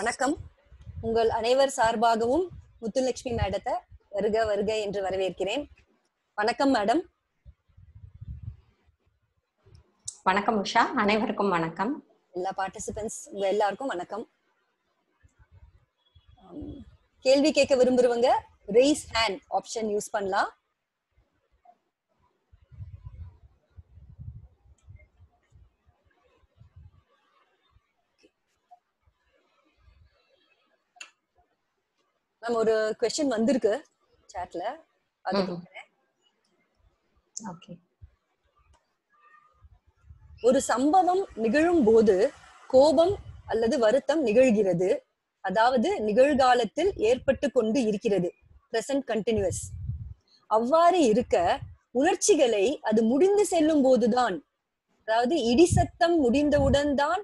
வணக்கம். உங்கள் அனைவர் சார்பாகவும் முத்துலட்சுமி மேடத்தை வருக வருக என்று வரவேற்கிறேன். வணக்கம் மேடம். வணக்கம் உஷா. அனைவருக்கும் வணக்கம். எல்லா பார்ட்டிசிபென்ட்ஸ் உங்க எல்லாருக்கும் வணக்கம். கேள்வி கேட்க விரும்புறவங்க ரெய்ஸ் ஹேண்ட் ஆப்ஷன் யூஸ் பண்ணலாம். மேம் ஒரு கொஸ்டின் வந்திருக்கு சாட்ல அது. ஓகே ஒரு சம்பவம் நிகழும் போது கோபம் அல்லது வருத்தம் நிகழ்கிறது. அதாவது நிகழ்காலத்தில் ஏற்பட்டு கொண்டு இருக்கிறது. பிரசன்ட் கண்டினியூஸ் அவ்வாறு இருக்க உணர்ச்சிகளை அது முடிந்து செல்லும் போதுதான் அதாவது இடி சத்தம் முடிந்தவுடன் தான்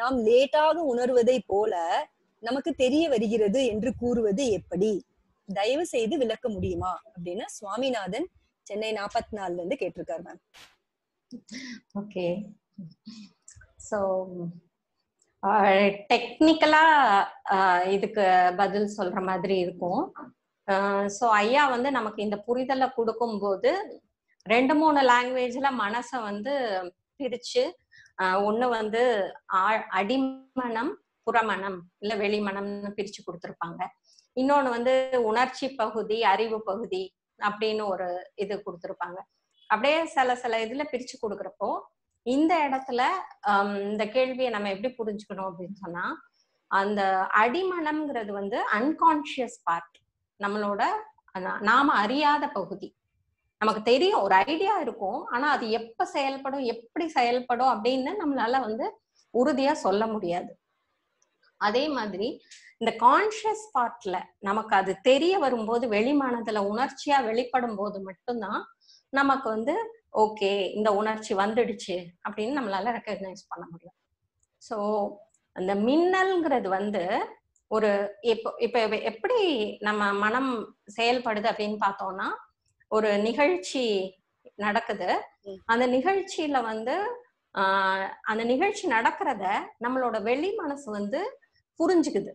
நாம் லேட்டாக உணர்வதை போல நமக்கு தெரிய வருகிறது என்று கூறுவது எப்படி? தயவு செய்து விளக்க முடியுமா? அப்படின்னு சுவாமிநாதன் சென்னை நாற்பத்தி நாலுல இருந்து கேட்டிருக்காரு மேம் ஓகே ஸோ டெக்னிக்கலா இதுக்கு பதில் சொல்ற மாதிரி இருக்கும். ஸோ ஐயா வந்து நமக்கு இந்த புரிதலை கொடுக்கும்போது ரெண்டு மூணு லாங்குவேஜ்ல மனசை வந்து பிரிச்சு ஒன்று ஒண்ணு வந்து அடிமனம் புறமணம் இல்ல வெளிமனம்னு பிரிச்சு கொடுத்துருப்பாங்க. இன்னொன்னு வந்து உணர்ச்சி பகுதி அறிவு பகுதி அப்படின்னு ஒரு இது கொடுத்துருப்பாங்க. அப்படியே சில சில இதுல பிரிச்சு கொடுக்குறப்போ இந்த இடத்துல ஹம், இந்த கேள்வியை நம்ம எப்படி புரிஞ்சுக்கணும் அப்படின்னு சொன்னா அந்த அடிமனம்ங்கிறது வந்து அன்கான்ஷியஸ் பார்ட் நம்மளோட நாம அறியாத பகுதி. நமக்கு தெரியும் ஒரு ஐடியா இருக்கும் ஆனா அது எப்ப செயல்படும் எப்படி செயல்படும் அப்படின்னு நம்மளால வந்து உறுதியா சொல்ல முடியாது. அதே மாதிரி இந்த கான்ஷியஸ் பார்ட்ல நமக்கு அது தெரிய வரும்போது வெளிமனதுல உணர்ச்சியா வெளிப்படும் போது மட்டும்தான் நமக்கு வந்து ஓகே இந்த உணர்ச்சி வந்துடுச்சு அப்படின்னு நம்மளால ரெக்கக்னைஸ் பண்ண முடியும் ஸோ அந்த மின்னல்ங்கிறது வந்து ஒரு இப்போ இப்ப எப்படி நம்ம மனம் செயல்படுது அப்படின்னு பார்த்தோம்னா ஒரு நிகழ்ச்சி நடக்குது. அந்த நிகழ்ச்சியில வந்து அந்த நிகழ்ச்சி நடக்கிறத நம்மளோட வெளி மனசு வந்து புரிஞ்சுக்குது.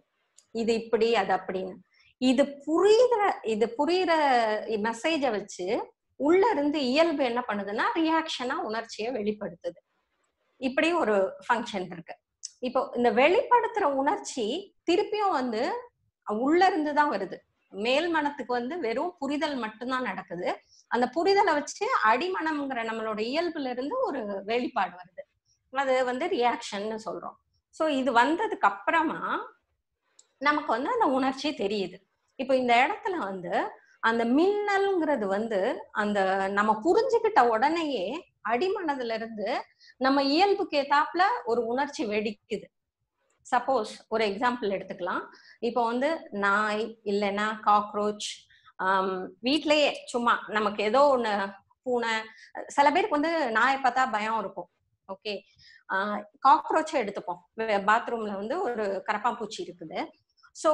இது இப்படி அது அப்படின்னு. இது புரியுற இது புரியுற மெசேஜை வச்சு உள்ள இருந்து இயல்பு என்ன பண்ணுதுன்னா ரியாக்ஷனா உணர்ச்சியை வெளிப்படுத்துது. இப்படி ஒரு ஃபங்க்ஷன் இருக்கு. இப்போ இந்த வெளிப்படுத்துற உணர்ச்சி திருப்பியும் வந்து உள்ள இருந்து தான் வருது. மேல் மனத்துக்கு வந்து வெறும் புரிதல் மட்டும்தான் நடக்குது. அந்த புரிதலை வச்சு அடிமனம்ங்கிற நம்மளோட இயல்புல இருந்து ஒரு வெளிப்பாடு வருது. அது வந்து ரியாக்ஷன்னு சொல்றோம். சோ இது வந்ததுக்கு அப்புறமா நமக்கு வந்து அந்த உணர்ச்சி தெரியுது. இப்போ இந்த இடத்துல வந்து அந்த மின்னல்ங்கிறது வந்து அந்த நம்ம புரிஞ்சுக்கிட்ட உடனேயே அடிமனதுல இருந்து நம்ம இயல்புக்கு ஏத்தாப்புல ஒரு உணர்ச்சி வெடிக்குது. சப்போஸ் ஒரு எக்ஸாம்பிள் எடுத்துக்கலாம். இப்போ வந்து நாய் இல்லைன்னா காக்ரோச் வீட்லயே சும்மா நமக்கு ஏதோ ஒண்ணு பூனை சில பேருக்கு வந்து நாயை பார்த்தா பயம் இருக்கும். ஓகே காக்ரோச்சை எடுத்துப்போம். பாத்ரூம்ல வந்து ஒரு கரப்பாம்பூச்சி இருக்குது. ஸோ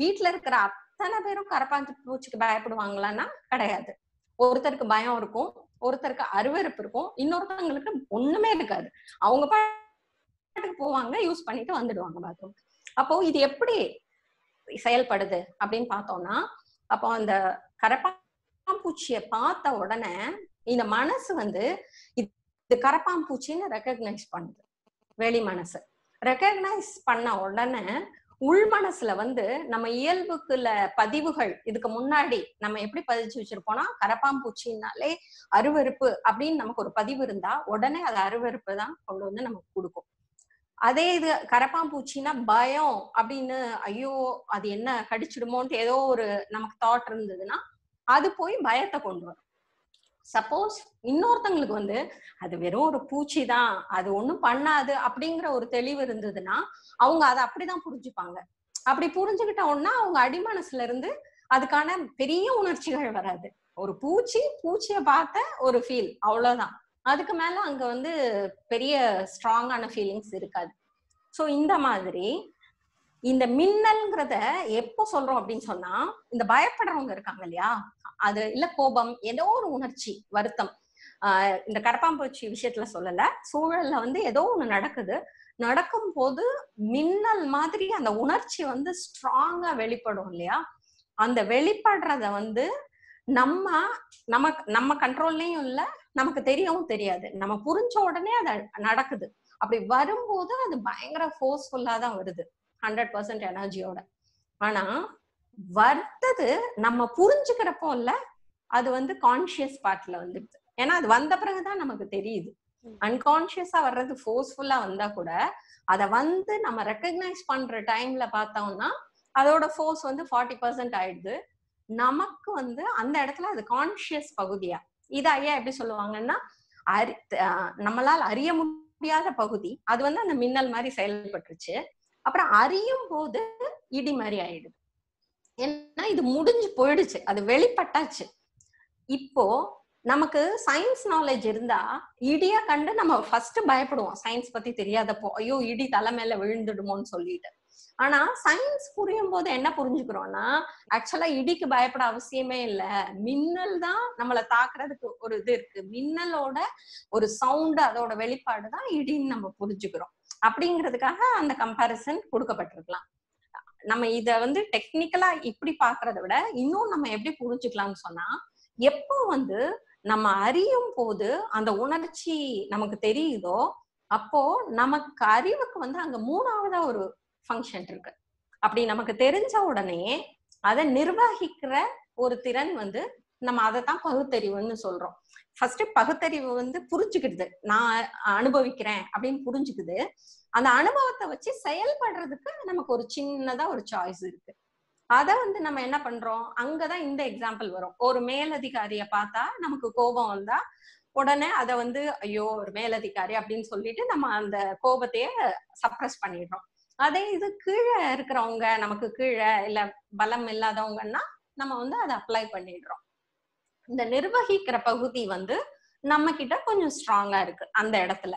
வீட்ல இருக்கிற அத்தனை பேரும் கரப்பாம்பூ பூச்சிக்கு பயப்படுவாங்களான்னா கிடையாது. ஒருத்தருக்கு பயம் இருக்கும் ஒருத்தருக்கு அருவருப்பு இருக்கும் இன்னொருத்தவங்களுக்கு ஒண்ணுமே இருக்காது. அவங்க பாட்டுக்கு போவாங்க யூஸ் பண்ணிட்டு வந்துடுவாங்க பாத்ரூம் அப்போ இது எப்படி செயல்படுது அப்படின்னு பார்த்தோம்னா அப்போ அந்த கரப்பாம்பூச்சியை பார்த்த உடனே இந்த மனசு வந்து இது கரப்பாம்பூச்சின்னு ரெக்கக்னைஸ் பண்ணுது வெளி மனசு. ரெக்கக்னைஸ் பண்ண உடனே உள் மனசுல வந்து நம்ம இயல்புக்குள்ள பதிவுகள் இதுக்கு முன்னாடி நம்ம எப்படி பதிச்சு வச்சிருப்போம்னா கரப்பாம்பூச்சினாலே அருவருப்பு அப்படின்னு நமக்கு ஒரு பதிவு இருந்தா உடனே அது அருவறுப்பு தான் கொண்டு வந்து நமக்கு கொடுக்கும். அதே இது கரப்பாம்பூச்சின்னா பயம் அப்படின்னு ஐயோ அது என்ன கடிச்சிடுமோன்ட்டு ஏதோ ஒரு நமக்கு தாட் இருந்ததுன்னா அது போய் பயத்தை கொண்டு வரும். சப்போஸ் இன்னொருத்தங்களுக்கு வந்து அது வெறும் ஒரு பூச்சி தான் அது ஒண்ணும் பண்ணாது அப்படிங்கிற ஒரு தெளிவு இருந்ததுன்னா அவங்க அதை அப்படிதான் புரிஞ்சுப்பாங்க. அப்படி புரிஞ்சுக்கிட்ட உடனே அவங்க அடிமனசுல இருந்து அதுக்கான பெரிய உணர்ச்சிகள் வராது. ஒரு பூச்சி பூச்சியை பார்த்த ஒரு ஃபீல் அவ்வளவுதான். அதுக்கு மேல அங்க வந்து பெரிய ஸ்ட்ராங்கான ஃபீலிங்ஸ் இருக்காது. ஸோ இந்த மாதிரி இந்த மின்னல்ங்கிறத எப்போ சொல்றோம் அப்படின்னு சொன்னா இந்த பயப்படுறவங்க இருக்காங்க இல்லையா? அது இல்ல கோபம் ஏதோ ஒரு உணர்ச்சி வருத்தம். ஆஹ் இந்த கரப்பாம்பூச்சி விஷயத்துல சொல்லல. சூழல்ல வந்து ஏதோ ஒண்ணு நடக்குது. நடக்கும் போது மின்னல் மாதிரி அந்த உணர்ச்சி வந்து ஸ்ட்ராங்கா வெளிப்படும் இல்லையா? அந்த வெளிப்படுறத வந்து நம்ம நமக்கு நம்ம கண்ட்ரோல்லையும் இல்ல நமக்கு தெரியவும் தெரியாது. நம்ம புரிஞ்ச உடனே அது நடக்குது. அப்படி வரும்போது அது பயங்கர ஃபோர்ஸ்ஃபுல்லா தான் வருது. ஹண்ட்ரட் பர்சன்ட் எனர்ஜியோட ஆனா வர்த்தது நம்ம புரிஞ்சுக்கிறப்போ இல்ல அது வந்து கான்சியஸ் பார்ட்ல வந்துடுது. ஏன்னா அது வந்த பிறகுதான் நமக்கு தெரியுது. அன்கான்சியஸா வர்றது ஃபோர்ஸ்ஃபுல்லா வந்தா கூட அத வந்து நம்ம ரெக்கக்னைஸ் பண்ற டைம்ல பார்த்தோம்னா அதோட ஃபோர்ஸ் வந்து ஃபார்ட்டி பர்சன்ட் ஆயிடுது. நமக்கு வந்து அந்த இடத்துல அது கான்சியஸ் பகுதியா? இது ஐயா எப்படி சொல்லுவாங்கன்னா அறி நம்மளால அறிய முடியாத பகுதி அது வந்து அந்த மின்னல் மாதிரி செயல்பட்டுருச்சு. அப்புறம் அறியும் போது இடி மாதிரி ஆயிடுது. ஏன்னா இது முடிஞ்சு போயிடுச்சு. அது வெளிப்பட்டாச்சு. இப்போ நமக்கு சயின்ஸ் நாலேஜ் இருந்தா இடிய கண்டு நம்ம ஃபர்ஸ்ட் பயப்படுவோம். சயின்ஸ் பத்தி தெரியாதப்போ ஐயோ இடி தலை மேல விழுந்துடுமோன்னு சொல்லிட்டு. ஆனா சயின்ஸ் புரியும் போது என்ன புரிஞ்சுக்கிறோம்னா ஆக்சுவலா இடிக்கு பயப்பட அவசியமே இல்ல. மின்னல் தான் நம்மளை தாக்குறதுக்கு ஒரு இது இருக்கு. மின்னலோட ஒரு சவுண்ட் அதோட வெளிப்பாடு தான் இடின்னு நம்ம புரிஞ்சுக்கிறோம். அப்படிங்கிறதுக்காக அந்த கம்பாரிசன் கொடுக்கப்பட்டிருக்கலாம். நம்ம இத வந்து டெக்னிக்கலா இப்படி பாக்குறத விட இன்னும் நம்ம எப்படி புரிஞ்சுக்கலாம்னு சொன்னா எப்போ வந்து நம்ம அறியும் போது அந்த உணர்ச்சி நமக்கு தெரியுதோ அப்போ நமக்கு அறிவுக்கு வந்து அங்க மூணாவதா ஒரு ஃபங்க்ஷன் இருக்கு. அப்படி நமக்கு தெரிஞ்ச உடனே அதை நிர்வகிக்கிற ஒரு திறன் வந்து நம்ம அதை தான் பகுத்தறிவுன்னு சொல்றோம். ஃபர்ஸ்ட் பகுத்தறிவு வந்து புரிஞ்சுக்கிடுது நான் அனுபவிக்கிறேன் அப்படின்னு புரிஞ்சுக்குது. அந்த அனுபவத்தை வச்சு செயல்படுறதுக்கு நமக்கு ஒரு சின்னதா ஒரு சாய்ஸ் இருக்கு. அத வந்து நம்ம என்ன பண்றோம்? அங்கதான் இந்த எக்ஸாம்பிள் வரும். ஒரு மேலதிகாரிய பார்த்தா நமக்கு கோபம் வந்தா உடனே அத வந்து ஐயோ ஒரு மேலதிகாரி அப்படின்னு சொல்லிட்டு நம்ம அந்த கோபத்தையே சப்ரஸ் பண்ணிடுறோம். அதே இது கீழே இருக்கிறவங்க நமக்கு கீழே இல்ல பலம் இல்லாதவங்கன்னா நம்ம வந்து அதை அப்ளை பண்ணிடுறோம். இந்த நிர்வகிக்கிற பகுதி வந்து நம்ம கிட்ட கொஞ்சம் ஸ்ட்ராங்கா இருக்கு அந்த இடத்துல.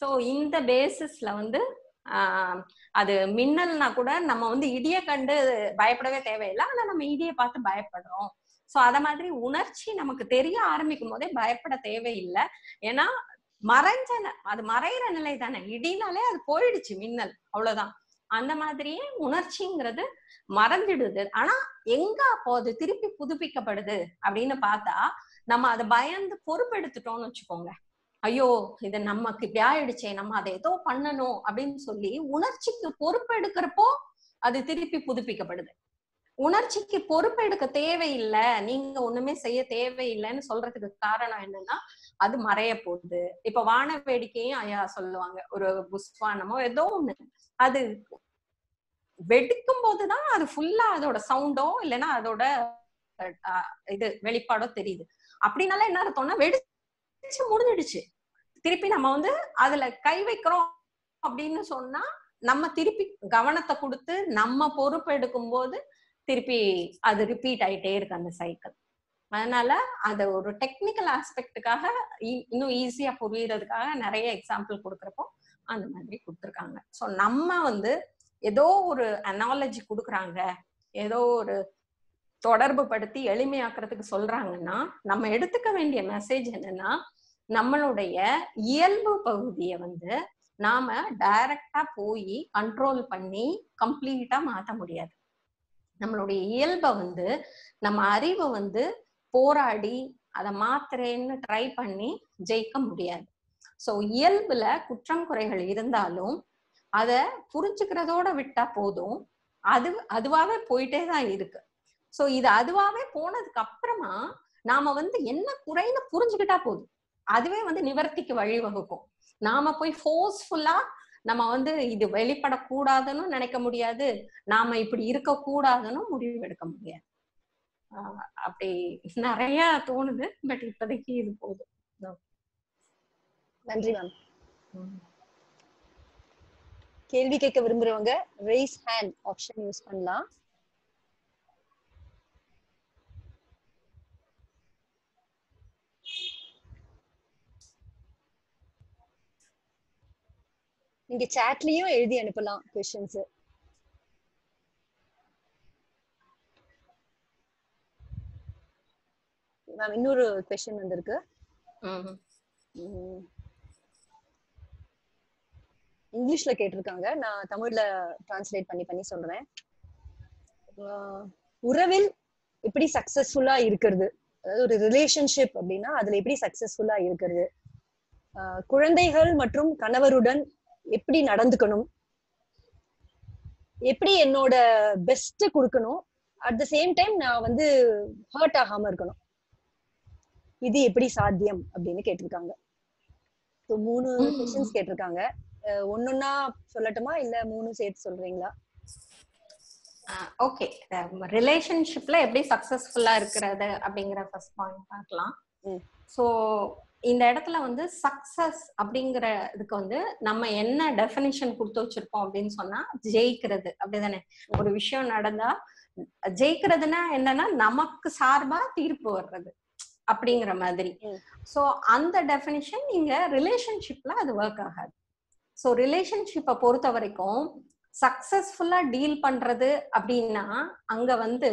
சோ இந்த பேசிஸ்ல வந்து அது மின்னல்னா கூட நம்ம வந்து இடிய கண்டு பயப்படவே தேவையில்லை. ஆனா நம்ம இடிய பார்த்து பயப்படுறோம். சோ அத மாதிரி உணர்ச்சி நமக்கு தெரிய ஆரம்பிக்கும் போதே பயப்பட தேவையில்லை. ஏன்னா மறைஞ்ச அது மறையிற நிலை தானே. இடினாலே அது போயிடுச்சு மின்னல். அவ்வளவுதான். அந்த மாதிரியே உணர்ச்சிங்கிறது மறந்துடுது. ஆனா எங்க அப்போ அது திருப்பி புதுப்பிக்கப்படுது அப்படின்னு பார்த்தா நம்ம அதை பயந்து பொறுப்பெடுத்துட்டோம்னு வச்சுக்கோங்க. ஐயோ இது நமக்கு இப்படி ஆயிடுச்சே நம்ம அதை ஏதோ பண்ணணும் அப்படின்னு சொல்லி உணர்ச்சிக்கு பொறுப்பெடுக்கிறப்போ அது திருப்பி புதுப்பிக்கப்படுது. உணர்ச்சிக்கு பொறுப்பெடுக்க தேவையில்லை நீங்க ஒண்ணுமே செய்ய தேவையில்லைன்னு சொல்றதுக்கு காரணம் என்னன்னா அது மறைய போகுது. இப்ப வான வேடிக்கையும் ஐயா சொல்லுவாங்க. ஒரு புஸ்வானமோ ஏதோ ஒண்ணு. அது வெடிக்கும் போதுதான் அது ஃபுல்லா அதோட சவுண்டோ இல்லைன்னா அதோட இது வெளிப்பாடோ தெரியுது. அப்படின்னால என்ன அர்த்தம்னா வெடிச்சு முடிஞ்சிடுச்சு. திருப்பி நம்ம வந்து அதுல கை வைக்கிறோம் அப்படின்னு சொன்னா நம்ம திருப்பி கவனத்தை கொடுத்து நம்ம பொறுப்பு எடுக்கும் போது திருப்பி அது ரிப்பீட் ஆயிட்டே இருக்கு அந்த சைக்கிள் அதனால அத ஒரு டெக்னிக்கல் ஆஸ்பெக்டுக்காக இன்னும் ஈஸியா புரியறதுக்காக நிறைய எக்ஸாம்பிள் கொடுக்குறப்போ அந்த மாதிரி கொடுத்துருக்காங்க. ஸோ நம்ம வந்து ஏதோ ஒரு அனாலஜி கொடுக்குறாங்க. ஏதோ ஒரு தொடர்பு படுத்தி எளிமையாக்குறதுக்கு சொல்றாங்கன்னா நம்ம எடுத்துக்க வேண்டிய மெசேஜ் என்னன்னா நம்மளுடைய இயல்பு பகுதியை வந்து நாம டைரக்டா போய் கண்ட்ரோல் பண்ணி கம்ப்ளீட்டா மாத்த முடியாது. நம்மளுடைய இயல்பை வந்து நம்ம அறிவை வந்து போராடி அதை மாத்துறேன்னு ட்ரை பண்ணி ஜெயிக்க முடியாது. ஸோ இயல்புல குற்றம் குறைகள் இருந்தாலும் அதை புரிஞ்சுக்கிறதோட விட்டா போதும். அது அதுவாவே போயிட்டே தான் இருக்கு. ஸோ இது அதுவாவே போனதுக்கு அப்புறமா நாம வந்து என்ன குறைன்னு புரிஞ்சுக்கிட்டா போதும். அதுவே வந்து நிவர்த்திக்கு வழிவகுக்கும். நாம போய் ஃபோர்ஸ்ஃபுல்லா நம்ம வந்து இது வெளிப்படக்கூடாதுன்னு நினைக்க முடியாது. நாம இப்படி இருக்க கூடாதுன்னு முடிவு எடுக்க முடியாது. அப்படி நிறைய தோணுது. பட் இப்போதைக்கு இது போதும். நன்றி மேம். கேள்வி கேட்க விரும்புறவங்க raise ஹேண்ட் ஆப்ஷன் யூஸ் பண்ணலாம். நீங்க சாட்லயும் எழுதி அனுப்பலாம் கொஸ்டின்ஸ் மேம் இன்னொரு கொஸ்டின் வந்திருக்கு. இங்கிலீஷ்ல கேட்டிருக்காங்க. நான் தமிழ்ல டிரான்ஸ்லேட் பண்ணி பண்ணி சொல்றேன். உறவில் எப்படி சக்சஸ்ஃபுல்லா இருக்கிறது? அதாவது ஒரு ரிலேஷன்ஷிப் அப்படின்னா அதுல எப்படி சக்சஸ்ஃபுல்லா இருக்கிறது? குழந்தைகள் மற்றும் கணவருடன் எப்படி நடந்துக்கணும்? எப்படி என்னோட பெஸ்ட் கொடுக்கணும்? அட் த சேம் டைம் நான் வந்து ஹர்ட் ஆகாம இருக்கணும். இது எப்படி சாத்தியம் அப்படின்னு கேட்டிருக்காங்க. So, மூணு. கொஸ்டின்ஸ் கேட்டிருக்காங்க. ஒண்ணொன்னா சொல்லட்டுமா? இல்ல மூணு சேர்த்து சொல்றீங்களா? ஓகே ரிலேஷன்ஷிப்ல எப்படி சக்சஸ்ஃபுல்லா இருக்கிறது அப்படிங்கிற ஃபர்ஸ்ட் பாயிண்ட் பார்க்கலாம். ஸோ இந்த இடத்துல வந்து சக்சஸ் அப்படிங்கிற இதுக்கு வந்து நம்ம என்ன டெஃபினிஷன் கொடுத்து வச்சிருக்கோம் அப்படின்னு சொன்னா ஜெயிக்கிறது. அப்படிதானே? ஒரு விஷயம் நடந்தா ஜெயிக்கிறதுனா என்னன்னா நமக்கு சார்பா தீர்ப்பு வர்றது. அப்படிங்கிற மாதிரி. ஸோ அந்த டெஃபினிஷன் நீங்க ரிலேஷன்ஷிப்ல அது ஒர்க் ஆகாது. ஸோ ரிலேஷன்ஷிப்பை பொறுத்த வரைக்கும் சக்சஸ்ஃபுல்லா டீல் பண்றது அப்படின்னா அங்க வந்து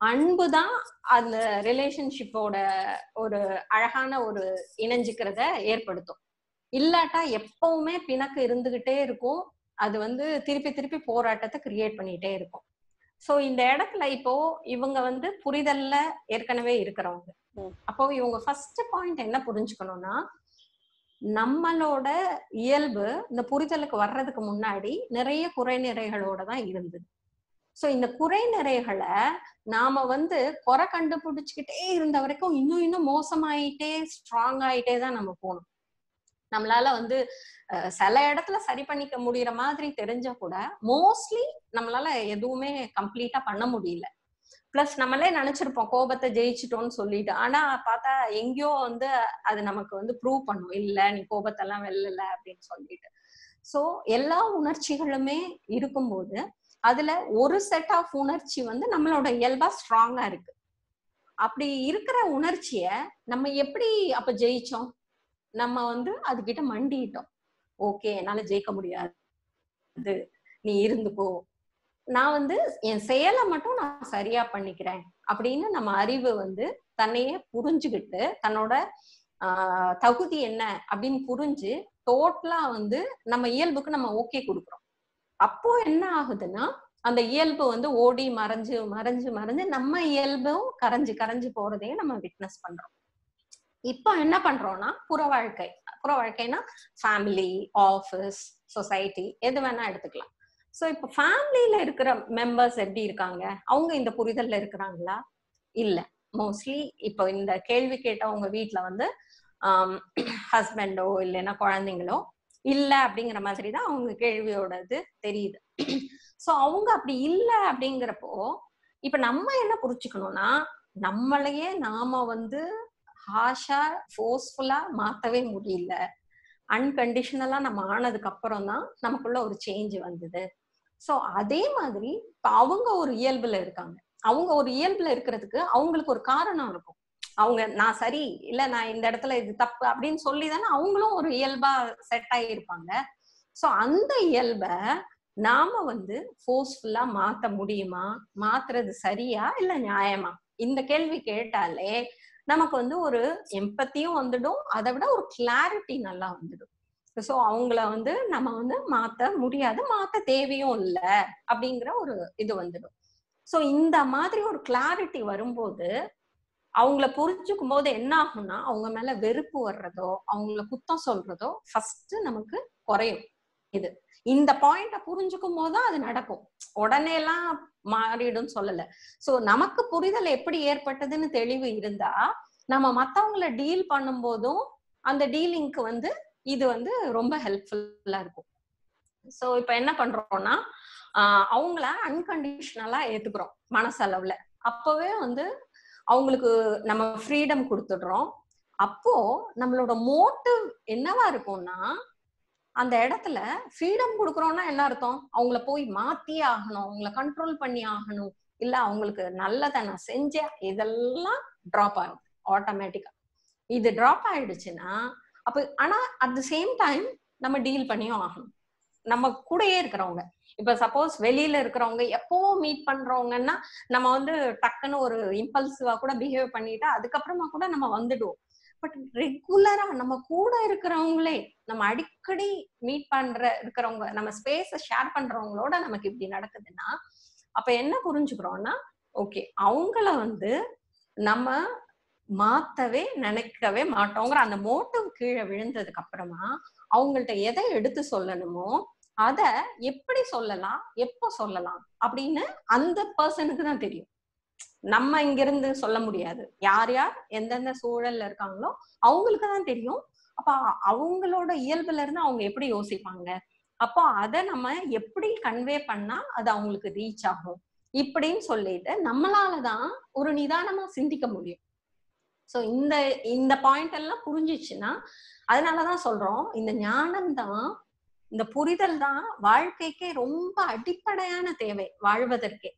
அன்பு தான் அந்த ரிலேஷன்ஷிப்போட ஒரு அழகான ஒரு இணைஞ்சுக்கிறத ஏற்படுத்தும். இல்லாட்டா எப்பவுமே பிணக்கு இருந்துகிட்டே இருக்கும். அது வந்து திருப்பி திருப்பி போராட்டத்தை கிரியேட் பண்ணிட்டே இருக்கும். சோ இந்த இடத்துல இப்போ இவங்க வந்து புரிதல்ல ஏற்கனவே இருக்கிறவங்க. அப்போ இவங்க ஃபர்ஸ்ட் பாயிண்ட் என்ன புரிஞ்சுக்கணும்னா நம்மளோட இயல்பு இந்த புரிதலுக்கு வர்றதுக்கு முன்னாடி நிறைய குறைநிறைகளோட தான் இருந்தது. சோ இந்த குறைநிறைகளை நாம வந்து குறை கண்டுபிடிச்சுக்கிட்டே இருந்த வரைக்கும் இன்னும் இன்னும் மோசமாயிட்டே ஸ்ட்ராங் ஆயிட்டே தான் நம்ம போகணும். நம்மளால வந்து சில இடத்துல சரி பண்ணிக்க முடியற மாதிரி தெரிஞ்ச கூட மோஸ்ட்லி நம்மளால எதுவுமே கம்ப்ளீட்டா பண்ண முடியல. பிளஸ் நம்மளே நினைச்சிருப்போம் கோபத்தை ஜெயிச்சிட்டோம்னு சொல்லிட்டு. ஆனா பார்த்தா எங்கேயோ வந்து அது நமக்கு வந்து ப்ரூவ் பண்ணும். இல்ல நீ கோபத்தெல்லாம் வெல்லல அப்படின்னு சொல்லிட்டு. சோ எல்லா உணர்ச்சிகளுமே இருக்கும்போது அதுல ஒரு செட் ஆஃப் உணர்ச்சி வந்து நம்மளோட இயல்பா ஸ்ட்ராங்கா இருக்கு. அப்படி இருக்கிற உணர்ச்சிய நம்ம எப்படி அப்ப ஜெயிச்சோம்? நம்ம வந்து அதுகிட்ட மண்டிட்டோம். ஓகே என்னால ஜெயிக்க முடியாது. நீ இருந்துக்கோ. நான் வந்து என் செயலை மட்டும் நான் சரியா பண்ணிக்கிறேன் அப்படின்னு நம்ம அறிவு வந்து தன்னையே புரிஞ்சுக்கிட்டு தன்னோட ஆஹ் தகுதி என்ன அப்படின்னு புரிஞ்சு டோட்டலா வந்து நம்ம இயல்புக்கு நம்ம ஓகே கொடுக்குறோம். அப்போ என்ன ஆகுதுன்னா அந்த இயல்பு வந்து ஓடி மறைஞ்சு மறைஞ்சு மறைஞ்சு நம்ம இயல்பும் கரைஞ்சு கரைஞ்சு போறதையும் நம்ம விட்னஸ் பண்றோம். இப்போ என்ன பண்றோம்னா புற வாழ்க்கை. புற வாழ்க்கைனா ஃபேமிலி ஆஃபீஸ் சொசைட்டி எது வேணா எடுத்துக்கலாம். சோ இப்ப ஃபேமிலியில இருக்கிற மெம்பர்ஸ் எப்படி இருக்காங்க? அவங்க இந்த புரிதல்ல இருக்கிறாங்களா? இல்ல. மோஸ்ட்லி இப்போ இந்த கேள்வி கேட்ட உங்க வீட்டுல வந்து ஹஸ்பண்டோ இல்லைன்னா குழந்தைங்களோ இல்ல அப்படிங்கிற மாதிரி தான் அவங்க கேள்வியோட இது தெரியுது. சோ அவங்க அப்படி இல்ல அப்படிங்கிறப்போ இப்ப நம்ம என்ன புரிச்சுக்கணும்னா நம்மளையே நாம வந்து ஹாஷா ஃபோர்ஸ்ஃபுல்லா மாத்தவே முடியல. அன்கண்டிஷனலா நம்ம ஆனதுக்கு அப்புறம் தான் நமக்குள்ள ஒரு சேஞ்ச் வந்தது. சோ அதே மாதிரி இப்போ அவங்க ஒரு இயல்புல இருக்காங்க. அவங்க ஒரு இயல்புல இருக்கிறதுக்கு அவங்களுக்கு ஒரு காரணம் இருக்கும். அவங்க நான் சரி இல்ல நான் இந்த இடத்துல இது தப்பு அப்படின்னு சொல்லி தானே அவங்களும் ஒரு இயல்பா செட் ஆகியிருப்பாங்க சோ அந்த இயல்ப நாம வந்து ஃபோர்ஸ்ஃபுல்லா மாத்த முடியுமா? மாத்துறது சரியா இல்ல நியாயமா? இந்த கேள்வி கேட்டாலே நமக்கு வந்து ஒரு எம்பத்தியும் வந்துடும். அதை விட ஒரு கிளாரிட்டி நல்லா வந்துடும். ஸோ அவங்கள வந்து நம்ம வந்து மாத்த முடியாது மாத்த தேவையும் இல்லை அப்படிங்கிற ஒரு இது வந்துடும். ஸோ இந்த மாதிரி ஒரு கிளாரிட்டி வரும்போது அவங்கள புரிஞ்சுக்கும் போது என்ன ஆகும்னா அவங்க மேல வெறுப்பு வர்றதோ அவங்கள குத்தம் சொல்றதோ ஃபர்ஸ்ட் நமக்கு குறையும். இது. இந்த பாயிண்ட புரிஞ்சுக்கும் போதுதான் அது நடக்கும். உடனே எல்லாம் மாறிடும் சொல்லல. சோ நமக்கு புரிதல் எப்படி ஏற்பட்டதுன்னு தெளிவு இருந்தா நம்ம மத்தவங்கள டீல் பண்ணும் போதும் அந்த டீலிங்க்கு வந்து இது வந்து ரொம்ப ஹெல்ப்ஃபுல்லா இருக்கும். சோ இப்ப என்ன பண்றோம்னா அவங்கள அன்கண்டிஷனலா ஏத்துக்கிறோம் மனசளவுல. அப்பவே வந்து அவங்களுக்கு நம்ம ஃப்ரீடம் கொடுத்துடுறோம். அப்போ நம்மளோட மோட்டிவ் என்னவா இருக்கும்னா அந்த இடத்துல ஃப்ரீடம் கொடுக்குறோம்னா என்ன அர்த்தம்? அவங்கள போய் மாத்தி ஆகணும் அவங்கள கண்ட்ரோல் பண்ணி ஆகணும். இல்ல அவங்களுக்கு நல்லதை நான் செஞ்சேன் இதெல்லாம் டிராப் ஆகும் ஆட்டோமேட்டிக்கா இது டிராப் ஆயிடுச்சுன்னா அப்ப ஆனா அட் த சேம் டைம் நம்ம டீல் பண்ணியும் ஆகணும். நம்ம கூடயே இருக்கிறவங்க. இப்ப சப்போஸ் வெளியில இருக்கிறவங்க எப்பவும் மீட் பண்றவங்கன்னா நம்ம வந்து டக்குன்னு ஒரு இம்பல்சிவா கூட பிஹேவ் பண்ணிட்டா அதுக்கப்புறமா கூட நம்ம வந்துடுவோம். பட் ரெகுலரா நம்ம கூட இருக்கிறவங்களே நம்ம அடிக்கடி மீட் பண்ற இருக்கிறவங்க நம்ம ஸ்பேஸ ஷேர் பண்றவங்களோட நமக்கு இப்படி நடக்குதுன்னா அப்ப என்ன புரிஞ்சுக்கிறோம்னா ஓகே அவங்கள வந்து நம்ம மாத்தவே நினைக்கவே மாட்டோங்கிற அந்த மோட்டிவ் கீழே விழுந்ததுக்கு அப்புறமா அவங்கள்ட்ட எதை எடுத்து சொல்லணுமோ அத எப்படி சொல்லலாம் எப்போ சொல்லலாம் அப்படின்னு அந்த பர்சனுக்கு தான் தெரியும். நம்ம இங்க இருந்து சொல்ல முடியாது. யார் யார் எந்தெந்த சூழல்ல இருக்காங்களோ அவங்களுக்கு தான் தெரியும். அப்ப அவங்களோட இயல்புல இருந்து அவங்க எப்படி யோசிப்பாங்க? அப்போ அதை நம்ம எப்படி கன்வே பண்ணா அது அவங்களுக்கு ரீச் ஆகும்? இப்படின்னு சொல்லிட்டு நம்மளாலதான் ஒரு நிதானமா சிந்திக்க முடியும். ஸோ இந்த இந்த பாயிண்ட் எல்லாம் புரிஞ்சிச்சுன்னா அதனாலதான் சொல்றோம் இந்த ஞானம் தான் இந்த புரிதல் தான் வாழ்க்கைக்கே ரொம்ப அடிப்படையான தேவை வாழ்வதற்கே.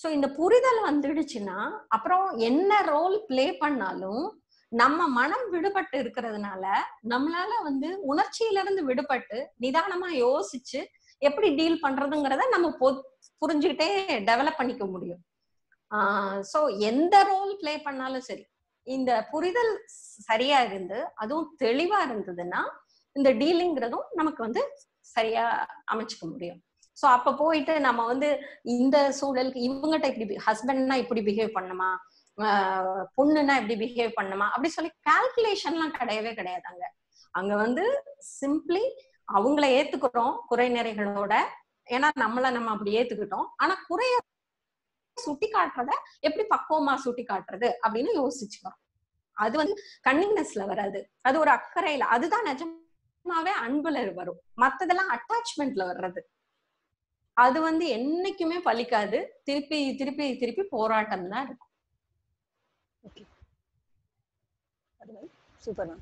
ஸோ இந்த புரிதல் வந்துடுச்சுன்னா அப்புறம் என்ன ரோல் பிளே பண்ணாலும் நம்ம மனம் விடுபட்டு இருக்கிறதுனால நம்மளால வந்து உணர்ச்சியில இருந்து விடுபட்டு நிதானமா யோசிச்சு எப்படி டீல் பண்றதுங்கிறத நம்ம புரிஞ்சுக்கிட்டே டெவலப் பண்ணிக்க முடியும். ஆஹ் சோ எந்த ரோல் பிளே பண்ணாலும் சரி இந்த புரிதல் சரியா இருந்து அதுவும் தெளிவா இருந்ததுன்னா இந்த டீலிங்கிறதும் நமக்கு வந்து சரியா அமைச்சுக்க முடியும். சோ அப்ப போயிட்டு நம்ம வந்து இந்த சூழலுக்கு இவங்ககிட்ட இப்படி ஹஸ்பண்ட்னா இப்படி பிஹேவ் பண்ணுமா? பொண்ணுன்னா இப்படி பிஹேவ் பண்ணுமா? அப்படி சொல்லி கால்குலேஷன்லாம் கிடையவே கிடையாது அங்க. அங்க வந்து சிம்பிளி அவங்கள ஏத்துக்கிறோம் குறை நிறைகளோட. ஏன்னா நம்மள நம்ம அப்படி ஏத்துக்கிட்டோம். ஆனா குறைய சுட்டி காட்டுறத எப்படி பக்குவமா சுட்டி காட்டுறது அப்படின்னு யோசிச்சுக்கிறோம் அது வந்து கன்னிங்னஸ்ல வராது. அது ஒரு அக்கறையில அதுதான் நிஜமாவே அன்புல வரும். மத்ததெல்லாம் அட்டாச்மெண்ட்ல வர்றது. அது வந்து என்னைக்குமே பலிக்காது. திருப்பி திருப்பி திருப்பி போராட்டம் தான் இருக்கும். சூப்பர்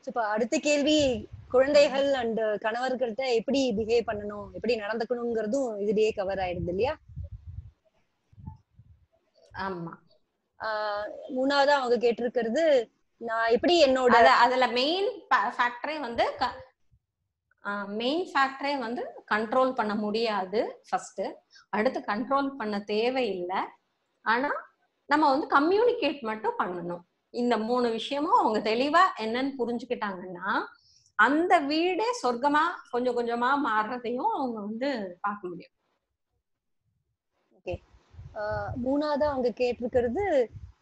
சூப்பர் அடுத்த கேள்வி குழந்தைகள் அண்ட் கணவர்கள்ட்ட எப்படி பிஹேவ் பண்ணணும் எப்படி நடந்துக்கணுங்கிறதும் இதுலயே கவர் ஆயிடுது இல்லையா? ஆமா. மூணாவதா அவங்க கேட்டிருக்கிறது நான் எப்படி என்னோட அத அதுல மெயின் ஃபேக்டரே வந்து மெயின் ஃபேக்டரே வந்து கண்ட்ரோல் பண்ண முடியாது ஃபர்ஸ்ட் அடுத்து கண்ட்ரோல் பண்ண தேவையில்லை. ஆனா நம்ம வந்து கம்யூனிகேட் மட்டும் பண்ணணும். இந்த மூணு விஷயமும் அவங்க தெளிவா என்னன்னு புரிஞ்சுக்கிட்டாங்கன்னா அந்த வீடே சொர்க்கமா கொஞ்சம் கொஞ்சமா மாறுறதையும் அவங்க வந்து பார்க்க முடியும். மூணாவதா அவங்க கேட்டிருக்கிறது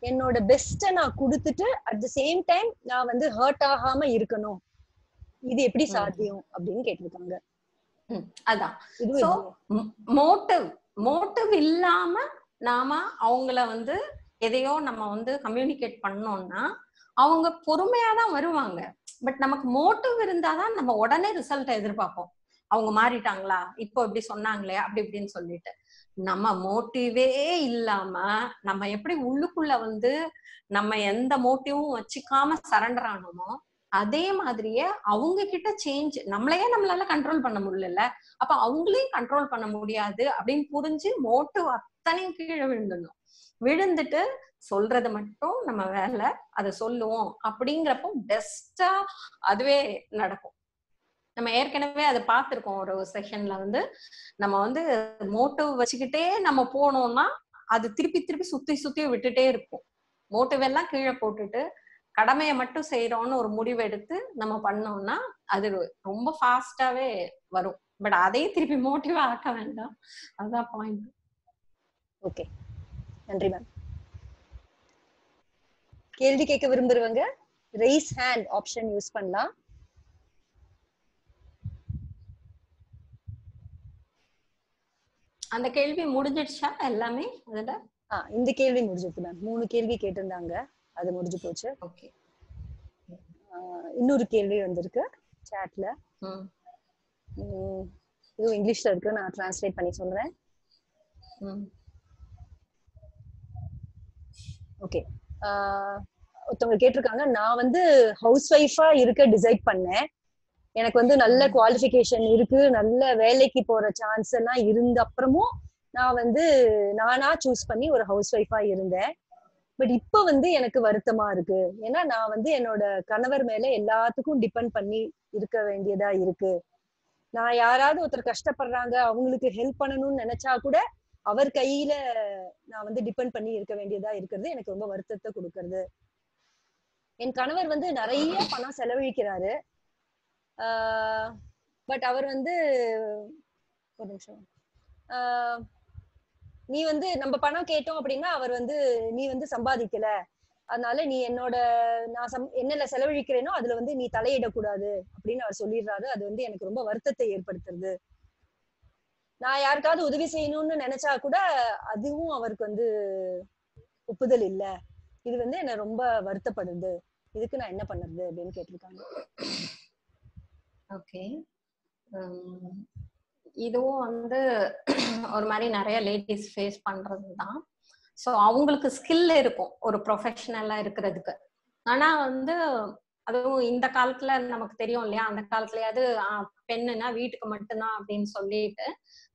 என்னோட பெஸ்ட நான் கொடுத்துட்டு அட் த சேம் டைம் நான் வந்து ஹர்ட் ஆகாம இருக்கணும். இது எப்படி. சாத்தியம் அப்படின்னு கேட்டிருக்காங்க. அதான். மோட்டிவ் மோட்டிவ் இல்லாம நாம அவங்கள வந்து எதையோ நம்ம வந்து கம்யூனிகேட் பண்ணோம்னா அவங்க பொறுமையா தான் வருவாங்க. பட் நமக்கு மோட்டிவ் இருந்தாதான் நம்ம உடனே ரிசல்ட் எதிர்பார்ப்போம். அவங்க மாறிட்டாங்களா? இப்போ இப்படி சொன்னாங்களே அப்படி இப்படின்னு சொல்லிட்டு. நம்ம மோட்டிவே இல்லாம நம்ம எப்படி உள்ளுக்குள்ள வந்து நம்ம எந்த மோட்டிவும் வச்சுக்காம சரண்டர் ஆனோமோ அதே மாதிரியே அவங்க கிட்ட சேஞ்ச் நம்மளையே நம்மளால கண்ட்ரோல் பண்ண முடியல அப்ப அவங்களையும் கண்ட்ரோல் பண்ண முடியாது அப்படின்னு புரிஞ்சு மோட்டிவ் அத்தனையும் கீழே விழுந்துடணும். விழுந்துட்டு சொல்றது மட்டும் நம்ம வேலை அதை சொல்லுவோம் அப்படிங்கிறப்போ பெஸ்டா அதுவே நடக்கும். நம்ம ஏற்கனவே அதை பார்த்துருக்கோம். ஒரு செஷன்ல வந்து நம்ம வந்து மோட்டிவ் வச்சுக்கிட்டே நம்ம போனோம்னா அது திருப்பி திருப்பி சுத்தி சுத்தி விட்டுட்டே இருக்கும். மோட்டிவ் எல்லாம் கீழே போட்டுட்டு கடமையை மட்டும் செய்யறோம்னு ஒரு முடிவு எடுத்து நம்ம பண்ணோம்னா அது ரொம்ப ஃபாஸ்டாவே வரும். பட் அதையும் திருப்பி மோட்டிவ் ஆக்க வேண்டாம். அதுதான் பாயிண்ட் ஓகே நன்றி மேம் கேள்வி கேட்க விரும்புறவங்க ரைஸ் ஹேண்ட் ஆப்ஷன் யூஸ் பண்ணலாம். அந்த கேள்வி முடிஞ்சிடுச்சா? எல்லாமே அதுல இந்த கேள்வி முடிஞ்சிருக்கு மேம் மூணு கேள்வி கேட்டிருந்தாங்க. அது முடிஞ்சு போச்சு. ஓகே. இன்னொரு கேள்வி வந்திருக்கு சாட்ல இதுவும் இங்கிலீஷ்ல இருக்கு. நான் டிரான்ஸ்லேட் பண்ணி சொல்றேன். ஓகே. ஒருத்தவங்க கேட்டிருக்காங்க நான் வந்து ஹவுஸ் ஒய்ஃபா இருக்க டிசைட் பண்ணேன். எனக்கு வந்து நல்ல குவாலிஃபிகேஷன் இருக்கு நல்ல வேலைக்கு போற சான்ஸ் எல்லாம் இருந்த அப்புறமும் நான் வந்து நானா சூஸ் பண்ணி ஒரு ஹவுஸ் ஒய்ஃபா இருந்தேன். பட் இப்ப வந்து எனக்கு வருத்தமா இருக்கு. ஏன்னா நான் வந்து என்னோட கணவர் மேல எல்லாத்துக்கும் டிபெண்ட் பண்ணி இருக்க வேண்டியதா இருக்கு. நான் யாராவது ஒருத்தர் கஷ்டப்படுறாங்க அவங்களுக்கு ஹெல்ப் பண்ணணும்னு நினைச்சா கூட அவர் கையில நான் வந்து டிபெண்ட் பண்ணி இருக்க வேண்டியதா இருக்கிறது எனக்கு ரொம்ப வருத்தத்தை கொடுக்கறது. என் கணவர் வந்து நிறைய பணம் செலவழிக்கிறாரு. பட் அவர் வந்து ஒரு நிமிஷம். ஆஹ் நீ வந்து நம்ம பணம் கேட்டோம் அப்படின்னா அவர் வந்து நீ வந்து சம்பாதிக்கல. அதனால நீ என்னோட நான் சம் என்னென்ன செலவழிக்கிறேனோ அதுல வந்து நீ தலையிடக்கூடாது அப்படின்னு அவர் சொல்லிடுறாரு. அது வந்து எனக்கு ரொம்ப வருத்தத்தை ஏற்படுத்துறது. நான் யாருக்காவது உதவி செய்யணும்னு நினைச்சா கூட அதுவும் அவருக்கு வந்து ஒப்புதல் இல்ல. இது வந்து என்ன ரொம்ப வருத்தப்படுது. இதுக்கு நான் என்ன பண்ணுறது அப்படின்னு கேட்டிருக்காங்க. ஓகே. இதுவும் வந்து ஒரு மாதிரி நிறைய லேடிஸ் ஃபேஸ் பண்றது தான் ஸோ அவங்களுக்கு ஸ்கில் இருக்கும் ஒரு ப்ரொஃபஷனலா இருக்கிறதுக்கு. ஆனா வந்து அதுவும் இந்த காலத்துல நமக்கு தெரியும் இல்லையா? அந்த காலத்துலயாவது பெண்ணுனா வீட்டுக்கு மட்டும்தான் அப்படின்னு சொல்லிட்டு.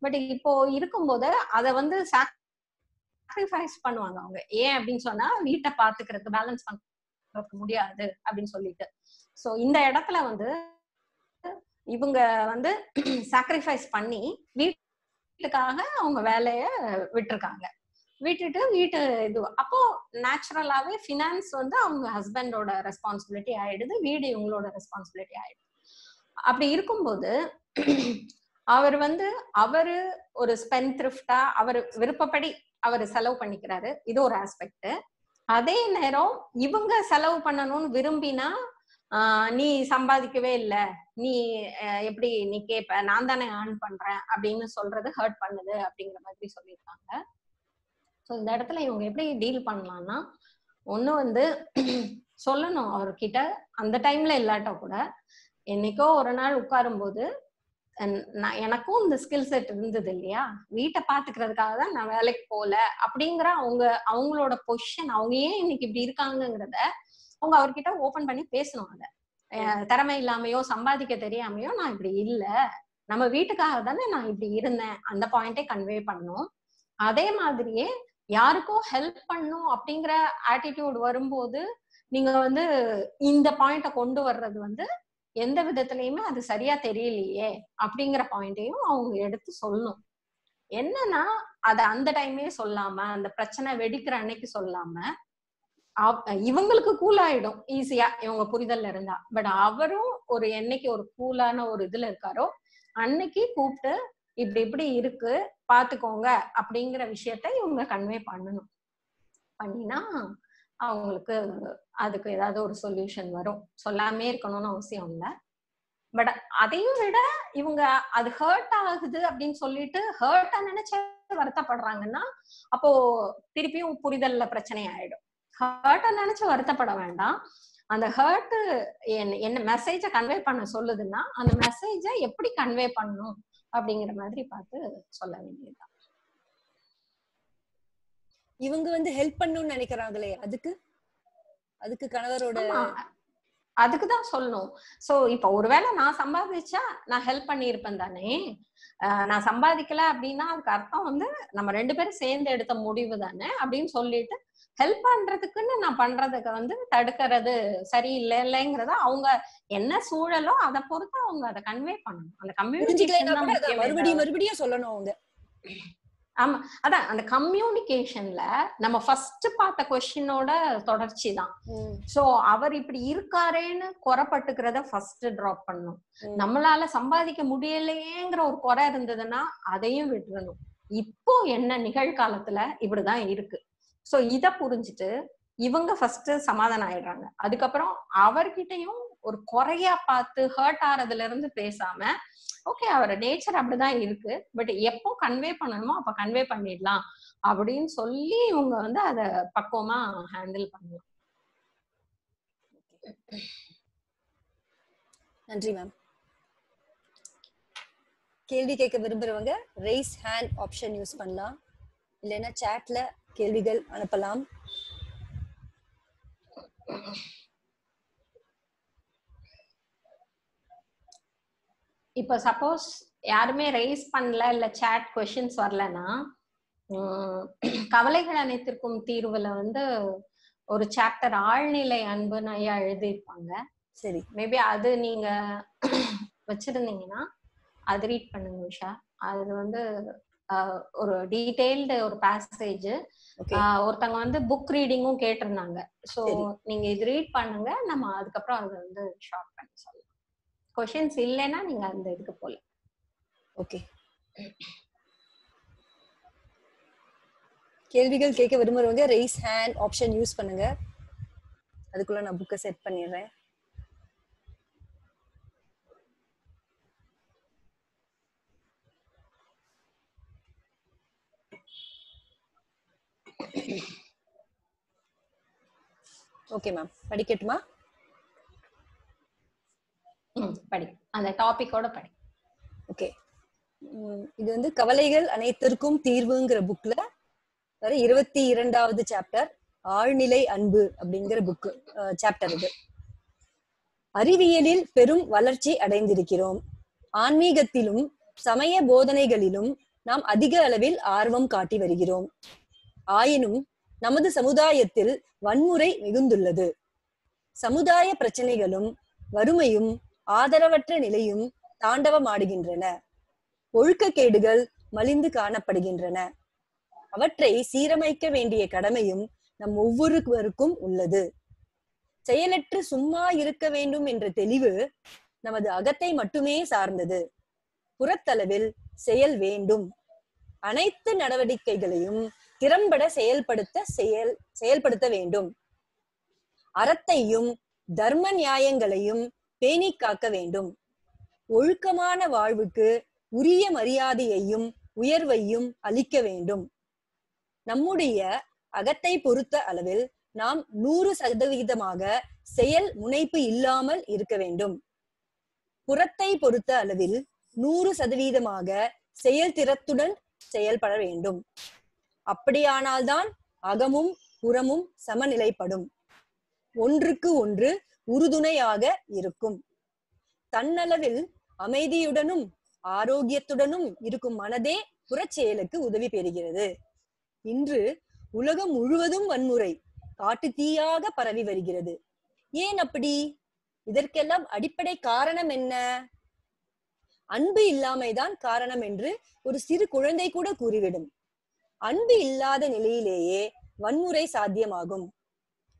பட் இப்போ இருக்கும்போது அதை வந்து சாக்ரிஃபைஸ் பண்ணுவாங்க அவங்க. ஏன் அப்படின்னு சொன்னா வீட்டை பாத்துக்கிறதுக்கு பேலன்ஸ் பண்றதுக்கு முடியாது அப்படின்னு சொல்லிட்டு. ஸோ இந்த இடத்துல வந்து இவங்க வந்து சாக்ரிஃபைஸ் பண்ணி வீட்டுக்காக அவங்க வேலைய விட்டுருக்காங்க. விட்டுட்டு வீட்டு இது அப்போ நேச்சுரலாவே ஃபினான்ஸ் வந்து அவங்க ஹஸ்பண்டோட ரெஸ்பான்சிபிலிட்டி ஆயிடுது வீடு இவங்களோட ரெஸ்பான்சிபிலிட்டி ஆயிடுது. அப்படி இருக்கும்போது அவர் வந்து அவரு ஒரு ஸ்பென் த்ரிஃப்டா அவர் விருப்பப்படி அவர் செலவு பண்ணிக்கிறாரு. இது ஒரு ஆஸ்பெக்ட் அதே நேரம் இவங்க செலவு பண்ணணும்னு விரும்பினா நீ சம்பாதிக்கவே இல்லை. நீ எப்படி நீ கேப்ப நான் தானே ஏர்ன் பண்றேன் அப்படின்னு சொல்றது ஹர்ட் பண்ணுது அப்படிங்கிற மாதிரி சொல்லியிருக்காங்க. ஸோ இந்த இடத்துல இவங்க எப்படி டீல் பண்ணலாம்னா ஒன்று வந்து சொல்லணும் அவர்கிட்ட. அந்த டைம்ல இல்லாட்டா கூட என்னைக்கோ ஒரு நாள் உட்காரும் போது எனக்கும் இந்த ஸ்கில் செட் இருந்தது இல்லையா? வீட்டை பாத்துக்கிறதுக்காக தான் நான் வேலைக்கு போல அப்படிங்கிற அவங்க அவங்களோட பொசிஷன் அவங்க ஏன் இன்னைக்கு இப்படி இருக்காங்கிறத அவங்க அவர்கிட்ட ஓபன் பண்ணி பேசணும் அத. திறமை இல்லாமையோ சம்பாதிக்க தெரியாமையோ நான் இப்படி இல்ல. நம்ம வீட்டுக்காக தானே நான் இப்படி இருந்தேன். அந்த பாயிண்டே கன்வே பண்ணும் அதே மாதிரியே யாருக்கோ ஹெல்ப் பண்ணும் அப்படிங்கிற ஆட்டிடியூட் வரும்போது நீங்க வந்து இந்த பாயிண்ட கொண்டு வர்றது வந்து எந்த விதத்துலயுமே அது சரியா தெரியலையே அப்படிங்கிற பாயிண்டையும் அவங்க எடுத்து சொல்லணும். என்னன்னா அத அந்த டைமே சொல்லாம அந்த பிரச்சனை வெடிக்கிற அன்னைக்கு சொல்லாம இவங்களுக்கு கூல் ஆயிடும். ஈஸியா இவங்க புரிதல்ல இருந்தா. பட் அவரும் ஒரு என்னைக்கு ஒரு கூலான ஒரு இதுல இருக்காரோ அன்னைக்கு கூப்பிட்டு இப்படி இப்படி இருக்கு பாத்துக்கோங்க அப்படிங்கிற விஷயத்த இவங்க கன்வே பண்ணணும். பண்ணினா அவங்களுக்கு அதுக்கு ஏதாவது ஒரு சொல்யூஷன் வரும். சொல்லாமே இருக்கணும்னு அவசியம் இல்லை. பட் அதையும் விட இவங்க அது ஹர்ட் ஆகுது அப்படின்னு சொல்லிட்டு ஹர்ட்டா நினைச்சு வருத்தப்படுறாங்கன்னா அப்போ திருப்பியும் புரிதல்ல பிரச்சனை ஆயிடும். ஹர்ட்டை நினைச்சு வருத்தப்பட வேண்டாம். அந்த ஹர்ட் என்ன மெசேஜ கன்வே பண்ண சொல்லுதுன்னா அந்த மெசேஜ எப்படி கன்வே பண்ணணும் அப்படிங்கிற மாதிரி பார்த்து சொல்ல வேண்டியதுதான். இவங்க வந்து ஹெல்ப் பண்ணணும்னு நினைக்கிறாங்களே அதுக்கு? அதுக்கு கணவரோட அதுக்குதான் சொல்லணும். சோ இப்ப ஒருவேளை நான் சம்பாதிச்சா நான் ஹெல்ப் பண்ணியிருப்பேன் தானே. நான் சம்பாதிக்கல அப்படின்னா அதுக்கு அர்த்தம் வந்து நம்ம ரெண்டு பேரும் சேர்ந்து எடுத்த முடிவு தானே அப்படின்னு சொல்லிட்டு ஹெல்ப் பண்றதுக்குன்னு நான் பண்றதுக்கு வந்து தடுக்கிறது சரியில்லை இல்லைங்கிறத அவங்க என்ன சூழலோ அதை பொறுத்து அவங்க அதை கன்வே பண்ணணும். அந்த கம்யூனிகேஷன் மறுபடியும் மறுபடியும் சொல்லணும் அவங்க. ஆமா. அதான் அந்த கம்யூனிகேஷன்ல நம்ம ஃபர்ஸ்ட் பார்த்த கொஸ்டினோட தொடர்ச்சி தான். சோ அவர் இப்படி இருக்காரேன்னு குறைப்பட்டுக்கிறத ஃபர்ஸ்ட் டிராப் பண்ணும் நம்மளால சம்பாதிக்க முடியலையேங்கிற ஒரு குறை இருந்ததுன்னா அதையும் விட்டுறணும். இப்போ என்ன நிகழ்காலத்துல இப்படிதான் இருக்கு. சோ இத புரிஞ்சுட்டு இவங்க ஃபர்ஸ்ட் சமாதானம் ஆயிடுறாங்க. அதுக்கப்புறம் அவர்கிட்டயும் ஒரு குறையா பார்த்து ஹர்ட் ஆறதுல இருந்து பேசாம ஓகே அவர் நேச்சர் அப்படிதான் இருக்கு. பட் எப்போ கன்வே பண்ணணுமோ அப்ப கன்வே பண்ணிடலாம் அப்படின்னு சொல்லி இவங்க வந்து அத பக்குவமா ஹேண்டில் பண்ணலாம். நன்றி மேம் கேள்வி கேட்க விரும்புறவங்க ரைஸ் ஹேண்ட் ஆப்ஷன் யூஸ் பண்ணலாம். இல்லைன்னா சாட்ல கேள்விகள் அனுப்பலாம். இப்ப சப்போஸ் யாருமே ரைஸ் பண்ணல இல்ல சாட் கொஷின்ஸ் வரலன்னா கவலைகள் அனைத்திற்கும் தீர்வுல வந்து ஒரு சாப்டர் ஆழ்நிலை அன்புன்னு ஐயா எழுதியிருப்பாங்க. சரி. மேபி அது நீங்க வச்சிருந்தீங்கன்னா அது ரீட் பண்ணுங்க உஷா. அது வந்து ஒரு டீடைல்டு ஒரு பேசேஜ் ஒருத்தவங்க வந்து புக் ரீடிங்கும் கேட்டிருந்தாங்க. ஸோ. நீங்க இது ரீட் பண்ணுங்க. நம்ம அதுக்கப்புறம் அதை வந்து ஷார்ட் பண்ணி சொல்லலாம். கொஷின்ஸ் இல்லைன்னா நீங்க அந்த இதுக்கு போகலாம். ஓகே. கேள்விகள் கேட்க விரும்புறவங்க ரைஸ் ஹேண்ட் ஆப்ஷன் யூஸ் பண்ணுங்க. அதுக்குள்ள நான் புக்கை செட் பண்ணிடுறேன். Okay ma'am படிக்கட்டுமா? படி. அந்த டாபிக்கோட படி. ஓகே இது வந்து கவலைகள் அனைத்திற்கும் தீர்வுங்கிற புக்ல வர இருபத்தி இரண்டாவது சாப்டர் ஆழ்நிலை அன்பு அப்படிங்கிற புக்கு சாப்டர் இது. அறிவியலில் பெரும் வளர்ச்சி அடைந்திருக்கிறோம். ஆன்மீகத்திலும் சமய போதனைகளிலும் நாம் அதிக அளவில் ஆர்வம் காட்டி வருகிறோம். ஆயினும் நமது சமுதாயத்தில் வன்முறை மிகுந்துள்ளது. சமுதாய பிரச்சனைகளும் வறுமையும் ஆதரவற்ற நிலையும் தாண்டவமாடுகின்றன. ஒழுக்கக்கேடுகள் மலிந்து காணப்படுகின்றன. அவற்றை சீரமைக்க வேண்டிய கடமையும் நம் ஒவ்வொருவருக்கும் உள்ளது. செயலற்று சும்மா இருக்க வேண்டும் என்ற தெளிவு நமது அகத்தை மட்டுமே சார்ந்தது. புறத்தளவில் செயல் வேண்டும். அனைத்து நடவடிக்கைகளையும் திறம்பட செயல்படுத்த செயல் செயல்படுத்த வேண்டும். அறத்தையும் தர்ம நியாயங்களையும் பேணி காக்க வேண்டும். ஒழுக்கமான வாழ்வுக்கு உரிய மரியாதையையும் உயர்வையும் அளிக்க வேண்டும். நம்முடைய அகத்தை பொறுத்த அளவில் நாம் நூறு சதவிகிதமாக செயல் முனைப்பு இல்லாமல் இருக்க வேண்டும். புறத்தை பொறுத்த அளவில் நூறு சதவீதமாக செயல்திறத்துடன் செயல்பட வேண்டும். அப்படியானால்தான் அகமும் புறமும் சமநிலைப்படும். ஒன்றுக்கு ஒன்று உறுதுணையாக இருக்கும். தன்னளவில் அமைதியுடனும் ஆரோக்கியத்துடனும் இருக்கும் மனதே புறச்செயலுக்கு உதவி பெறுகிறது. இன்று உலகம் முழுவதும் வன்முறை காட்டு தீயாக பரவி வருகிறது. ஏன் அப்படி? இதற்கெல்லாம் அடிப்படை காரணம் என்ன? அன்பு இல்லாமைதான் காரணம் என்று ஒரு சிறு குழந்தை கூட கூறிவிடும். அன்பு இல்லாத நிலையிலேயே வன்முறை சாத்தியமாகும்.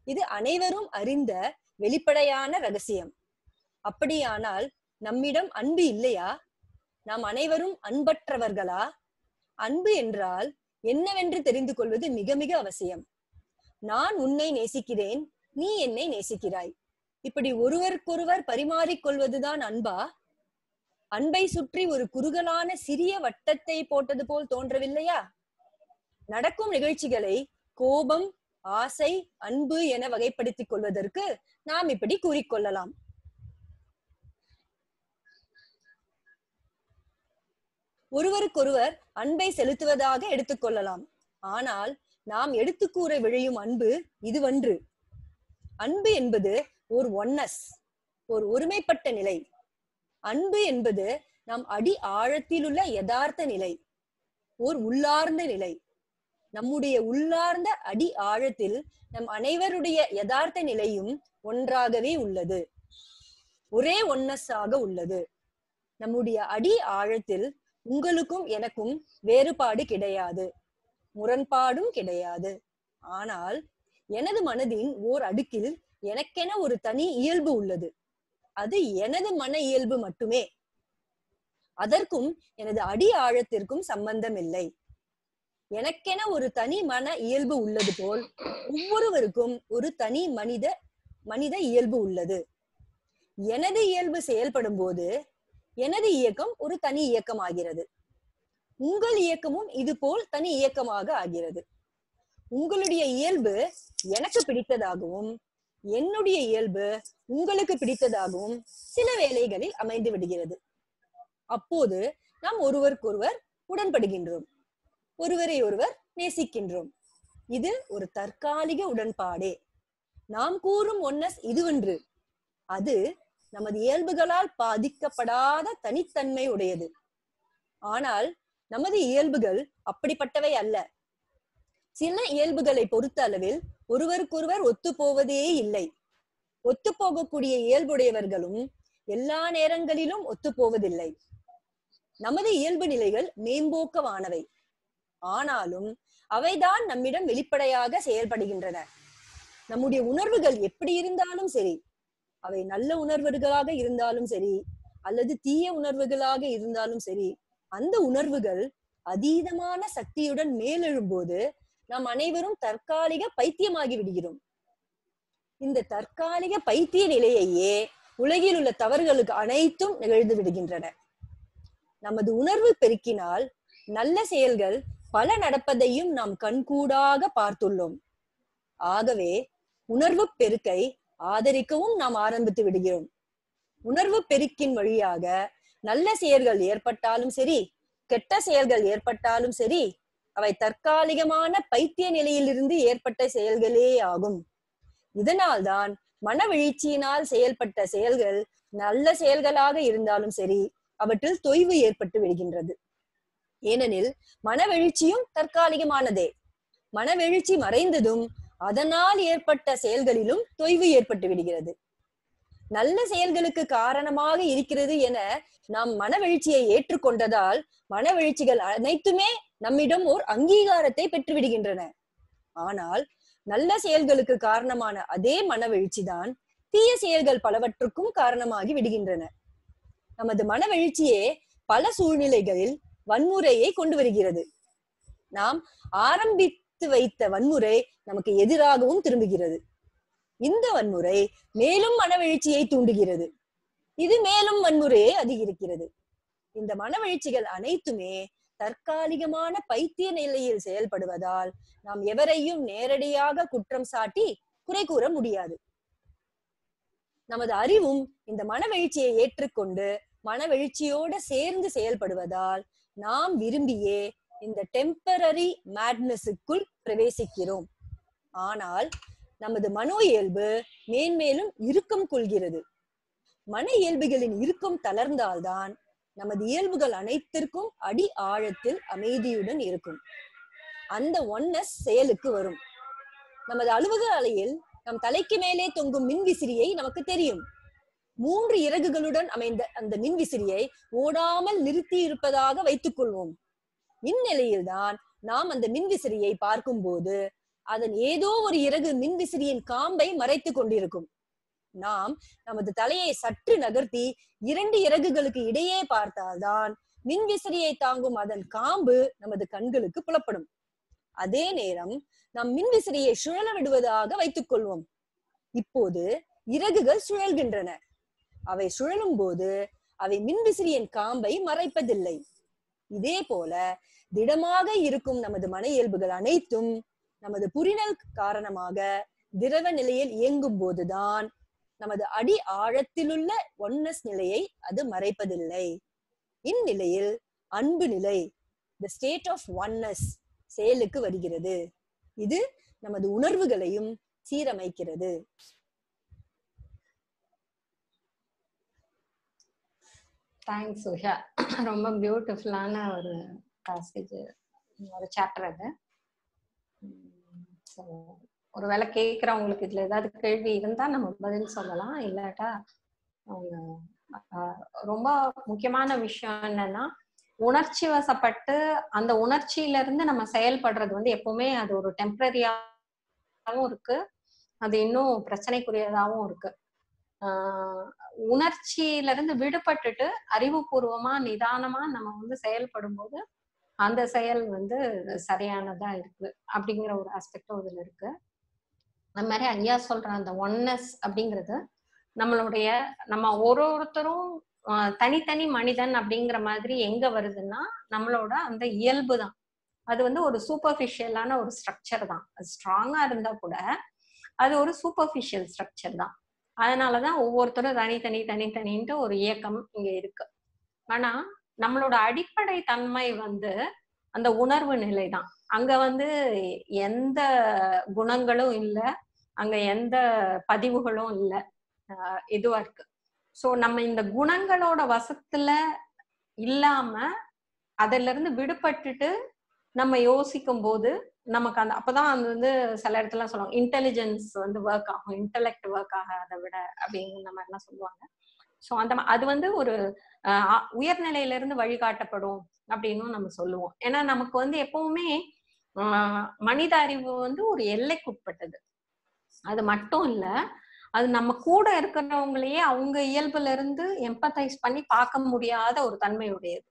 இது அனைவரும் அறிந்த வெளிப்படையான ரகசியம். அப்படியானால் நம்மிடம் அன்பு இல்லையா? நாம் அனைவரும் அன்பற்றவர்களா? அன்பு என்றால் என்னவென்று தெரிந்து கொள்வது மிக மிக அவசியம். நான் உன்னை நேசிக்கிறேன் நீ என்னை நேசிக்கிறாய். இப்படி ஒருவருக்கொருவர் பரிமாறிக் கொள்வதுதான் அன்பா? அன்பை சுற்றி ஒரு குறுகலான சிறிய வட்டத்தை போட்டது போல் தோன்றவில்லையா? நடக்கும் நிகழ்ச்சிகளை கோபம் ஆசை அன்பு என வகைப்படுத்திக் கொள்வதற்கு நாம் இப்படி கூறிக்கொள்ளலாம். ஒருவருக்கொருவர் அன்பை செலுத்துவதாக எடுத்துக்கொள்ளலாம் ஆனால் நாம் எடுத்து கூற விழையும் அன்பு இதுவன்று. அன்பு என்பது ஒரு ஒன்னஸ் ஒரு ஒருமைப்பட்ட நிலை. அன்பு என்பது நம் அடி ஆழத்திலுள்ள யதார்த்த நிலை ஓர் உள்ளார்ந்த நிலை. நம்முடைய உள்ளார்ந்த அடி ஆழத்தில் நம் அனைவருடைய யதார்த்த நிலையும் ஒன்றாகவே உள்ளது. ஒரே ஒன்னஸாக உள்ளது. நம்முடைய அடி ஆழத்தில் உங்களுக்கும் எனக்கும் வேறுபாடு கிடையாது. முரண்பாடும் கிடையாது. ஆனால் எனது மனதின் ஓர் அடுக்கில் எனக்கென ஒரு தனி இயல்பு உள்ளது. அது எனது மன இயல்பு மட்டுமே. அதற்கும் எனது அடி ஆழத்திற்கும் சம்பந்தம் இல்லை எனக்கென ஒரு தனி மன இயல்பு உள்ளது போல் ஒவ்வொருவருக்கும் ஒரு தனி மனித மனித இயல்பு உள்ளது. எனது இயல்பு செயல்படும் போது எனது இயக்கம் ஒரு தனி இயக்கம் ஆகிறது உங்கள் இயக்கமும் இது போல் தனி இயக்கமாக ஆகிறது. உங்களுடைய இயல்பு எனக்கு பிடித்ததாகவும் என்னுடைய இயல்பு உங்களுக்கு பிடித்ததாகவும் சில வேளைகளில் அமைந்து விடுகிறது. அப்போது நாம் ஒருவருக்கொருவர் உடன்படுகின்றோம். ஒருவரை ஒருவர் நேசிக்கின்றோம். இது ஒரு தற்காலிக உடன்பாடே. நாம் கூறும் ஒன்னஸ் இதுவென்று. அது நமது இயல்புகளால் பாதிக்கப்படாத தனித்தன்மை உடையது. ஆனால் நமது இயல்புகள் அப்படிப்பட்டவை அல்ல. சில இயல்புகளை பொறுத்த அளவில் ஒருவருக்கொருவர் ஒத்துப்போவதே இல்லை. ஒத்துப்போகக்கூடிய இயல்புடையவர்களும் எல்லா நேரங்களிலும் ஒத்துப்போவதில்லை. நமது இயல்பு நிலைகள் மேம்போக்கமானவை. ஆனாலும் அவைதான் நம்மிடம் வெளிப்படையாக செயல்படுகின்றன. நம்முடைய உணர்வுகள் எப்படி இருந்தாலும் சரி அவை நல்ல உணர்வுகளாக இருந்தாலும் சரி அல்லது தீய உணர்வுகளாக இருந்தாலும் சரி அந்த உணர்வுகள் அதீதமான சக்தியுடன் மேலெழும்போது நாம் அனைவரும் தற்காலிக பைத்தியமாகி விடுகிறோம். இந்த தற்காலிக பைத்திய நிலையையே உலகில் உள்ள தவறுகளுக்கு அனைத்தும் நிகழ்ந்து விடுகின்றன. நமது உணர்வு பெருக்கினால் நல்ல செயல்கள் பல நடப்பதையும் நாம் கண்கூடாக பார்த்துள்ளோம். ஆகவே உணர்வு பெருக்கை ஆதரிக்கவும் நாம் ஆரம்பித்து விடுகிறோம். உணர்வு பெருக்கின் வழியாக நல்ல செயல்கள் ஏற்பட்டாலும் சரி கெட்ட செயல்கள் ஏற்பட்டாலும் சரி அவை தற்காலிகமான பைத்திய நிலையிலிருந்து ஏற்பட்ட செயல்களே ஆகும். இதனால்தான் மனவெழுச்சியினால் செயல்பட்ட செயல்கள் நல்ல செயல்களாக இருந்தாலும் சரி அவற்றில் தொய்வு ஏற்பட்டு விடுகின்றது. ஏனெனில் மனவெழுச்சியும் தற்காலிகமானதே. மனவெழுச்சி மறைந்ததும் அதனால் ஏற்பட்ட செயல்களிலும் தொய்வு ஏற்பட்டு விடுகிறது. நல்ல செயல்களுக்கு காரணமாக இருக்கிறது என நாம் மனவெழுச்சியை ஏற்றுக்கொண்டதால் மனவெழுச்சிகள் அனைத்துமே நம்மிடம் ஓர் அங்கீகாரத்தை பெற்று விடுகின்றன ஆனால் நல்ல செயல்களுக்கு காரணமான அதே மனவெழுச்சிதான் தீய செயல்கள் பலவற்றுக்கும் காரணமாகி விடுகின்றன. நமது மனவெழுச்சியே பல சூழ்நிலைகளில் வன்முறையை கொண்டு வருகிறது. நாம் ஆரம்பித்து வைத்த வன்முறை நமக்கு எதிராகவும் திரும்புகிறது. இந்த வன்முறை மேலும் மனவெழுச்சியை தூண்டுகிறது. இது மேலும் வன்முறையை அதிகரிக்கிறது. இந்த மனவெழுச்சிகள் அனைத்துமே தற்காலிகமான பைத்திய நிலையில் செயல்படுவதால் நாம் எவரையும் நேரடியாக குற்றம் சாட்டி குறை கூற முடியாது. நமது அறிவும் இந்த மனவெழுச்சியை ஏற்றுக்கொண்டு மனவெழுச்சியோடு சேர்ந்து செயல்படுவதால் நாம் விரும்பியே இந்த டெம்பரரி மேட்னஸுக்குள் பிரவேசிக்கிறோம். ஆனால் நமது மனோ இயல்பு மேன்மேலும் இறுக்கம் கொள்கிறது. மன இயல்புகளின் இறுக்கம் தளர்ந்தால்தான் நமது இயல்புகள் அனைத்திற்கும் அடி ஆழத்தில் அமைதியுடன் இருக்கும். அந்த ஒன்னஸ் செயலுக்கு வரும். நமது அலுவலக அலையில் நம் தலைக்கு மேலே தொங்கும் மின்விசிறியை நமக்கு தெரியும். மூன்று இறகுகளுடன் அமைந்த அந்த மின்விசிறியை ஓடாமல் நிறுத்தி இருப்பதாக வைத்துக் கொள்வோம் இந்நிலையில்தான் நாம் அந்த மின்விசிறியை பார்க்கும் போது அதன் ஏதோ ஒரு இறகு மின்விசிறியின் காம்பை மறைத்து கொண்டிருக்கும். நாம் நமது தலையை சற்று நகர்த்தி இரண்டு இறகுகளுக்கு இடையே பார்த்தால்தான் மின்விசிறியை தாங்கும் அதன் காம்பு நமது கண்களுக்கு புலப்படும். அதே நேரம் நம் மின்விசிறியை சுழல விடுவதாக வைத்துக் கொள்வோம் இப்போது இறகுகள் சுழல்கின்றன. அவை சுழலும் போது அவை மின்விசிறியின் காம்பை மறைப்பதில்லை. இதே போல திடமாக இருக்கும் நமது மன இயல்புகள் அனைத்தும் நமது புரிதல் காரணமாக திரவ நிலையில் இயங்கும் போதுதான் நமது அடி ஆழத்திலுள்ள ஒன்னஸ் நிலையை அது மறைப்பதில்லை. இந்நிலையில் அன்பு நிலை த ஸ்டேட் ஆஃப் ஒன்னஸ் செயலுக்கு வருகிறது. இது நமது உணர்வுகளையும் சீரமைக்கிறது. தேங்க்ஸ் சுஷா ரொம்ப பியூட்டிஃபுல்லான ஒரு பேசேஜ் ஒரு சாப்டர் அது. ஸோ ஒருவேளை கேட்குறவங்களுக்கு இதுல ஏதாவது கேள்வி இருந்தா நம்ம பதில் சொல்லலாம். இல்லாட்டா அவங்க ரொம்ப முக்கியமான விஷயம் என்னன்னா உணர்ச்சி வசப்பட்டு அந்த உணர்ச்சியில இருந்து நம்ம செயல்படுறது வந்து எப்பவுமே அது ஒரு டெம்பரரியாவும் இருக்கு. அது இன்னும் பிரச்சனைக்குரியதாகவும் இருக்கு. உணர்ச்சியில இருந்து விடுபட்டுட்டு அறிவுபூர்வமா நிதானமா நம்ம வந்து செயல்படும் போது அந்த செயல் வந்து சரியானதா இருக்கு அப்படிங்கிற ஒரு ஆஸ்பெக்டும் இதுல இருக்கு. அது மாதிரி ஐயா சொல்ற அந்த ஒன்னஸ் அப்படிங்கிறது நம்மளுடைய நம்ம ஒரு ஒருத்தரும் தனித்தனி மனிதன் அப்படிங்கிற மாதிரி எங்க வருதுன்னா நம்மளோட அந்த இயல்பு தான். அது வந்து ஒரு சூப்பர்ஃபிஷியலான ஒரு ஸ்ட்ரக்சர் தான். அது ஸ்ட்ராங்கா இருந்தா கூட அது ஒரு சூப்பர்ஃபிஷியல் ஸ்ட்ரக்சர் தான். அதனாலதான் ஒவ்வொருத்தரும் தனித்தனி தனித்தனின்ட்டு ஒரு இயக்கம் இங்க இருக்கு. ஆனா நம்மளோட அடிப்படை தன்மை வந்து அந்த உணர்வு நிலை தான் அங்க வந்து எந்த குணங்களும் இல்லை. அங்க எந்த பதிவுகளும் இல்லை. இதுவா இருக்கு. சோ நம்ம இந்த குணங்களோட வசத்துல இல்லாம அதுல இருந்து விடுபட்டுட்டு நம்ம யோசிக்கும் போது நமக்கு அந்த அப்பதான் அது வந்து சில இடத்துல சொல்லுவாங்க இன்டெலிஜென்ஸ் வந்து ஒர்க் ஆகும் இன்டெலெக்ட் ஒர்க் ஆகாத விட அப்படிங்கிற மாதிரிலாம் சொல்லுவாங்க. ஸோ அந்த அது வந்து ஒரு ஆஹ் உயர்நிலையில இருந்து வழிகாட்டப்படும் அப்படின்னும் நம்ம சொல்லுவோம். ஏன்னா நமக்கு வந்து எப்பவுமே மனித அறிவு வந்து ஒரு எல்லைக்குட்பட்டது. அது மட்டும் இல்ல அது நம்ம கூட இருக்கிறவங்களையே அவங்க இயல்புல இருந்து எம்பத்தைஸ் பண்ணி பார்க்க முடியாத ஒரு தன்மையுடையது.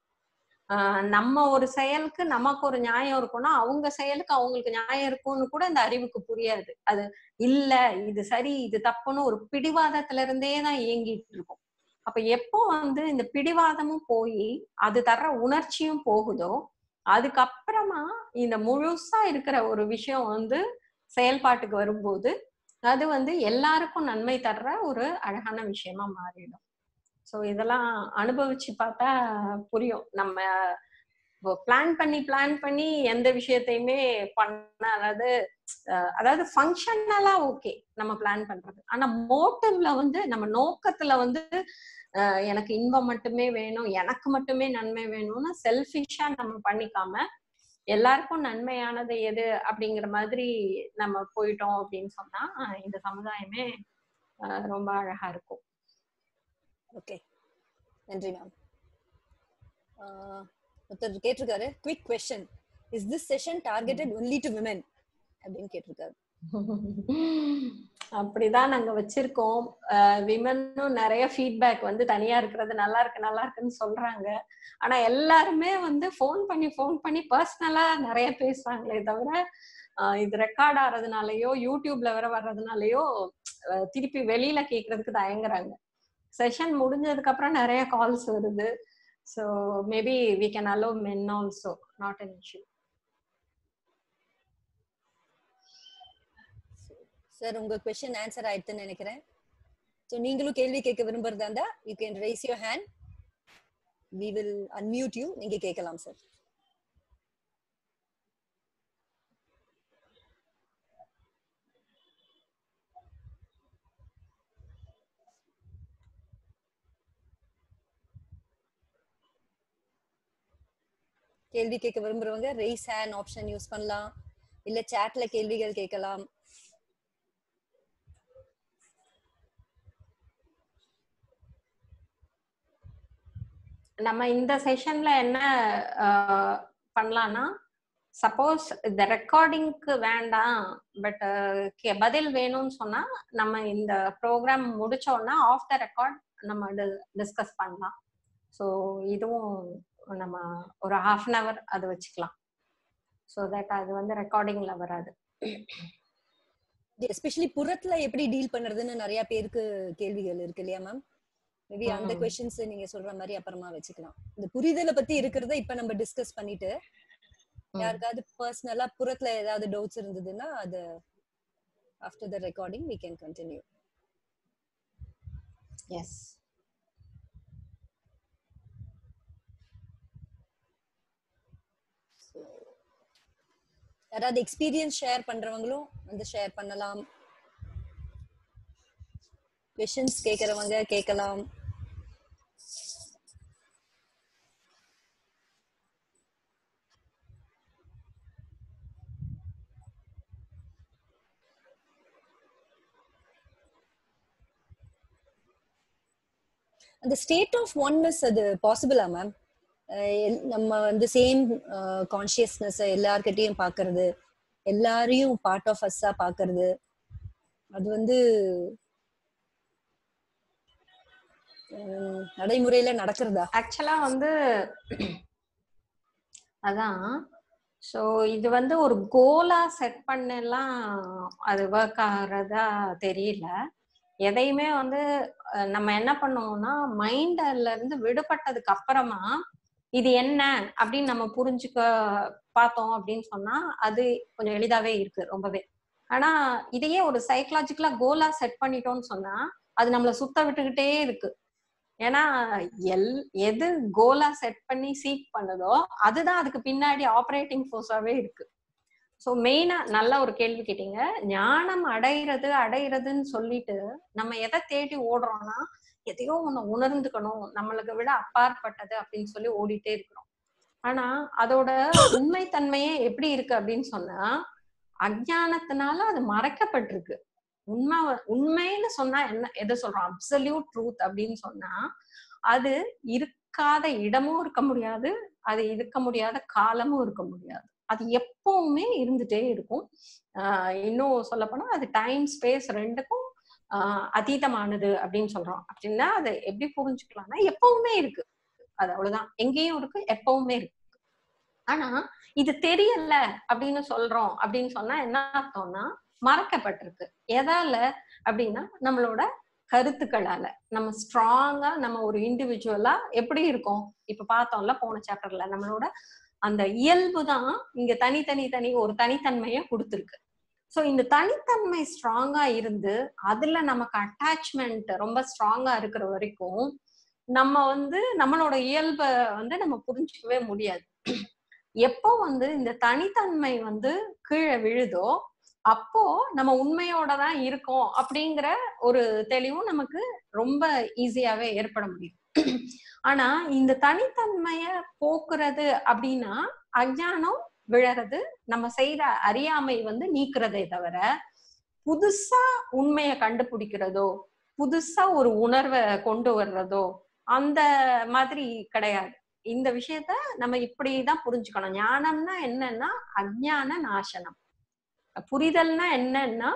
நம்ம ஒரு செயலுக்கு நமக்கு ஒரு நியாயம் இருக்கும்னா அவங்க செயலுக்கு அவங்களுக்கு நியாயம் இருக்கும்னு கூட இந்த அறிவுக்கு புரியாது. அது இல்ல இது சரி இது தப்புன்னு ஒரு பிடிவாதத்துல இருந்தே தான் இயங்கிட்டு இருக்கும். அப்ப எப்போ வந்து இந்த பிடிவாதமும் போய் அது தர்ற உணர்ச்சியும் போகுதோ அதுக்கப்புறமா இந்த முழுசா இருக்கிற ஒரு விஷயம் வந்து செயல்பாட்டுக்கு வரும்போது அது வந்து எல்லாருக்கும் நன்மை தர்ற ஒரு அழகான விஷயமா மாறிடும். ஸோ இதெல்லாம் அனுபவிச்சு பார்த்தா புரியும். நம்ம பிளான் பண்ணி பிளான் பண்ணி எந்த விஷயத்தையுமே பண்ண அதாவது அதாவது ஃபங்க்ஷனலா ஓகே நம்ம பிளான் பண்றது. ஆனா மோட்டிவ்ல வந்து நம்ம நோக்கத்துல வந்து எனக்கு இன்பம் மட்டுமே வேணும் எனக்கு மட்டுமே நன்மை வேணும்னு செல்ஃபிஷா நம்ம பண்ணிக்காம எல்லாருக்கும் நன்மையானது எது அப்படிங்கிற மாதிரி நம்ம போயிட்டோம் அப்படின்னு சொன்னா இந்த சமுதாயமே ரொம்ப அழகா இருக்கும். ஓகே. நன்றி மேம் ஒருத்தர் கேட்டிருக்காரு quick question is this session targeted only to women அப்படின்னு கேட்டிருக்காரு. அப்படிதான் நாங்க வச்சிருக்கோம். விமனும் நிறைய ஃபீட்பேக் வந்து தனியா இருக்கிறது நல்லா இருக்கு நல்லா இருக்குன்னு சொல்றாங்க. ஆனா எல்லாருமே வந்து ஃபோன் பண்ணி ஃபோன் பண்ணி பர்சனலா நிறைய பேசுறாங்களே தவிர இது ரெக்கார்ட் ஆறதுனாலயோ யூடியூப்ல வேற வர்றதுனாலயோ திருப்பி வெளியில கேக்குறதுக்கு தயங்குறாங்க. செஷன் முடிஞ்சதுக்கு அப்புறம் நிறைய கால்ஸ் வருது. So maybe we can allow men also not an issue sir உங்க கொஸ்டின் ஆன்சர் ஆயிடுதுன்னு நினைக்கிறேன். ஸோ நீங்களும் கேள்வி கேட்க விரும்புறதா இருந்தா you can raise your hand we will unmute you நீங்க கேட்கலாம் சார் கேள்வி கேட்க விரும்புறவங்க ரைஸ் ஹேண்ட் ஆப்ஷன் யூஸ் பண்ணலாம். இல்ல சாட்ல கேள்விகள் கேட்கலாம். நம்ம இந்த செஷன்ல என்ன ஆஹ், பண்ணலாம்னா சப்போஸ் இந்த ரெக்கார்டிங்க்கு வேண்டாம் பட் பதில் வேணும்னு சொன்னா நம்ம இந்த ப்ரோக்ராம் முடிச்சோம்னா ஆஃப் த ரெக்கார்ட் நம்ம டிஸ்கஸ் பண்ணலாம். ஸோ இதுவும் நம்ம ஒரு ஹாஃப் அன் அவர் அது வச்சுக்கலாம். ஸோ தட் அது வந்து ரெக்கார்டிங்ல வராது. எஸ்பெஷலி புறத்துல எப்படி டீல் பண்றதுன்னு நிறைய பேருக்கு கேள்விகள் இருக்கு இல்லையா மேம் மேபி அந்த. கொஸ்டின்ஸ் நீங்க சொல்ற மாதிரி அப்புறமா வச்சுக்கலாம். இந்த புரிதலை பத்தி இருக்கிறத இப்ப நம்ம டிஸ்கஸ் பண்ணிட்டு. யாருக்காவது பர்சனலா புறத்துல ஏதாவது டவுட்ஸ் இருந்ததுன்னா அது after the recording we can continue yes யாராவது எக்ஸ்பீரியன்ஸ் ஷேர் பண்றவங்களும் வந்து ஷேர் பண்ணலாம். கொஷின்ஸ் கேக்குறவங்க கேட்கலாம் அந்த ஸ்டேட் ஆஃப் ஒன்னஸ் அது பாசிபிளா மேம் நம்ம வந்து சேம் கான்சியஸ்னஸ் எல்லார்கிட்டையும் பாக்குறது எல்லாரையும் பார்ட் ஆஃப் அஸ்ஸா பாக்குறது. அது வந்து நடைமுறையில நடக்கிறதா? ஆக்சுவலா வந்து அதான். ஸோ இது வந்து ஒரு கோலா செட் பண்ணலாம் அது ஒர்க் ஆகுறதா தெரியல. எதையுமே வந்து நம்ம என்ன பண்ணுவோம்னா மைண்ட்ல இருந்து விடுபட்டதுக்கு அப்புறமா இது என்ன அப்படின்னு நம்ம புரிஞ்சுக்க பார்த்தோம் அப்படின்னு சொன்னா அது கொஞ்சம் எளிதாவே இருக்கு ரொம்பவே. ஆனா இதையே ஒரு சைக்கலாஜிக்கலா கோலா செட் பண்ணிட்டோம்னு சொன்னா அது நம்மள சுத்த விட்டுக்கிட்டே இருக்கு. ஏன்னா எல் எது கோலா செட் பண்ணி சீக் பண்ணுதோ அதுதான் அதுக்கு பின்னாடி ஆப்ரேட்டிங் ஃபோர்ஸாவே இருக்கு. ஸோ மெயினா நல்ல ஒரு கேள்வி கேட்டீங்க. ஞானம் அடைகிறது அடையிறதுன்னு சொல்லிட்டு நம்ம எதை தேடி ஓடுறோம்னா எதையோ ஒண்ணு உணர்ந்துக்கணும். நம்மளுக்கு விட அப்பாற்பட்டது அப்படின்னு சொல்லி ஓடிட்டே இருக்கிறோம். ஆனா அதோட உண்மைத்தன்மையே எப்படி இருக்கு அப்படின்னு சொன்னா அஜானத்தினால அது மறைக்கப்பட்டிருக்கு. உண்மை உண்மைன்னு சொன்னா என்ன எதை சொல்றோம்? அப்சல்யூட் ட்ரூத் அப்படின்னு சொன்னா அது இருக்காத இடமும் இருக்க முடியாது அது இருக்க முடியாத காலமும் இருக்க முடியாது. அது எப்பவுமே இருந்துட்டே இருக்கும். ஆஹ் இன்னும் சொல்ல போனா அது டைம் ஸ்பேஸ் ரெண்டுக்கும் அதீதமானது அப்படின்னு சொல்றோம். அப்படின்னா அதை எப்படி புரிஞ்சுக்கலாம்னா எப்பவுமே இருக்கு. அது அவ்வளவுதான். எங்கேயும் இருக்கு எப்பவுமே இருக்கு. ஆனா இது தெரியல அப்படின்னு சொல்றோம் அப்படின்னு சொன்னா என்ன அர்த்தம்னா மறக்கப்பட்டிருக்கு. எதால அப்படின்னா நம்மளோட கருத்துக்களால. நம்ம ஸ்ட்ராங்கா நம்ம ஒரு இண்டிவிஜுவலா எப்படி இருக்கோம்? இப்ப பார்த்தோம்ல போன சாப்டர்ல நம்மளோட அந்த இயல்பு தான் இங்க தனித்தனி தனி ஒரு தனித்தன்மையை கொடுத்துருக்கு. சோ இந்த தனித்தன்மை ஸ்ட்ராங்கா இருந்து அதுல நமக்கு அட்டாச்மெண்ட் ரொம்ப ஸ்ட்ராங்கா இருக்கிற வரைக்கும் நம்ம வந்து நம்மளோட இயல்பை வந்து நம்ம புரிஞ்சுக்கவே முடியாது. எப்போ வந்து இந்த தனித்தன்மை வந்து கீழே விழுதோ அப்போ நம்ம உண்மையோட தான் இருக்கோம் அப்படிங்கிற ஒரு தெளிவும் நமக்கு ரொம்ப ஈஸியாவே ஏற்பட முடியும். ஆனா இந்த தனித்தன்மைய போக்குறது அப்படின்னா அஞ்ஞானம் விழறது. நம்ம செய்யற அறியாமை வந்து நீக்கிறதே தவிர புதுசா உண்மைய கண்டுபிடிக்கிறதோ புதுசா ஒரு உணர்வை கொண்டு வர்றதோ அந்த மாதிரி கிடையாது. இந்த விஷயத்த நம்ம இப்படிதான் புரிஞ்சுக்கணும். ஞானம்னா என்னன்னா அஜ்ஞான நாசனம். புரிதல்னா என்னன்னா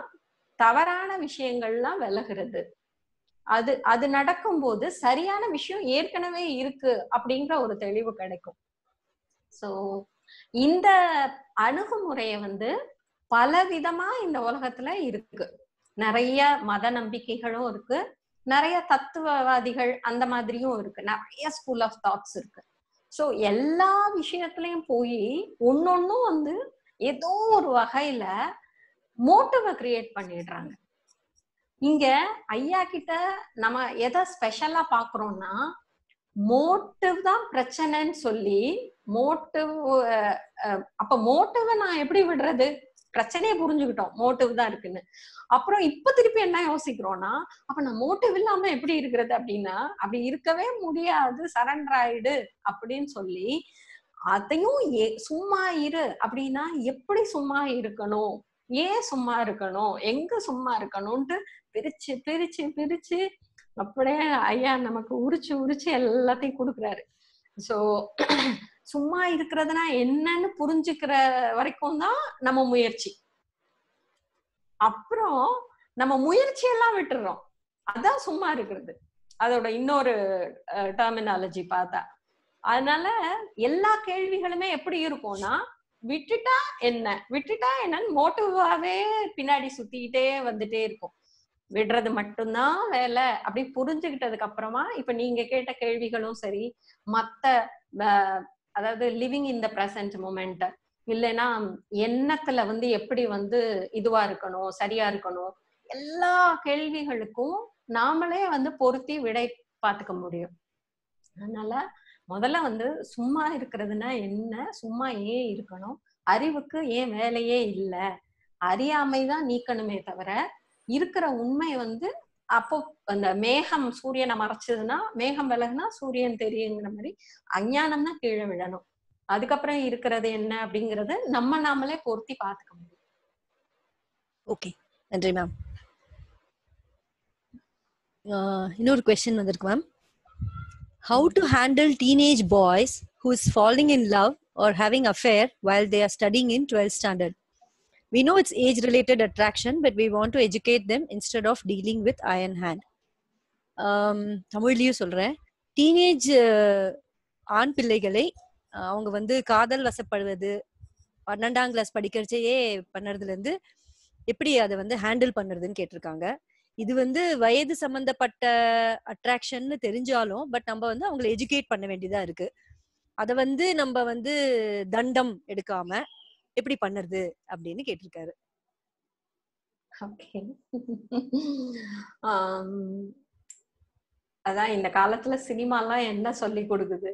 தவறான விஷயங்கள்லாம் விலகிறது. அது அது நடக்கும்போது சரியான விஷயம் ஏற்கனவே இருக்கு அப்படிங்கிற ஒரு தெளிவு கிடைக்கும். சோ இந்த அணுகுமுறையை வந்து பல விதமா இந்த உலகத்துல இருக்கு. நிறைய மத நம்பிக்கைகளும் இருக்கு. நிறைய தத்துவவாதிகள் அந்த மாதிரியும் இருக்கு. நிறைய ஸ்கூல் ஆஃப் தாட்ஸ் இருக்கு. சோ எல்லா விஷயத்துலயும் போய் ஒன்னொன்னும் வந்து ஏதோ ஒரு வகையில மோட்டிவை கிரியேட் பண்ணிடுறாங்க. இங்க ஐயா கிட்ட நம்ம எதை ஸ்பெஷலா பாக்குறோம்னா மோட்டிவ் தான் பிரச்சனைன்னு சொல்லி மோட்டிவ் அப்ப மோட்டிவ் நான் எப்படி விடுறது? பிரச்சனையை புரிஞ்சுக்கிட்டோம். மோட்டிவ் தான் இருக்குன்னு. அப்புறம் இப்ப திருப்பி என்ன யோசிக்கிறோம்னா அப்ப நான் மோட்டிவ் இல்லாம எப்படி இருக்கிறது அப்படின்னா அப்படி இருக்கவே முடியாது. சரண்டர் ஆயிடு அப்படின்னு சொல்லி அதையும் ஏ- சும்மா இரு. அப்படின்னா எப்படி சும்மா இருக்கணும்? ஏன் சும்மா இருக்கணும்? எங்க சும்மா இருக்கணும்ட்டு பிரிச்சு பிரிச்சு பிரிச்சு அப்படியே ஐயா நமக்கு உரிச்சு உரிச்சு எல்லாத்தையும் கொடுக்குறாரு. சோ சும்மா இருக்கிறதுனா என்னன்னு புரிஞ்சுக்கிற வரைக்கும் தான் நம்ம முயற்சி. அப்புறம் நம்ம முயற்சி எல்லாம் விட்டுறோம். அதான் சும்மா இருக்கிறது. அதோட இன்னொரு டெர்மினாலஜி பார்த்தா. அதனால எல்லா கேள்விகளுமே எப்படி இருக்கும்னா விட்டுட்டா என்ன? விட்டுட்டா என்னன்னு மோட்டிவாவே பின்னாடி சுத்திக்கிட்டே வந்துட்டே இருக்கும். விடுறது மட்டும்தான் வேலை. அப்படி புரிஞ்சுக்கிட்டதுக்கு அப்புறமா இப்ப நீங்க கேட்ட கேள்விகளும் சரி மத்த அதாவது living in the present moment இல்லைன்னா எண்ணத்துல வந்து எப்படி வந்து இதுவா இருக்கணும் சரியா இருக்கணும் எல்லா கேள்விகளுக்கும் நாமளே வந்து பொருத்தி விடை பார்த்துக்க முடியும். அதனால முதல்ல வந்து சும்மா இருக்கிறதுனா என்ன? சும்மா ஏன் இருக்கணும்? அறிவுக்கு ஏன் வேலையே இல்லை? அறியாமை தான் நீக்கணுமே தவிர இருக்கிற உண்மை வந்து அப்போ அந்த மேகம் சூரியனை மறைச்சதுன்னா மேகம் விலகுனா சூரியன் தெரியுங்கிற மாதிரி அஞ்ஞானம் தான் கீழே விழணும். அதுக்கப்புறம் இருக்கிறது என்ன அப்படிங்கறத நம்ம நாமளே பொருத்தி பார்த்துக்க முடியும். ஓகே. நன்றி மேம் இன்னொரு கொஸ்டின் வந்திருக்கு ma'am how to handle teenage boys who is falling in love or having affair while they are studying in twelfth standard we know it's age related attraction but we want to educate them instead of dealing with iron hand. Um, தமிழ்லயும் சொல்றேன். Teenage uh, ஆண் பிள்ளைகளை uh, அவங்க வந்து காதல் வசப்படுவது பன்னெண்டாம் class படிக்கிறச்சையே பண்ணுறதுல இருந்து எப்படி அதை வந்து ஹேண்டில் பண்ணுறதுன்னு கேட்டிருக்காங்க. இது வந்து வயது சம்பந்தப்பட்ட அட்ராக்ஷன்னு தெரிஞ்சாலும் பட் நம்ம வந்து அவங்களை எஜுகேட் பண்ண வேண்டியதா இருக்கு. அதை வந்து நம்ம வந்து தண்டம் எடுக்காம எப்படி பண்ணுறது அப்படின்னு கேட்டிருக்காரு. ஓகே um, அதான் இந்த காலத்துல சினிமாலாம் என்ன சொல்லி கொடுக்குது?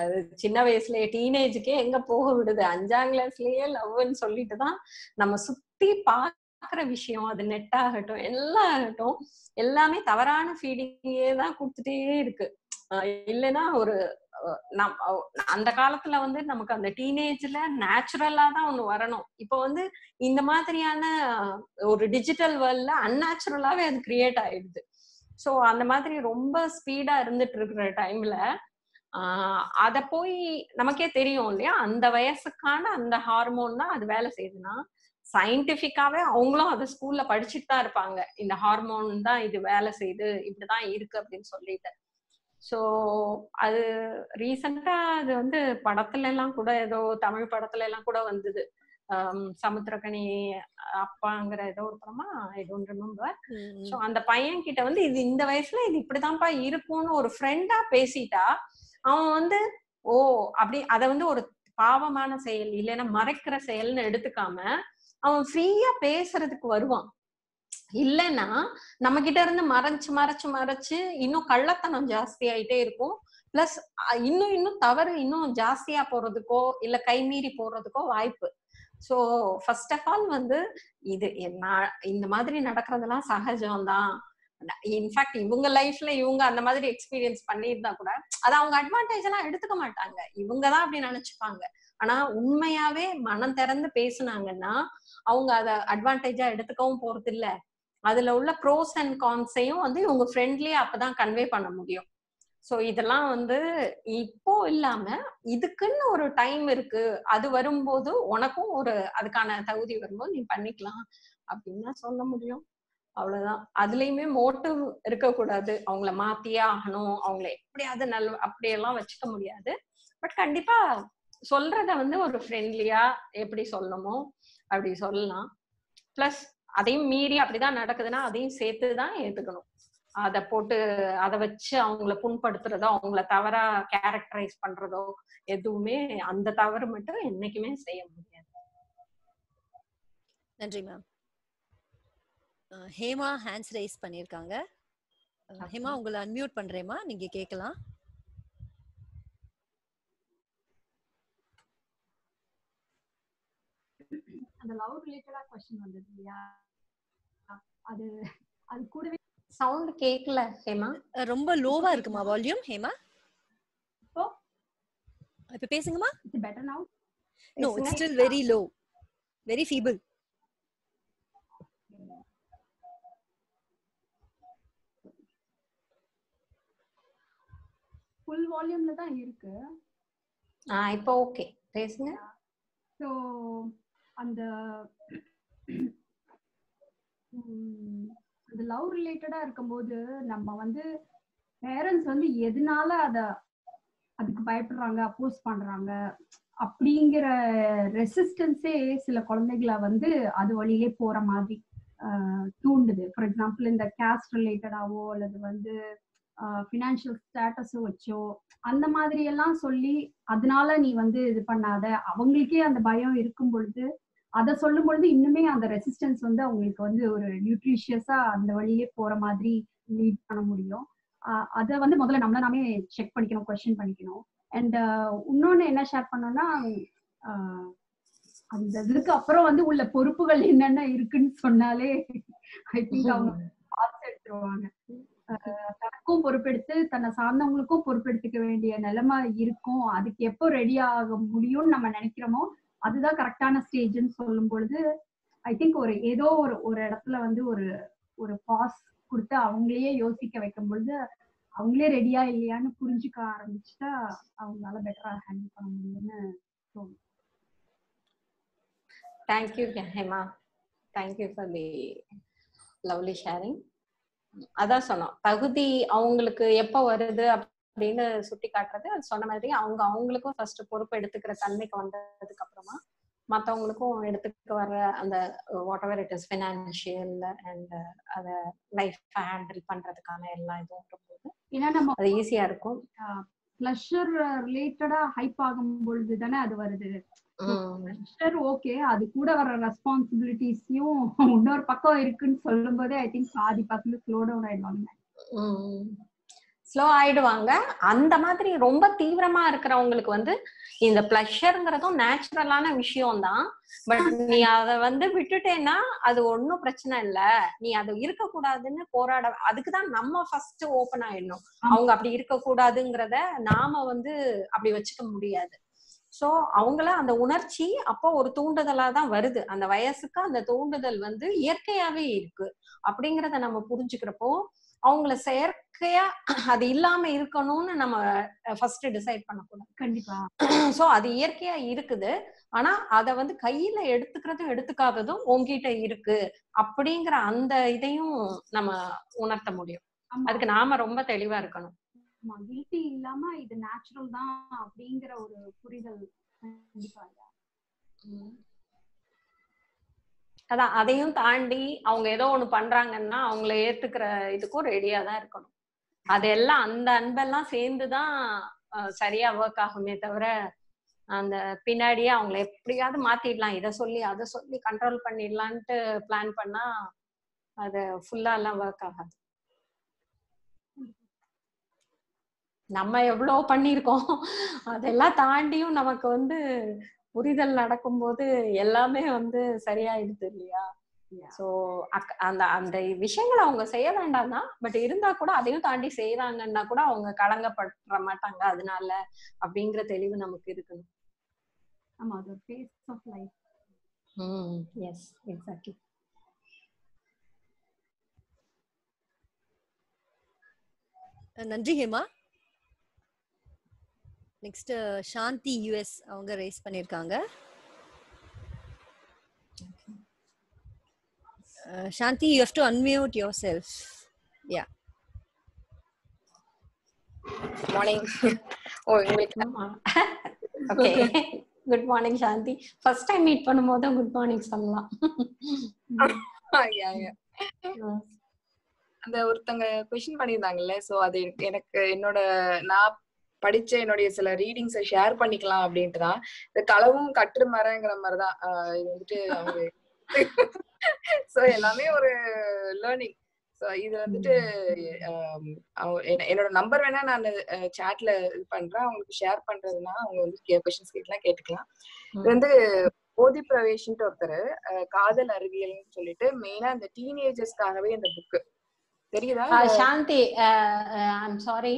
அது சின்ன வயசுலயே டீனேஜுக்கே எங்க போக விடுது? அஞ்சாம் கிளாஸ்லயே லவ்னு சொல்லிட்டு தான் நம்ம சுத்தி பாக்குற விஷயம். அது நெட் ஆகட்டும் எல்லாம் ஆகட்டும் எல்லாமே தவறான ஃபீடிங்கே தான் கொடுத்துட்டே இருக்கு. இல்லைன்னா ஒரு நம் அந்த காலத்துல வந்து நமக்கு அந்த டீனேஜ்ல நேச்சுரலா தான் ஒண்ணு வரணும். இப்போ வந்து இந்த மாதிரியான ஒரு டிஜிட்டல் வேர்ல்ட்ல அன்நேச்சுரலாவே அது கிரியேட் ஆயிடுது. சோ அந்த மாதிரி ரொம்ப ஸ்பீடா இருந்துட்டு இருக்கிற டைம்ல ஆஹ் அத போய் நமக்கே தெரியும் இல்லையா? அந்த வயசுக்கான அந்த ஹார்மோன் தான் அது வேலை செய்யுதுன்னா சயின்டிபிக்காவே அவங்களும் அதை ஸ்கூல்ல படிச்சுட்டு தான் இருப்பாங்க. இந்த ஹார்மோன் தான் இது வேலை செய்யுது இப்படிதான் இருக்கு அப்படின்னு சொல்லிட்டு. சோ அது ரீசெண்டா அது வந்து படத்துல எல்லாம் கூட ஏதோ தமிழ் படத்துல எல்லாம் கூட வந்தது. ஆம், சமுத்திரக்கனி அப்பாங்கிற ஏதோ ஒரு படமா? ஐ டோன்ட் ரிமெம்பர் சோ அந்த பையன் கிட்ட வந்து இது இந்த வயசுல இது இப்படிதான்ப்பா இருக்கும்னு ஒரு ஃப்ரெண்டா பேசிட்டா அவன் வந்து ஓ அப்படி அத வந்து ஒரு பாவமான செயல் இல்லைன்னா மறைக்கிற செயல்னு எடுத்துக்காம அவன் ஃப்ரீயா பேசுறதுக்கு வருவான். இல்லைன்னா நம்ம கிட்ட இருந்து மறைச்சு மறைச்சு மறைச்சு இன்னும் கள்ளத்தனம் ஜாஸ்தி ஆயிட்டே இருக்கும். பிளஸ் இன்னும் இன்னும் தவறு இன்னும் ஜாஸ்தியா போறதுக்கோ இல்ல கைமீறி போறதுக்கோ வாய்ப்பு. சோ ஃபர்ஸ்ட் ஆஃப் ஆல் வந்து இது என்ன இந்த மாதிரி நடக்கிறதெல்லாம் சகஜம்தான். இன்ஃபேக்ட் இவங்க லைஃப்ல இவங்க அந்த மாதிரி எக்ஸ்பீரியன்ஸ் பண்ணியிருந்தா கூட அது அவங்க அட்வான்டேஜ் எல்லாம் எடுத்துக்க மாட்டாங்க. இவங்க தான் அப்படி நினைச்சுப்பாங்க. ஆனா உண்மையாவே மனம் திறந்து பேசுனாங்கன்னா அவங்க அதை அட்வான்டேஜா எடுத்துக்கவும் போறது இல்ல அதுல உள்ள ப்ரோஸ் அண்ட் கான்ஸையும் வந்து இவங்க ஃப்ரெண்ட்லியா அப்பதான் கன்வே பண்ண முடியும். ஸோ இதெல்லாம் வந்து இப்போ இல்லாம இதுக்குன்னு ஒரு டைம் இருக்கு. அது வரும்போது உனக்கும் ஒரு அதுக்கான தகுதி வரும்போது நீ பண்ணிக்கலாம் அப்படின்னு சொல்ல முடியும். அவ்வளவுதான். அதுலயுமே மோட்டிவ் இருக்கக்கூடாது. அவங்கள மாத்தியே ஆகணும். அவங்கள எப்படியாவது நல் அப்படியெல்லாம் வச்சுக்க முடியாது. பட் கண்டிப்பா சொல்றத வந்து ஒரு ஃப்ரெண்ட்லியா எப்படி சொல்லணுமோ? அப்படி சொல்லலாம். பிளஸ் அதையும் மீறி அப்படிதான் நடக்குதுன்னா அதையும் சேர்த்து தான் ஏத்துக்கணும் அதை போட்டு அதை வச்சு அவங்கள புண்படுத்துறதோ அவங்கள தவறா கேரக்டரைஸ் பண்றதோ எதுவுமே அந்த தவறு மட்டும் என்னைக்குமே செய்ய முடியாது. நன்றி மேம் ஹேமா ஹேண்ட்ஸ் ரைஸ் பண்ணிருக்காங்க. ஹேமா உங்களை அன்மியூட் பண்றேம்மா. நீங்க கேட்கலாம். அந்த லவ் ரிலேட்டடா கொஸ்டின் வந்தது இல்லையா? அது அது கூடவே சவுண்ட் கேட்கல ஹேமா. ரொம்ப லோவா இருக்குமா வால்யூம் ஹேமா? இப்போ? இப்ப பேசுங்கம்மா. It's better now no. It's still very low very feeble full வால்யூம்ல தான் இருக்கு. ஆஹ் இப்போ ஓகே பேசுங்க. ஸோ அந்த அது அந்த லவ் ரிலேட்டடா இருக்கும்போது நம்ம வந்து பேரண்ட்ஸ் வந்து எதனால அத அதுக்கு பயப்படுறாங்க அப்போஸ் பண்றாங்க அப்படிங்கிற ரெசிஸ்டன்ஸே சில குழந்தைகளை வந்து அது வழியிலே போற மாதிரி தூண்டுது. ஃபார் எக்ஸாம்பிள் இந்த கேஸ்ட் ரிலேட்டடாவோ அல்லது வந்து ஃபினான்ஷியல் ஸ்டேட்டஸோ வச்சோ அந்த மாதிரி எல்லாம் சொல்லி அதனால நீ வந்து இது பண்ணாத. அவங்களுக்கே அந்த பயம் இருக்கும் பொழுது அதை சொல்லும் பொழுது இன்னுமே அந்த ரெசிஸ்டன்ஸ் வந்து அவங்களுக்கு வந்து ஒரு நியூட்ரிஷியஸா அந்த வழியே போற மாதிரி லீட் பண்ண முடியும். அதை வந்து முதல்ல நம்மள நாமே செக் பண்ணிக்கணும் கொஸ்டின் பண்ணிக்கணும். அண்ட் இன்னொன்னு என்ன ஷேர் பண்ணோம்னா அந்த இதுக்கு அப்புறம் வந்து உள்ள பொறுப்புகள் என்னென்ன இருக்குன்னு சொன்னாலே ஐ திங்க் அவங்க பார்த்து எடுத்துருவாங்க. தனக்கும் பொறுப்பெடுத்து தன்னை சார்ந்தவங்களுக்கும் பொறுப்பெடுத்துக்க வேண்டிய நிலைமை இருக்கும். அதுக்கு எப்போ ரெடி ஆக முடியும்னு நம்ம நினைக்கிறோமோ அதுதான் கரெக்டான ஸ்டேஜ்னு சொல்லும் பொழுது ஐ திங்க் ஒரு ஏதோ ஒரு ஒரு இடத்துல வந்து ஒரு ஒரு பாஸ் கொடுத்து அவங்களையே யோசிக்க வைக்கும் பொழுது அவங்களே ரெடியா இல்லையான்னு புரிஞ்சுக்க ஆரம்பிச்சுட்டா அவங்களால பெட்டரா ஹேண்டில் பண்ண முடியும்னு தோணும். Thank you Hema thank you for the lovely sharing அதான் சொன்னோம் தகுதி அவங்களுக்கு எப்ப வருது அப்படின்னு சுட்டி காட்டுறது. அது சொன்ன மாதிரி அவங்க அவங்களுக்கும் ஃபர்ஸ்ட் பொறுப்பு எடுத்துக்கிற தன்மைக்கு வந்ததுக்கு அப்புறமா மத்தவங்களுக்கும் எடுத்துக்க வர அந்த whatever it is financial and அத லைஃப் ஹேண்டில் பண்றதுக்கான எல்லா இதுவும் இருக்கும்போது ஏன்னா நம்ம அது ஈஸியா இருக்கும். ப்ளஷர் ரிலேட்டடா ஹைப் ஆகும் பொழுது தானே அது வருது. உம் ப்ரெஷர் ஓகே அது கூட வர ரெஸ்பான்சிபிலிட்டிஸையும் இன்னொரு பக்கம் இருக்குன்னு சொல்லும் போதே ஐ திங்க் பாதி பசங்க ஸ்லோ டவுன் ஆயிடுவாங்க. ஸ்லோ ஆயிடுவாங்க. அந்த மாதிரி ரொம்ப தீவிரமா இருக்கிறவங்களுக்கு வந்து இந்த பிளஷருங்கிறதும் நேச்சுரலான விஷயம் தான் பட் நீ அத வந்து விட்டுட்டேன்னா அது ஒன்னும் பிரச்சனை இல்ல. நீ அது இருக்க கூடாதுன்னு போராட அதுக்குதான் நம்ம ஃபர்ஸ்ட் ஓபன் ஆயிடணும். அவங்க அப்படி இருக்கக்கூடாதுங்கிறத நாம வந்து அப்படி வச்சுக்க முடியாது. சோ அவங்கள அந்த உணர்ச்சி அப்போ ஒரு தூண்டுதலா தான் வருது. அந்த வயசுக்கு அந்த தூண்டுதல் வந்து இயற்கையாவே இருக்கு. அப்படிங்கறத நம்ம புரிஞ்சுக்கிறப்போ அவங்கள செயற்கையா அது இல்லாம இருக்கணும்னு நம்ம ஃபர்ஸ்ட் டிசைட் பண்ணக்கூடாது. கண்டிப்பா. சோ அது இயற்கையா இருக்குது. ஆனா அத வந்து கையில எடுத்துக்கிறதும் எடுத்துக்காததும் உங்ககிட்ட இருக்கு அப்படிங்கிற அந்த இதையும் நம்ம உணர்த்த முடியும். அதுக்கு நாம ரொம்ப தெளிவா இருக்கணும். கில்ட்டி இல்லாம இது நேச்சுரல் தான் அப்படிங்கிற ஒரு புரிதல் கண்டிப்பா. அதான் அதையும் தாண்டி அவங்க ஏதோ ஒண்ணு பண்றாங்கன்னா அவங்கள ஏத்துக்கிற இதுக்கும் ரெடியா தான் இருக்கணும். அதெல்லாம் அந்த அன்பெல்லாம் சேர்ந்துதான் சரியா ஒர்க் ஆகுமே தவிர அந்த பின்னாடியே அவங்கள எப்படியாவது மாத்திடலாம். இதை சொல்லி அதை சொல்லி கண்ட்ரோல் பண்ணிடலான்ட்டு பிளான் பண்ணா அது ஃபுல்லா எல்லாம் ஒர்க் ஆகாது. நம்ம எவ்வளவு பண்ணியிருக்கோம்? அதெல்லாம் தாண்டியும் நமக்கு வந்து புரிதல் நடக்கும்போது எல்லாமே வந்து சரியாயிடுது இல்லையா? சோ அந்த அந்த விஷயங்களை அவங்க செய்ய வேண்டாம் தான். பட் இருந்தா கூட அதையும் தாண்டி செய்யறாங்கன்னா கூட அவங்க கலங்கப்பட மாட்டாங்க. அதனால அப்படிங்கிற தெளிவு நமக்கு இருக்கணும். ஆமா அது phase of life hmm. Yes exactly நன்றி ஹேமா. நெக்ஸ்ட் சாந்தி யூஎஸ் அவங்க ரைஸ் பண்ணிருக்காங்க. Shanti you have to unmute yourself yeah morning oh உங்களுக்கு okay good morning Shanti first time meet பண்ணும்போது குட் மார்னிங் சொல்லலாம். அந்த ஒருத்தங்க கொஸ்டின் பண்ணியிருந்தாங்கல்ல சோ அது எனக்கு- எனக்கு என்னோட நான் படிச்ச என்னுடைய சில ரீடிங்ஸை ஷேர் பண்ணிக்கலாம் அப்படின்ட்டு தான். இந்த களவும் கற்று மரங்கிற மாதிரிதான் இது வந்துட்டு அவங்க சோ எல்லாமே ஒரு லேர்னிங் சோ இது வந்துட்டு என்னோட நம்பர் வேணா நான் சாட்ல இது பண்றேன். அவங்களுக்கு ஷேர் பண்றதுன்னா அவங்க வந்து கொஸ்டின்ஸ் கேட்கலாம் கேட்டுக்கலாம். இது வந்து போதி பிரவேஷ்ன்ட்டு ஒருத்தர் காதல் அறிவியல்னு சொல்லிட்டு மெயினா இந்த டீனேஜர்ஸ்க்காகவே இந்த புக் தெரியுதா? சாந்தி ஐம் சாரி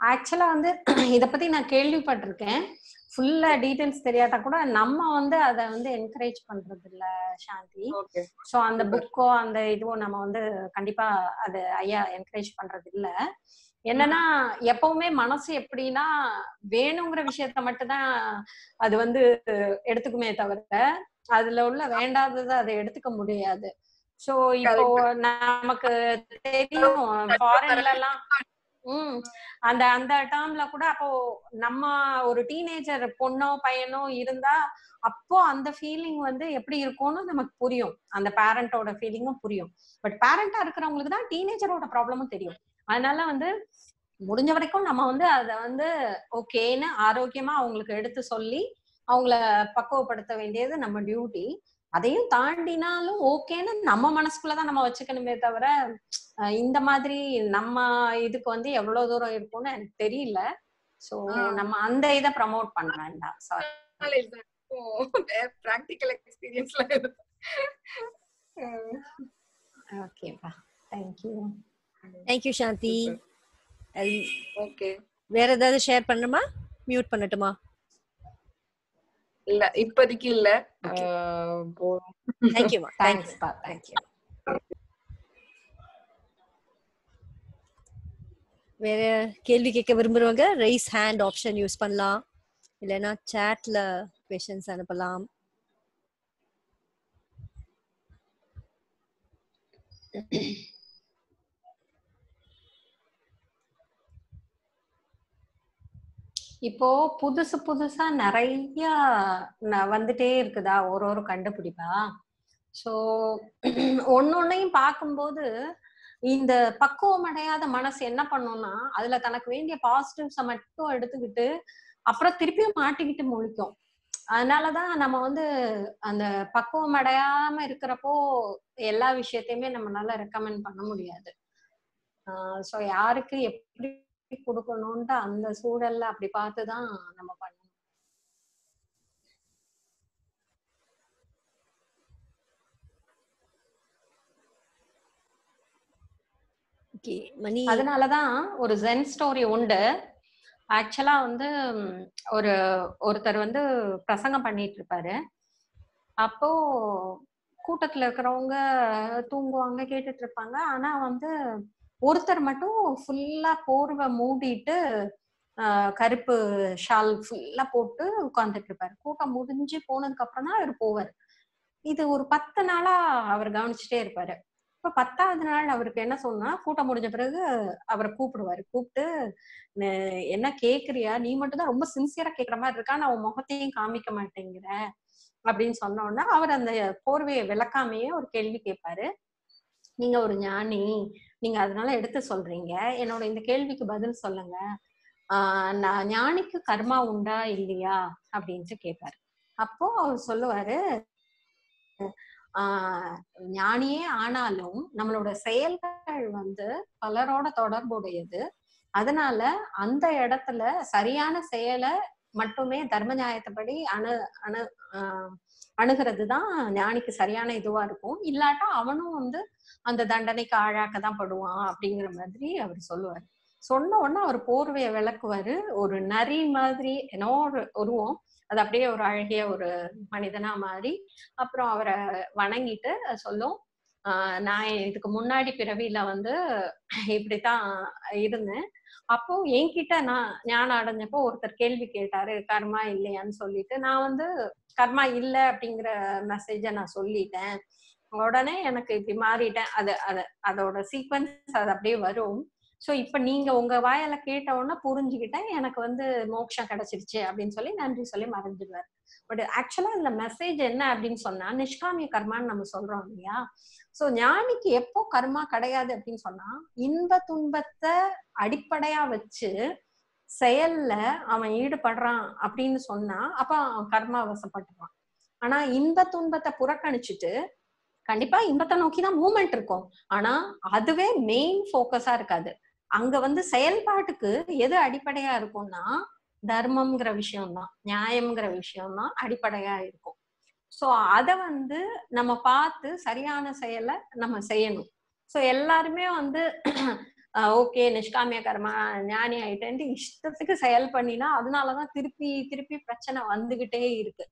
ஆக்சுவலா வந்து இத பத்தி நான் கேள்விப்பட்டிருக்கேன். ஃபுல்லா டீடைல்ஸ் தெரியாட்டா கூட நம்ம வந்து அத வந்து என்கரேஜ் பண்றது இல்ல சாந்தி சோ அந்த புக்கோ அந்த இதுவும் நம்ம வந்து கண்டிப்பா அது ஐயா என்கரேஜ் பண்றது இல்ல என்னன்னா எப்பவுமே மனசு எப்படின்னா வேணுங்கிற விஷயத்த மட்டும்தான் அது வந்து எடுத்துக்குமே தவிர அதுல உள்ள வேண்டாததை அதை எடுத்துக்க முடியாது. சோ இப்போ நமக்கு தெரியும் ஃபாரின்ல எல்லாம் அந்த அந்த டேர்ம்ல கூட அப்போ நம்ம ஒரு டீனேஜர் பொண்ணோ பையனோ இருந்தா அப்போ அந்த ஃபீலிங் வந்து எப்படி இருக்கும்னு நமக்கு புரியும். அந்த பேரண்டோட ஃபீலிங்கும் புரியும். பட் பேரண்டா இருக்கிறவங்களுக்கு தான் டீனேஜரோட ப்ராப்ளமும் தெரியும். அதனால வந்து முடிஞ்ச வரைக்கும் நம்ம வந்து அதை வந்து ஓகேன்னு ஆரோக்கியமா அவங்களுக்கு எடுத்து சொல்லி அவங்கள பக்குவப்படுத்த வேண்டியது நம்ம டியூட்டி அதையும் தாண்டினாலும் ஓகேன்னு நம்ம மனசுக்குள்ளதான் நம்ம வச்சுக்கணுமே தவிர இந்த மாதிரி நம்ம இதுக்கு வந்து எவ்வளவு தூரம் இருக்கும்னு எனக்கு தெரியல. சோ நம்ம அந்த இதை ப்ரமோட் பண்ண வேண்டாம். சாரி பிராக்டிக்கல் எக்ஸ்பீரியன்ஸ்ல ஓகேப்பா தேங்க்யூ தேங்க்யூ சாந்தி அது ஓகே வேற ஏதாவது ஷேர் பண்ணணுமா? மியூட் பண்ணட்டுமா? இல்ல இப்போதைக்கு இல்ல. தேங்க்யூமா தேங்க்யூ தேங்க்ஸ்ப்பா தேங்க்யூ வேற கேள்வி கேட்க விரும்புறவங்க ரைஸ் ஹேண்ட் ஆப்ஷன் யூஸ் பண்ணலாம். இல்லைன்னா சாட்ல கொஷன்ஸ் அனுப்பலாம். இப்போ புதுசு புதுசா நிறைய வந்துட்டே இருக்குதா? ஒரு ஒரு கண்டுபிடிப்பா. சோ ஒன்னொன்னையும் பார்க்கும்போது இந்த பக்குவம் அடையாத மனசு என்ன பண்ணும்னா அதுல தனக்கு வேண்டிய பாசிட்டிவ்ஸ மட்டும் எடுத்துக்கிட்டு அப்புறம் திருப்பியும் மாட்டிக்கிட்டு முழிக்கும். அதனாலதான் நம்ம வந்து அந்த பக்குவம் அடையாம இருக்கிறப்போ எல்லா விஷயத்தையுமே நம்மளால ரெக்கமெண்ட் பண்ண முடியாது. ஸோ யாருக்கு எப்படி கொடுக்கணும்ட்டு அந்த சூழல்ல அப்படி பார்த்துதான் நம்ம பண்ணணும். அதனாலதான் ஒரு ஜென் ஸ்டோரி உண்டு. ஆக்சுவலா வந்து ஒரு ஒருத்தர் வந்து பிரசங்கம் பண்ணிட்டு இருப்பாரு. அப்போ கூட்டத்துல இருக்கிறவங்க தூங்குவாங்க கேட்டுட்டு இருப்பாங்க. ஆனா வந்து ஒருத்தர் மட்டும் ஃபுல்லா போர்வை மூடிட்டு ஆஹ், கருப்பு ஷால் ஃபுல்லா போட்டு உட்கார்ந்துட்டு இருப்பாரு. கூட்டம் முடிஞ்சு போனதுக்கு அப்புறம் தான் அவர் போவார். இது ஒரு பத்து நாளா அவர் கவனிச்சுட்டே இருப்பாரு. இப்ப பத்தாவது நாள் அவருக்கு என்ன சொன்னா கூட்டம் முடிஞ்ச பிறகு அவரை கூப்பிடுவாரு. கூப்பிட்டு என்ன கேக்குறியா? நீ மட்டும் தான் ரொம்ப சின்சியரா கேக்குற மாதிரி இருக்கா? நான் உன் முகத்தையும் காமிக்க மாட்டேங்கிற. அப்படின்னு சொன்ன அவர் அந்த போர்வையை விளக்காமையே ஒரு கேள்வி கேட்பாரு. நீங்க ஒரு ஞானி. நீங்க அதனால எடுத்து சொல்றீங்க. என்னோட இந்த கேள்விக்கு பதில் சொல்லுங்க. ஆஹ் நான் ஞானிக்கு கர்மா உண்டா இல்லையா? அப்படின்ட்டு கேட்பாரு. அப்போ அவர் சொல்லுவாரு ஆஹ் ஞானியே ஆனாலும் நம்மளோட செயல்கள் வந்து பலரோட தொடர்புடையது. அதனால அந்த இடத்துல சரியான செயலை மட்டுமே தர்ம நியாயத்தைப்படி அணு அணு ஆஹ் அணுகிறது தான் ஞானிக்கு சரியான இதுவா இருக்கும். இல்லாட்டா அவனும் வந்து அந்த தண்டனைக்கு ஆழாக்க தான் படுவான் அப்படிங்கிற மாதிரி அவர் சொல்லுவார். சொன்ன உடனே அவர் போர்வையை விளக்குவாரு. ஒரு நரி மாதிரி என்ன ஒரு உருவம் அது அப்படியே ஒரு அழகிய ஒரு மனிதனா மாறி அப்புறம் அவரை வணங்கிட்டு சொல்லும். நான் இதுக்கு முன்னாடி பிறவியில வந்து இப்படித்தான் இருந்தேன். அப்போ என்கிட்ட நான் ஞானம் அடைஞ்சப்போ ஒருத்தர் கேள்வி கேட்டாரு கர்மா இல்லையான்னு சொல்லிட்டு. நான் வந்து கர்மா இல்லை அப்படிங்கிற மெசேஜை நான் சொல்லிட்டேன். உடனே எனக்கு இப்படி மாறிட்டேன். அது அது அதோட சீக்வன்ஸ் அது அப்படியே வரும். சோ இப்ப நீங்க உங்க வாயால கேட்ட உடனே புரிஞ்சுக்கிட்டேன் எனக்கு வந்து மோட்சம் கிடைச்சிருச்சு அப்படின்னு சொல்லி நன்றி சொல்லி மறந்துடுவார். பட் ஆக்சுவலா இதுல மெசேஜ் என்ன அப்படின்னு சொன்னா நிஷ்காமிய கர்மான்னு நம்ம சொல்றோம் இல்லையா? சோ ஞானிக்கு எப்போ கர்மா கிடையாது அப்படின்னு சொன்னா இன்ப துன்பத்தை அடிப்படையா வச்சு செயல்ல அவன் ஈடுபடுறான் அப்படின்னு சொன்னா அப்ப அவன் கர்மா வசப்பட்டுறான் ஆனா இன்ப துன்பத்தை புறக்கணிச்சுட்டு கண்டிப்பா இன்பத்தை நோக்கி தான் மூமெண்ட் இருக்கும். ஆனா அதுவே மெயின் ஃபோக்கஸா இருக்காது. அங்க வந்து செயல்பாட்டுக்கு எது அடிப்படையா இருக்கும்னா தர்மம்ங்கிற விஷயம்தான். நியாயம்ங்கிற விஷயம்தான் அடிப்படையா இருக்கும். சோ அத வந்து நம்ம பார்த்து சரியான செயலை நம்ம செய்யணும். சோ எல்லாருமே வந்து ஓகே நிஷ்காமிய கர்மா ஞானி ஆயிட்டேன்ட்டு இஷ்டத்துக்கு செயல் பண்ணினா அதனாலதான் திருப்பி திருப்பி பிரச்சனை வந்துகிட்டே இருக்கு.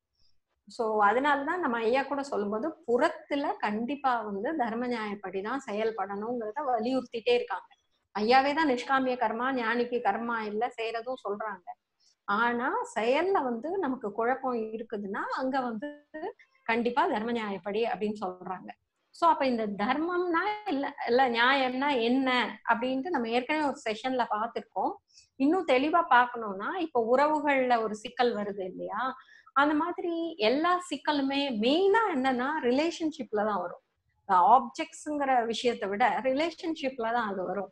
சோ அதனாலதான் நம்ம ஐயா கூட சொல்லும்போது புறத்துல கண்டிப்பா வந்து தர்ம நியாயப்படிதான் செயல்படணுங்கிறத வலியுறுத்திட்டே இருக்காங்க. ஐயாவே தான் நிஷ்காமிய கர்மா ஞானிக்கு கர்மா இல்ல செய்யறதும் சொல்றாங்க. ஆனா செயல்ல வந்து நமக்கு குழப்பம் இருக்குதுன்னா அங்க வந்து கண்டிப்பா தர்ம நியாயப்படி அப்படின்னு சொல்றாங்க. சோ அப்ப இந்த தர்மம்னா இல்ல இல்ல நியாயம்னா என்ன அப்படின்ட்டு நம்ம ஏற்கனவே ஒரு செஷன்ல பார்த்திருக்கோம். இன்னும் தெளிவா பாக்கணும்னா இப்ப உறவுகள்ல ஒரு சிக்கல் வருது இல்லையா? அந்த மாதிரி எல்லா சிக்கலுமே மெயினா என்னன்னா ரிலேஷன்ஷிப்ல தான் வரும். ஆப்ஜெக்ட்ஸுங்கிற விஷயத்தை விட ரிலேஷன்ஷிப்ல தான் அது வரும்.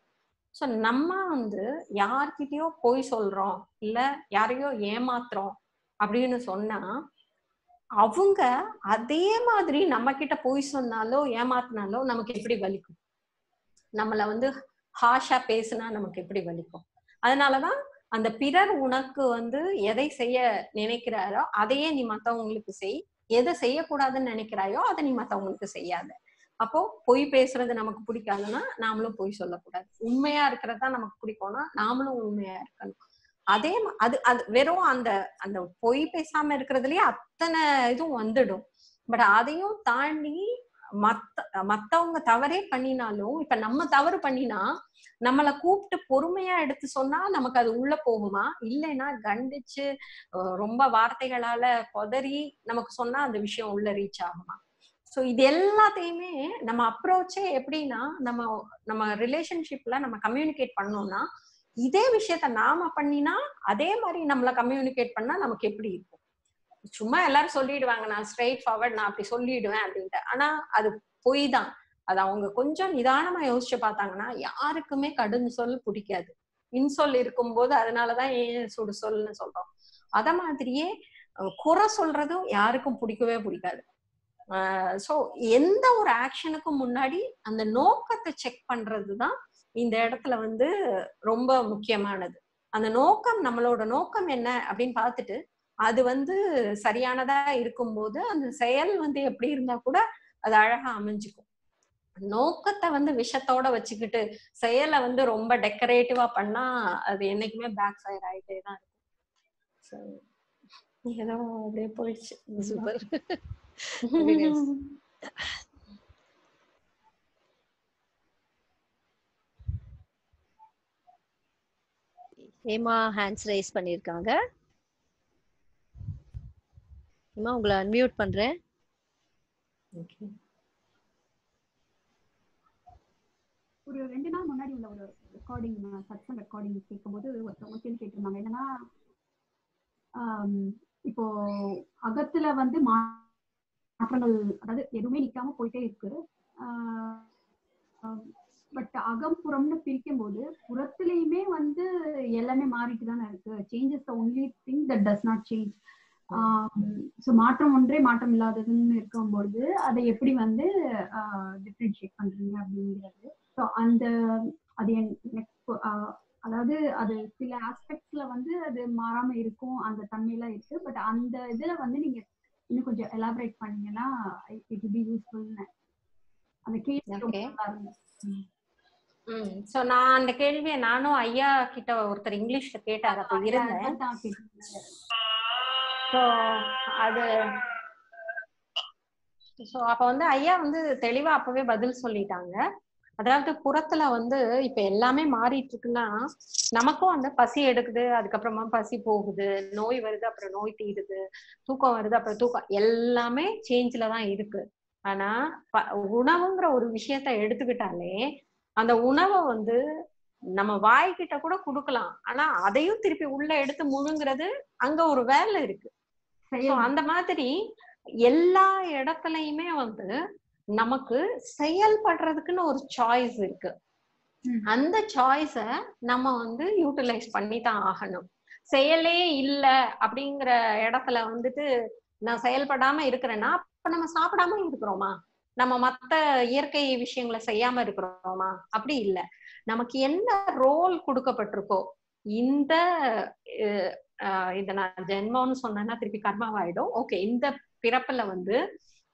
ஸோ நம்ம வந்து யார்கிட்டயோ போய் சொல்றோம் இல்ல யாரையோ ஏமாத்துறோம் அப்படின்னு சொன்னா அவங்க அதே மாதிரி நம்ம கிட்ட போய் சொன்னாலோ ஏமாத்தினாலோ நமக்கு எப்படி வலிக்கும்? நம்மள வந்து ஹாஷா பேசுனா நமக்கு எப்படி வலிக்கும்? அதனாலதான் அந்த பிறர் உனக்கு வந்து எதை செய்ய நினைக்கிறாரோ அதையே நீ மத்தவங்களுக்கு செய். எதை செய்யக்கூடாதுன்னு நினைக்கிறாயோ அதை நீ மத்தவங்களுக்கு செய்யாத. அப்போ பொய் பேசுறது நமக்கு பிடிக்காதுன்னா நாமளும் பொய் சொல்லக்கூடாது. உண்மையா இருக்கிறதா நமக்கு பிடிக்கும்னா நாமளும் உண்மையா இருக்கணும். அதே அது அது வெறும் அந்த அந்த பொய் பேசாம இருக்கிறதுலயே அத்தனை இதுவும் வந்துடும். பட் அதையும் தாண்டி மத்த மத்தவங்க தவறே பண்ணினாலும் இப்ப நம்ம தவறு பண்ணினா நம்மளை கூப்பிட்டு பொறுமையா எடுத்து சொன்னா நமக்கு அது உள்ள போகுமா? இல்லைன்னா கண்டிச்சு ரொம்ப வார்த்தைகளால கொதறி நமக்கு சொன்னா அந்த விஷயம் உள்ள ரீச் ஆகுமா? சோ இது எல்லாத்தையுமே நம்ம அப்ரோச்சே எப்படின்னா நம்ம நம்ம ரிலேஷன்ஷிப்ல நம்ம கம்யூனிகேட் பண்ணோம்னா இதே விஷயத்த நாம பண்ணினா அதே மாதிரி நம்மள கம்யூனிகேட் பண்ணா நமக்கு எப்படி இருக்கும்? சும்மா எல்லாரும் சொல்லிடுவாங்க நான் ஸ்ட்ரெயிட் ஃபார்வர்ட் நான் அப்படி சொல்லிடுவேன் அப்படின்ட்டு. ஆனா அது பொய் தான். அது அவங்க கொஞ்சம் நிதானமா யோசிச்சு பார்த்தாங்கன்னா யாருக்குமே கடும் சொல் பிடிக்காது. இன்சொல் இருக்கும்போது அதனாலதான் ஏன் சுடு சொல்னு சொல்றோம். அத மாதிரியே குறை சொல்றதும் யாருக்கும் பிடிக்கவே பிடிக்காது. சோ எந்த ஒரு ஆக்ஷனுக்கும் முன்னாடி அந்த நோக்கத்தை செக் பண்றதுதான் இந்த இடத்துல வந்து ரொம்ப முக்கியமானது. அந்த நோக்கம் நம்மளோட நோக்கம் என்ன அப்படின்னு பார்த்துட்டு அது வந்து சரியானதா இருக்கும்போது அந்த செயல் வந்து எப்படி இருந்தா கூட அது அழகா அமைஞ்சுக்கும். நோக்கத்தை வந்து விஷத்தோட வச்சுக்கிட்டு செயலை வந்து ரொம்ப டெக்கரேட்டிவா பண்ணா அது என்னைக்குமே பேக் ஃபயர் ஆயிட்டே தான் இருக்கும் ஏதோ அப்படியே போயிடுச்சு. சூப்பர். ஹேமா ஹேண்ட்ஸ் ரைஸ் பண்ணிருக்காங்க. ஹேமா உங்களை அன்மியூட் பண்றேன். ஒரு ரெண்டு நாள் முன்னாடி உள்ள ஒரு ரெக்கார்டிங் சத்சங் ரெக்கார்டிங் கேட்கும்போது ஒருத்தவங்க கேள்வி கேட்டிருந்தாங்க. என்னன்னா இப்போ அகத்துல வந்து மா- மாற்றங்கள் அதாவது எதுவுமே நிக்காம போயிட்டே இருக்கு பட் அகம் புறம்னு பிரிக்கும் போது புறத்துலயுமே வந்து எல்லாமே மாறிட்டு தானே இருக்கு. Changes the only thing that does not change so மாற்றம் ஒன்றே மாற்றம் இல்லாததுன்னு இருக்கும்பொழுது அதை எப்படி வந்து டிஃப்ரென்ஷியேட் பண்றீங்க அப்படிங்கிறது. ஸோ அந்த அது என்- அதாவது அது சில ஆஸ்பெக்ட்ஸ்ல வந்து அது மாறாம இருக்கும் அந்த தன்மையெல்லாம் இருக்கு. பட் அந்த இதுல வந்து நீங்க இன்னும் கொஞ்சம் எலாபரேட் பண்ணீங்கன்னா இட் பி யூஸ்ஃபுல்னு அந்த கேள்வி சோ நான் அந்த கேள்வியை நானும் ஐயா கிட்ட ஒருத்தர் இங்கிலீஷ்ல கேட்டார் அப்ப இருந்தேன். ஸோ அது ஸோ அப்ப வந்து ஐயா வந்து தெளிவா அப்பவே பதில் சொல்லிட்டாங்க. அதாவது புறத்துல வந்து இப்ப எல்லாமே மாறிட்டு இருக்குன்னா நமக்கும் அந்த பசி எடுக்குது அதுக்கப்புறமா பசி போகுது நோய் வருது அப்புறம் நோய் தீருது தூக்கம் வருது அப்புறம் தூக்கம் எல்லாமே சேஞ்ச்ல தான் இருக்கு. ஆனா உணவுங்கிற ஒரு விஷயத்த எடுத்துக்கிட்டாலே அந்த உணவை வந்து நம்ம வாய்கிட்ட கூட கொடுக்கலாம். ஆனா அதையும் திருப்பி உள்ள எடுத்து முழுங்குறது அங்க ஒரு வேலை இருக்கு. அந்த மாதிரி எல்லா இடத்துலயுமே வந்து நமக்கு செயல்படுறதுக்குன்னு ஒரு சாய்ஸ் இருக்கு. அந்த சாய்ஸ நம்ம வந்து யூட்டிலைஸ் பண்ணி தான் ஆகணும். செயலே இல்ல அப்படிங்கிற இடத்துல வந்துட்டு நான் செயல்படாம இருக்கிறேன்னா அப்ப நம்ம சாப்பிடாம இருக்கிறோமா? நம்ம மத்த இயற்கை விஷயங்களை செய்யாம இருக்கிறோமா? அப்படி இல்ல. நமக்கு என்ன ரோல் கொடுக்கப்பட்டிருக்கோ இந்த இத நான் ஜென்மம்னு சொன்னேன்னா திருப்பி கர்மாவாயிடும். ஓகே இந்த பிறப்புல வந்து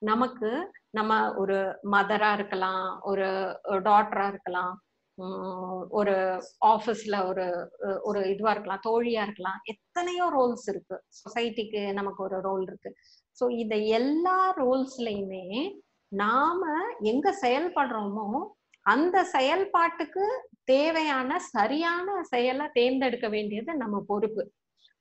நமக்கு நம்ம ஒரு மதரா இருக்கலாம் ஒரு டாட்டரா இருக்கலாம் உம் ஒரு ஆபீஸ்ல ஒரு ஒரு இதுவா இருக்கலாம் தோழியா இருக்கலாம். எத்தனையோ ரோல்ஸ் இருக்கு. சொசைட்டிக்கு நமக்கு ஒரு ரோல் இருக்கு. ஸோ இந்த எல்லா ரோல்ஸ்லயுமே நாம எங்க செயல்படுறோமோ அந்த செயல்பாட்டுக்கு தேவையான சரியான செயலை தேர்ந்தெடுக்க வேண்டியது நம்ம பொறுப்பு.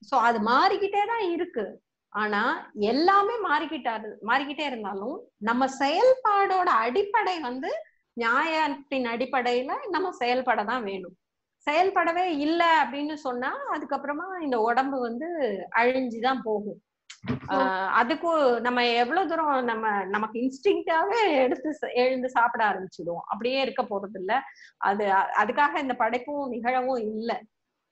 ஸோ அது மாறிக்கிட்டே தான் இருக்கு. ஆனா எல்லாமே மாறிக்கிட்டாரு மாறிக்கிட்டே இருந்தாலும் நம்ம செயல்பாடோட அடிப்படை வந்து நியாயத்தின் அடிப்படையில நம்ம செயல்பட தான் வேணும். செயல்படவே இல்லை அப்படின்னு சொன்னா அதுக்கப்புறமா இந்த உடம்பு வந்து அழிஞ்சுதான் போகும். ஆஹ் அதுக்கும் நம்ம எவ்வளவு தூரம் நம்ம நமக்கு இன்ஸ்டிங்டாவே எடுத்து எழுந்து சாப்பிட ஆரம்பிச்சிடுவோம். அப்படியே இருக்க போறது இல்ல அது அதுக்காக இந்த படைப்பும் நிகழவும் இல்லை.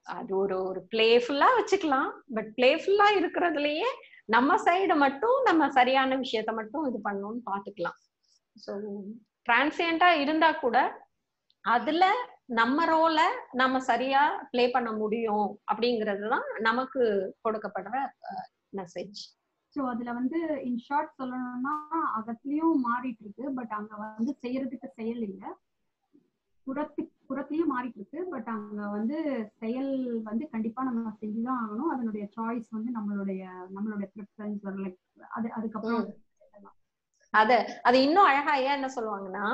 அது ஒரு ஒரு பிளேஃபுல்லா வச்சுக்கலாம். பட் பிளேஃபுல்லா இருக்கிறதுலயே நம்ம சைடு மட்டும் நம்ம சரியான விஷயத்த மட்டும் இது பண்ணணும்னு பாத்துக்கலாம். ஸோ டிரான்சியண்டா இருந்தா கூட அதுல நம்ம ரோல நம்ம சரியா ப்ளே பண்ண முடியும் அப்படிங்கிறது தான் நமக்கு கொடுக்கப்படுற மெசேஜ் ஸோ அதுல வந்து இன் ஷார்ட் சொல்லணும்னா அகத்துலயும் மாறிட்டு இருக்கு. பட் அங்க வந்து செய்யறதுக்கு செயல் இல்லை. புறத்து புறத்துலயும் மாறிட்டு இருக்கு பட் அங்க வந்து செயல் வந்து கண்டிப்பா நம்ம செஞ்சுதான் ஆகணும். அதனுடைய சாய்ஸ் வந்து நம்மளுடைய நம்மளுடைய ப்ரிஃபரன்ஸ் லைக் அது அதுக்கப்புறம் அது அது இன்னும் அழகா ஏன் என்ன சொல்லுவாங்கன்னா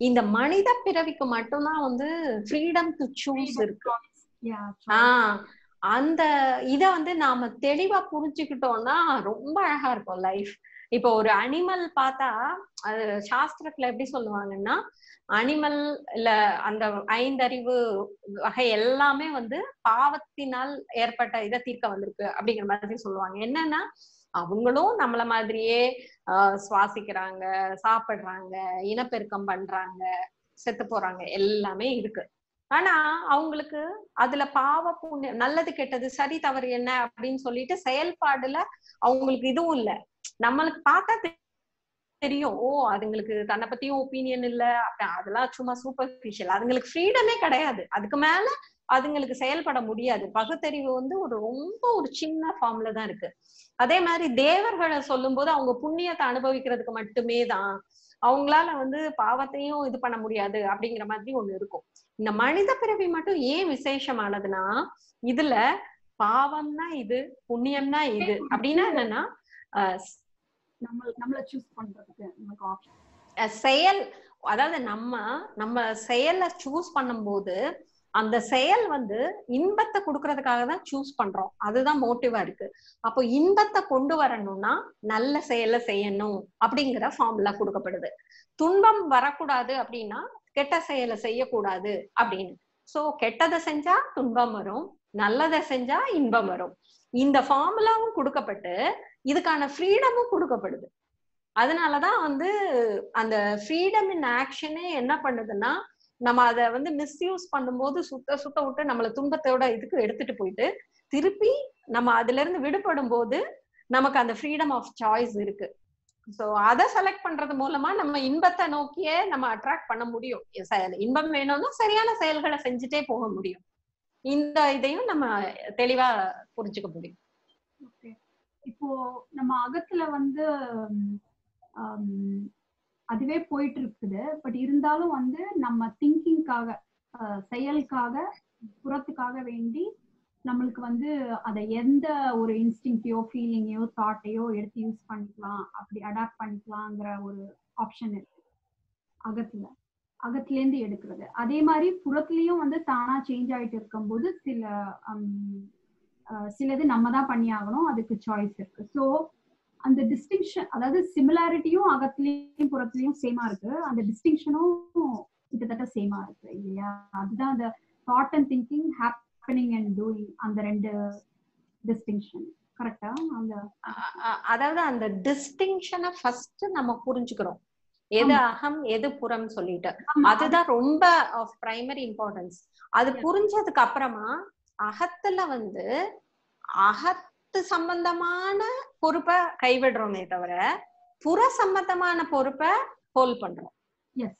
இந்த மனித பிறவிக்கு மட்டும்தான் வந்து ஃப்ரீடம் டு சூஸ் இருக்கு. ஆஹ் அந்த இத வந்து நாம தெளிவா புரிஞ்சுக்கிட்டோம்னா ரொம்ப அழகா இருக்கும் லைஃப் இப்போ ஒரு அனிமல் பார்த்தா அது சாஸ்திரத்துல எப்படி சொல்லுவாங்கன்னா அனிமல் இல்ல அந்த ஐந்தறிவு வகை எல்லாமே வந்து பாவத்தினால் ஏற்பட்ட இதை தீர்க்க வந்திருக்கு அப்படிங்கிற மாதிரி சொல்லுவாங்க. என்னன்னா அவங்களும் நம்மள மாதிரியே ஆஹ் சுவாசிக்கிறாங்க சாப்பிடுறாங்க இனப்பெருக்கம் பண்றாங்க செத்து போறாங்க எல்லாமே இருக்கு. ஆனா அவங்களுக்கு அதுல பாவ புண்ணியம் நல்லது கெட்டது சரி தவறு என்ன அப்படின்னு சொல்லிட்டு செயல்பாடுல அவங்களுக்கு இதுவும் இல்ல. நம்மளுக்கு பார்த்தா தெரியும். ஓ அதுங்களுக்கு தன்னை பத்தியும் ஒப்பீனியன் இல்ல. அதெல்லாம் சும்மா சூப்பர்ஃபிஷியல் அதுங்களுக்கு ஃப்ரீடமே கிடையாது. அதுக்கு மேல அதுங்களுக்கு செயல்பட முடியாது. பகுத்தறிவு வந்து ஒரு ரொம்ப ஒரு சின்ன ஃபார்ம்ல தான் இருக்கு. அதே மாதிரி தேவர்களை சொல்லும் போது அவங்க புண்ணியத்தை அனுபவிக்கிறதுக்கு மட்டுமே தான் அவங்களால வந்து பாவத்தையும் இது பண்ண முடியாது அப்படிங்கிற மாதிரி ஒண்ணு இருக்கும். இந்த மனித பிறவி மட்டும் ஏன் விசேஷமானதுன்னா இதுல பாவம்னா இது புண்ணியம்னா இது அப்படின்னா என்னன்னா அஹ் நம்ம நம்மள சூஸ் பண்றதுக்கு நமக்கு ஆப்ஷன் செயல் அதாவது நம்ம நம்ம செயலை சூஸ் பண்ணும்போது அந்த செயல் வந்து இன்பத்தை கொடுக்கறதுக்காக தான் சூஸ் பண்றோம். அதுதான் மோட்டிவா இருக்கு. அப்போ இன்பத்தை கொண்டு வரணும்னா நல்ல செயலை செய்யணும் அப்படிங்கிற ஃபார்முலா கொடுக்கப்படுது. துன்பம் வரக்கூடாது அப்படின்னா கெட்ட செயலை செய்யக்கூடாது அப்படின்னு. சோ கெட்டதை செஞ்சா துன்பம் வரும் நல்லதை செஞ்சா இன்பம் வரும். இந்த ஃபார்முலாவும் கொடுக்கப்பட்டு இதுக்கான ஃப்ரீடமும் கொடுக்கப்படுது. அதனாலதான் வந்து அந்த ஃப்ரீடம் இன் ஆக்ஷனே என்ன பண்ணுதுன்னா நம்ம அதை வந்து மிஸ்யூஸ் பண்ணும்போது சுத்த சுத்த விட்டு நம்மள துன்பத்தோட இதுக்கு எடுத்துட்டு போயிட்டு திருப்பி நம்ம அதுல இருந்து விடுபடும் போது நமக்கு அந்த ஃப்ரீடம் ஆஃப் சாய்ஸ் இருக்கு. ஸோ அதை செலக்ட் பண்றது மூலமா நம்ம இன்பத்தை நோக்கியே நம்ம அட்ராக்ட் பண்ண முடியும். இன்பம் வேணும்னா சரியான செயல்களை செஞ்சுட்டே போக முடியும். இந்த இதையும் நம்ம தெளிவா புரிஞ்சுக்க முடியும். ஓகே இப்போ நம்ம அகத்துல வந்து அதுவே போயிட்டு இருக்குது பட் இருந்தாலும் வந்து நம்ம திங்கிங்காக செயலுக்காக புறத்துக்காக வேண்டி நம்மளுக்கு வந்து அதை எந்த ஒரு இன்ஸ்டிங்கையோ ஃபீலிங்கையோ தாட்டையோ எடுத்து யூஸ் பண்ணிக்கலாம். அப்படி அடாப்ட் பண்ணிக்கலாங்கிற ஒரு ஆப்ஷன் இருக்கு. அகத்துல. அகத்துலேருந்து எடுக்கிறது. அதே மாதிரி புறத்துலயும் வந்து தானா சேஞ்ச் ஆயிட்டு இருக்கும்போது சில சிலது நம்ம தான் பண்ணி ஆகணும் அதுக்கு சாய்ஸ் இருக்கு. ஸோ அந்த டிஸ்டிங்ஷன் அதாவது சிமிலாரிட்டியும் அகத்துலயும் புறத்துலயும் சேமா இருக்கு. அந்த டிஸ்டிங்ஷனும் கிட்டத்தட்ட சேமா இருக்கு இல்லையா? அதுதான் அந்த thought and thinking happening and doing அந்த ரெண்டு டிஸ்டிங்ஷன் கரெக்டா அந்த அதாவது அந்த டிஸ்டிங்ஷனை ஃபர்ஸ்ட் நம்ம புரிஞ்சுக்கிறோம். எது. அகம் எது புறம் சொல்லிட்டு. அதுதான் ரொம்ப ஆஃப் பிரைமரி இம்பார்ட்டன்ஸ் அது புரிஞ்சதுக்கு அப்புறமா அகத்துல வந்து அகத்து சம்பந்தமான பொறுப்பை கைவிடுறோமே தவிர புற சம்பந்தமான பொறுப்பை ஹோல் பண்றோம்.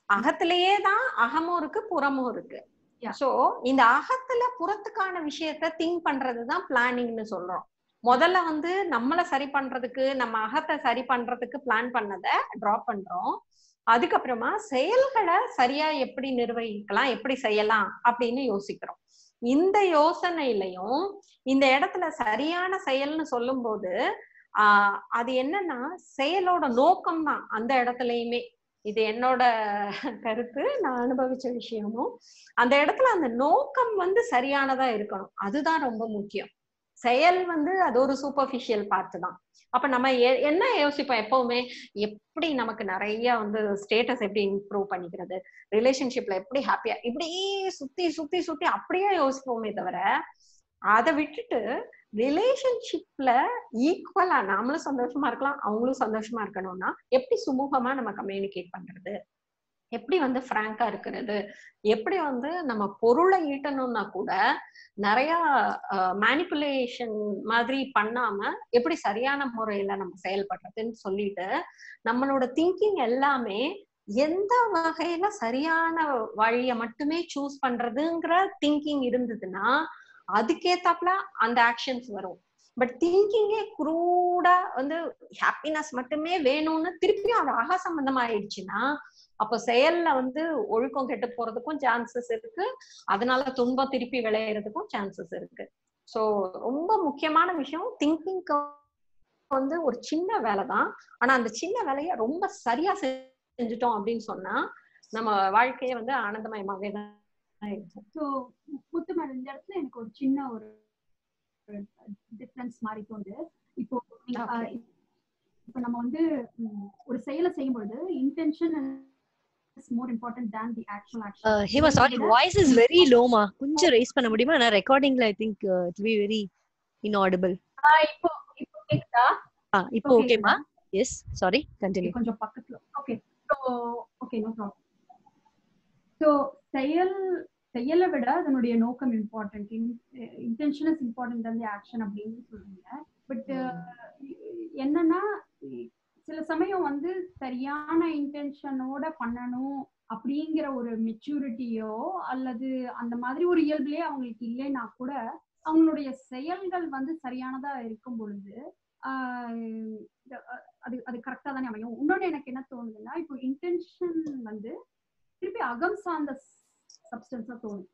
அகத்திலேயே தான் அகமும் இருக்கு புறமும் இருக்கு. சோ இந்த அகத்துல புறத்துக்கான விஷயத்த திங்க் பண்றதுதான் பிளானிங்னு சொல்றோம். முதல்ல வந்து நம்மள சரி பண்றதுக்கு நம்ம அகத்தை சரி பண்றதுக்கு பிளான் பண்ணதை டிராப் பண்றோம். அதுக்கப்புறமா செயல்களை சரியா எப்படி நிர்வகிக்கலாம் எப்படி செய்யலாம் அப்படின்னு யோசிக்கிறோம். இந்த யோசனையிலையும் இந்த இடத்துல சரியான செயல்னு சொல்லும்போது ஆஹ் அது என்னன்னா செயலோட நோக்கம் தான் அந்த இடத்துலயுமே. இது என்னோட கருத்து நான் அனுபவிச்ச விஷயமும். அந்த இடத்துல அந்த நோக்கம் வந்து சரியானதா இருக்கணும். அதுதான் ரொம்ப முக்கியம். செயல் வந்து அது ஒரு சூப்பர்ஃபிஷியல் பார்ட் தான். அப்ப நம்ம எ- என்ன யோசிப்போம் எப்பவுமே? எப்படி நமக்கு நிறைய வந்து ஸ்டேட்டஸ் எப்படி இம்ப்ரூவ் பண்ணிக்கிறது? ரிலேஷன்ஷிப்ல எப்படி ஹாப்பியா இப்படி சுத்தி சுத்தி சுத்தி அப்படியே யோசிப்போமே தவிர அதை விட்டுட்டு ரிலேஷன்ஷிப்ல ஈக்குவலா நாமளும் சந்தோஷமா இருக்கலாம் அவங்களும் சந்தோஷமா இருக்கணும்னா எப்படி சுமூகமா நம்ம கம்யூனிகேட் பண்றது? எப்படி வந்து ஃப்ராங்கா இருக்கிறது? எப்படி வந்து நம்ம பொருளை ஈட்டணும்னா கூட நிறைய மேனிப்புலேஷன் மாதிரி பண்ணாம எப்படி சரியான முறையில நம்ம செயல்படுறதுன்னு சொல்லிட்டு நம்மளோட திங்கிங் எல்லாமே எந்த வகையில சரியான வழிய மட்டுமே சூஸ் பண்றதுங்கிற திங்கிங் இருந்ததுன்னா அதுக்கேத்தாப்புல அந்த ஆக்ஷன்ஸ் வரும். பட் திங்கிங்கே குரூடா வந்து ஹாப்பினஸ் மட்டுமே வேணும்னு திருப்பியும் அது அக சம்பந்தமா ஆயிடுச்சுன்னா அப்ப செயல்ல வந்து ஒழுக்கம் கெட்டு போறதுக்கும் சான்சஸ் இருக்கு. அதனால துன்பம் திருப்பி விளையறதுக்கும் சான்சஸ் இருக்கு. சோ ரொம்ப முக்கியமான விஷயம் திங்கிங் வந்து ஒரு சின்ன வேலை தான். ஆனா அந்த சின்ன வேலையை ரொம்ப சரியா செஞ்சுட்டோம் அப்படின்னு சொன்னா நம்ம வாழ்க்கையே வந்து ஆனந்தமயமாவே தான் மேடம் இந்த இடத்துல எனக்கு ஒரு சின்ன ஒரு டிஃப்ரென்ஸ் மாதிரி தோணுது. இப்போ இப்போ நம்ம வந்து ஒரு செயலை செய்யும் பொழுது intention is more important than the actual action Uh, Hema sorry voice is very Loma கொஞ்சம் ரைஸ் பண்ண முடியுமா? நான் ரெக்கார்டிங்ல I think it be very inaudible இப்போ இப்போ கேக்குதா? ஆ இப்போ Okay, ஓகேமா எஸ் சாரி கண்டினியூ கொஞ்சம் பக்கத்துல. Okay so okay no problem so செயல் செயலை விட அதனுடைய நோக்கம் இம்பார்ட்டன்ட் இன்டென்ஷன் இஸ் இம்பார்ட்டன்ட் தான் ஆக்ஷன் அப்படின்னு சொல்றீங்க. பட் என்னன்னா சில சமயம் வந்து சரியான இன்டென்ஷனோட பண்ணணும் அப்படிங்கிற ஒரு மெச்சூரிட்டியோ அல்லது அந்த மாதிரி ஒரு இயல்புலயே அவங்களுக்கு இல்லைன்னா கூட அவங்களுடைய செயல்கள் வந்து சரியானதா இருக்கும் பொழுது அது அது கரெக்டா தானே அமையும். இன்னொன்னு எனக்கு என்ன தோணுதுன்னா இப்போ இன்டென்ஷன் வந்து திருப்பி அகம் சார்ந்த சப்ஸ்டன்ஸா தோணும்.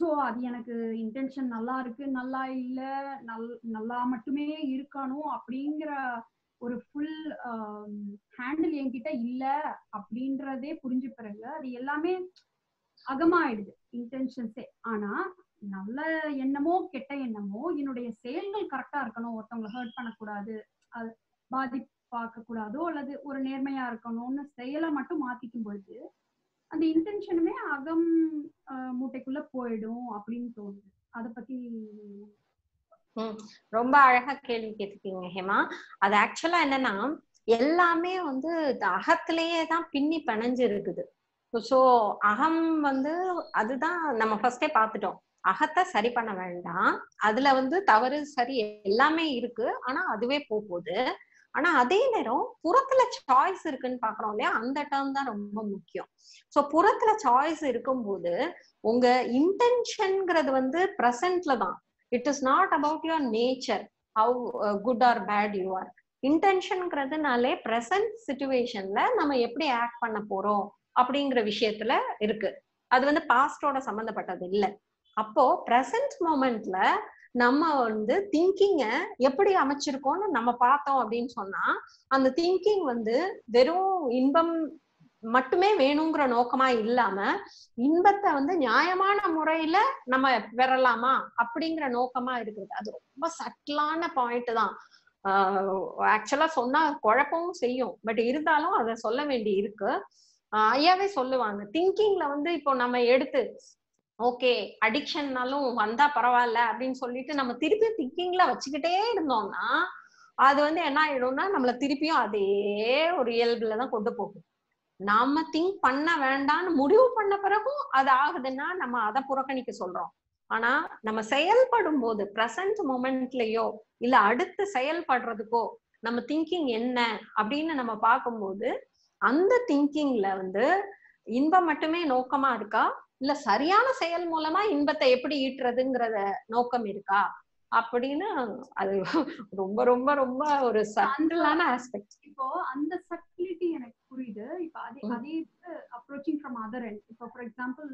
ஸோ அது எனக்கு இன்டென்ஷன் நல்லா இருக்கு நல்லா இல்லை நல் நல்லா மட்டுமே இருக்கணும் அப்படிங்கிற ஒரு ஃபுல் ஹேண்டில் என்கிட்ட இல்ல அப்படின்றதே புரிஞ்ச பிறகு அது எல்லாமே அகமாயிடுது இன்டென்ஷன்ஸே ஆனா நல்ல எண்ணமோ கெட்ட எண்ணமோ என்னுடைய செயல்கள் கரெக்டா இருக்கணும். ஒருத்தவங்களை ஹர்ட் பண்ணக்கூடாது அது பாதிப்பாக்க கூடாதோ அல்லது ஒரு நேர்மையா இருக்கணும்னு செயலை மட்டும் மாத்திக்கும் பொழுது அந்த இன்டென்ஷனுமே அகம் மூட்டைக்குள்ள போயிடும் அப்படின்னு தோணுது. அதை பத்தி ரொம்ப அழகா கேள்வி கேட்டிருக்கீங்க ஹேமா. அது ஆக்சுவலா என்னன்னா எல்லாமே வந்து அகத்திலேயே தான் பின்னி பிணைஞ்சு இருக்குது ஸோ அகம் வந்து அதுதான் நம்ம ஃபர்ஸ்டே பார்த்துட்டோம். அகத்தை சரி பண்ண வேண்டாம். அதுல வந்து தவறு சரி எல்லாமே இருக்கு. ஆனா அதுவே போகுது ஆனா அதே நேரம் புறத்துல சாய்ஸ் இருக்குன்னு பாக்குறோம் இல்லையா? அந்த டேர்ம் தான் ரொம்ப முக்கியம். சோ புறத்துல சாய்ஸ் இருக்கும்போது உங்க இன்டென்ஷன்ங்கிறது வந்து பிரசன்ட்ல தான். It is not about your nature how good or bad you are இன்டென்ஷன்ங்கிறதுனாலே present சுச்சுவேஷன்ல நம்ம எப்படி ஆக்ட் பண்ண போறோம் அப்படிங்கிற விஷயத்துல இருக்கு. அது வந்து பாஸ்டோட சம்மந்தப்பட்டது இல்லை. அப்போ ப்ரெசன்ட் மூமெண்ட்ல நம்ம வந்து திங்கிங்க எப்படி அமைச்சிருக்கோம்னு நம்ம பார்த்தோம் அப்படின்னு சொன்னா அந்த திங்கிங் வந்து வெறும் இன்பம் மட்டுமே வேணுங்கிற நோக்கமா இல்லாம இன்பத்தை வந்து நியாயமான முறையில நம்ம பெறலாமா அப்படிங்கிற நோக்கமா இருக்குது அது ரொம்ப சட்டிலான பாயிண்ட் தான். ஆக்சுவலா சொன்னா குழப்பமும் செய்யும். பட் இருந்தாலும் அதை சொல்ல வேண்டி இருக்கு. ஐயாவே சொல்லுவாங்க திங்கிங்ல வந்து இப்போ நம்ம எடுத்து ஓகே அடிக்ஷன்னாலும் வந்தா பரவாயில்ல அப்படின்னு சொல்லிட்டு நம்ம திருப்பி திங்கிங்ல வச்சுக்கிட்டே இருந்தோம்னா அது வந்து என்ன ஆயிடும்னா நம்மள திருப்பியும் அதே ஒரு இயல்புல தான் கொண்டு போகும். நாம திங்க் பண்ண வேண்டாம்னு முடிவு பண்ண பிறகும் அது ஆகுதுன்னா நம்ம அதை புறக்கணிக்க சொல்றோம். ஆனா நம்ம செயல்படும் போது பிரசன்ட் மூமெண்ட்லயோ இல்ல அடுத்து செயல்படுறதுக்கோ நம்ம திங்கிங் என்ன அப்படின்னு நம்ம பார்க்கும்போது அந்த திங்கிங்ல வந்து இன்பம் மட்டுமே நோக்கமா இருக்கா? இல்ல சரியான செயல் மூலமா இன்பத்தை எப்படி ஈட்டுறதுங்கிறத நோக்கம் இருக்கா? அப்படின்னு அது ரொம்ப ரொம்ப ரொம்ப ஒரு சட்டிலான ஆஸ்பெக்ட் இப்போ அந்த சக்டிலிட்டி எனக்கு புரியுது. இப்போ அதே. அதே அப்ரோச்சிங் ஃப்ரம் அதர் எண்ட் இப்போ ஃபார் எக்ஸாம்பிள்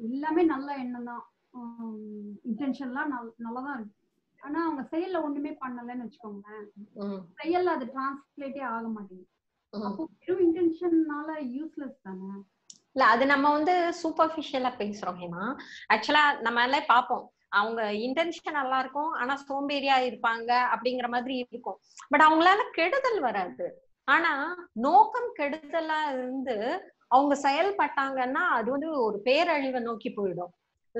எல்லாமே நல்ல எண்ணம் தான். இன்டென்ஷன்லாம் நல் நல்லதான் இருக்கு. ஆனா அவங்க செயல்ல ஒண்ணுமே பண்ணலன்னு வச்சுக்கோங்களேன். செயல்ல அது டிரான்ஸ்லேட்டே ஆக மாட்டேங்குது. அப்போ வெறும் இன்டென்ஷன்னால யூஸ்லெஸ் தானே? இல்ல அது நம்ம வந்து சூப்பர்ஃபிஷியலா பேசுறோம் ஹேமா. ஆக்சுவலா நம்ம எல்லாம் பார்ப்போம். அவங்க இன்டென்ஷன் நல்லா இருக்கும் ஆனா சோம்பேறியா இருப்பாங்க அப்படிங்கிற மாதிரி இருக்கும். பட் அவங்களால கெடுதல் வராது. ஆனா நோக்கம் கெடுதலா இருந்து அவங்க செயல்பட்டாங்கன்னா அது வந்து ஒரு பேரழிவை நோக்கி போயிடும்.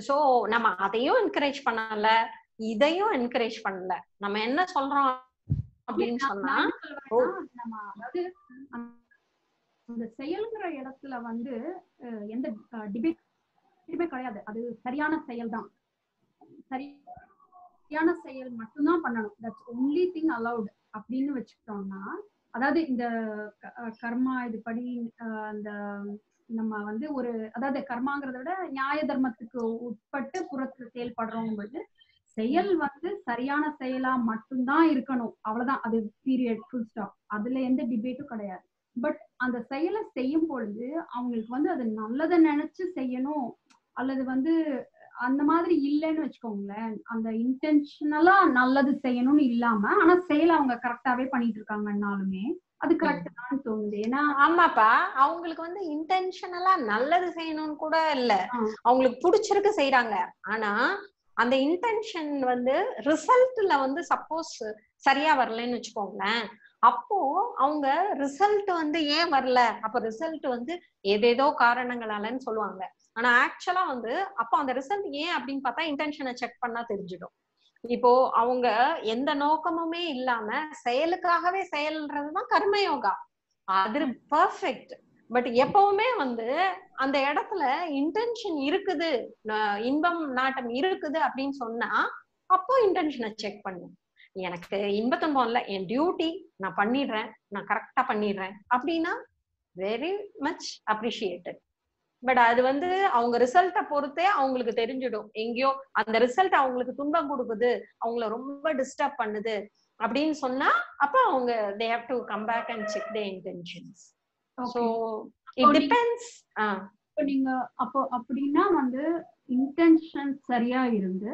சோ நம்ம அதையும் என்கரேஜ் பண்ணல இதையும் என்கரேஜ் பண்ணல. நம்ம என்ன சொல்றோம் அப்படின்னு சொன்னா நம்ம அதாவது அந்த- செயல்ங்கிற இடத்துல வந்து எந்த டிபேட்டுமே கிடையாது. அது சரியான செயல் தான் சரியான செயல் மட்டும்தான் பண்ணணும். தட்ஸ் ஒன்லி திங் அலவுட் அப்படின்னு வச்சுக்கிட்டோம்னா அதாவது இந்த க- கர்மா இது படி அந்த நம்ம வந்து ஒரு அதாவது கர்மாங்கிறத விட நியாய தர்மத்துக்கு உட்பட்டு புறத்துல செயல்படுறோம் பொழுது செயல் வந்து சரியான செயலா மட்டும்தான் இருக்கணும். அவ்வளவுதான். அது பீரியட் ஃபுல் ஸ்டாப் அதுல எந்த டிபேட்டும் கிடையாது. பட் அந்த செயலை செய்யும் பொழுது அவங்களுக்கு வந்து அது நல்லதை நினைச்சு செய்யணும். அல்லது வந்து அந்த மாதிரி இல்லைன்னு வச்சுக்கோங்களேன். அந்த இன்டென்ஷனலா நல்லது செய்யணும்னு இல்லாம ஆனா செயலை அவங்க கரெக்டாவே பண்ணிட்டு இருக்காங்கன்னாலுமே அது கரெக்ட் தான் தோணுது. ஏன்னா ஆமாப்பா. அவங்களுக்கு வந்து இன்டென்ஷனலா நல்லது செய்யணும்னு கூட இல்ல. அவங்களுக்கு பிடிச்சிருக்கு செய்யறாங்க ஆனா அந்த இன்டென்ஷன் வந்து ரிசல்ட்ல வந்து சப்போஸ் சரியா வரலன்னு வச்சுக்கோங்களேன். அப்போ அவங்க ரிசல்ட் வந்து ஏன் வரல? அப்ப ரிசல்ட் வந்து ஏதேதோ காரணங்களாலன்னு சொல்லுவாங்க. ஆனா ஆக்சுவலா வந்து அப்போ அந்த ரிசல்ட் ஏன் அப்படின்னு பார்த்தா இன்டென்ஷனை செக் பண்ணா தெரிஞ்சிடும். இப்போ அவங்க எந்த நோக்கமுமே இல்லாம செயலுக்காகவே செயல்ன்றதுதான் கர்மயோகா அது பர்ஃபெக்ட் பட் எப்பவுமே வந்து அந்த இடத்துல இன்டென்ஷன் இருக்குது இன்பம் நாட்டம் இருக்குது அப்படின்னு சொன்னா அப்போ இன்டென்ஷனை செக் பண்ணும். எனக்கு இன்ப துன்பம் இல்ல என் டியூட்டி நான் பண்ணிடுறேன் நான் கரெக்டா பண்ணிடுறேன் அப்படின்னா வெரி மச் அப்ரிஷியேட்டட் பட் அது வந்து அவங்க ரிசல்ட்டை பொறுத்தே அவங்களுக்கு தெரிஞ்சிடும். எங்கேயோ அந்த ரிசல்ட் அவங்களுக்கு துன்பம் கொடுக்குது. அவங்கள ரொம்ப டிஸ்டர்ப் பண்ணுது. அப்படின்னு சொன்னா அப்ப அவங்க they have to come back and check the intentions so. It depends இப்போ நீங்க அப்போ அப்படின்னா வந்து இன்டென்ஷன் சரியா இருந்து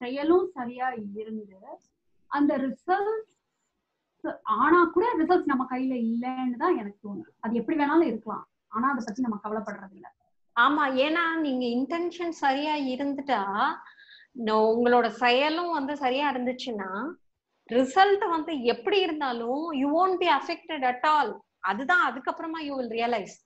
செயலும் சரியா இருந்து அந்த ரிசல்ட்ஸ் ஆனா கூட ரிசல்ட்ஸ் நம்ம கையில இல்லைன்னு தான் எனக்கு தோணுது. அது எப்படி வேணாலும் இருக்கலாம். ஆனா அதை பத்தி நம்ம கவலைப்படுறது இல்ல ஆமா ஏன்னா நீங்க இன்டென்ஷன் சரியா இருந்துட்டா உங்களோட செயலும் வந்து சரியா இருந்துச்சுன்னா ரிசல்ட் வந்து எப்படி இருந்தாலும் you won't be affected at all அதுதான் அதுக்கப்புறமா யூ வில் ரியலைஸ்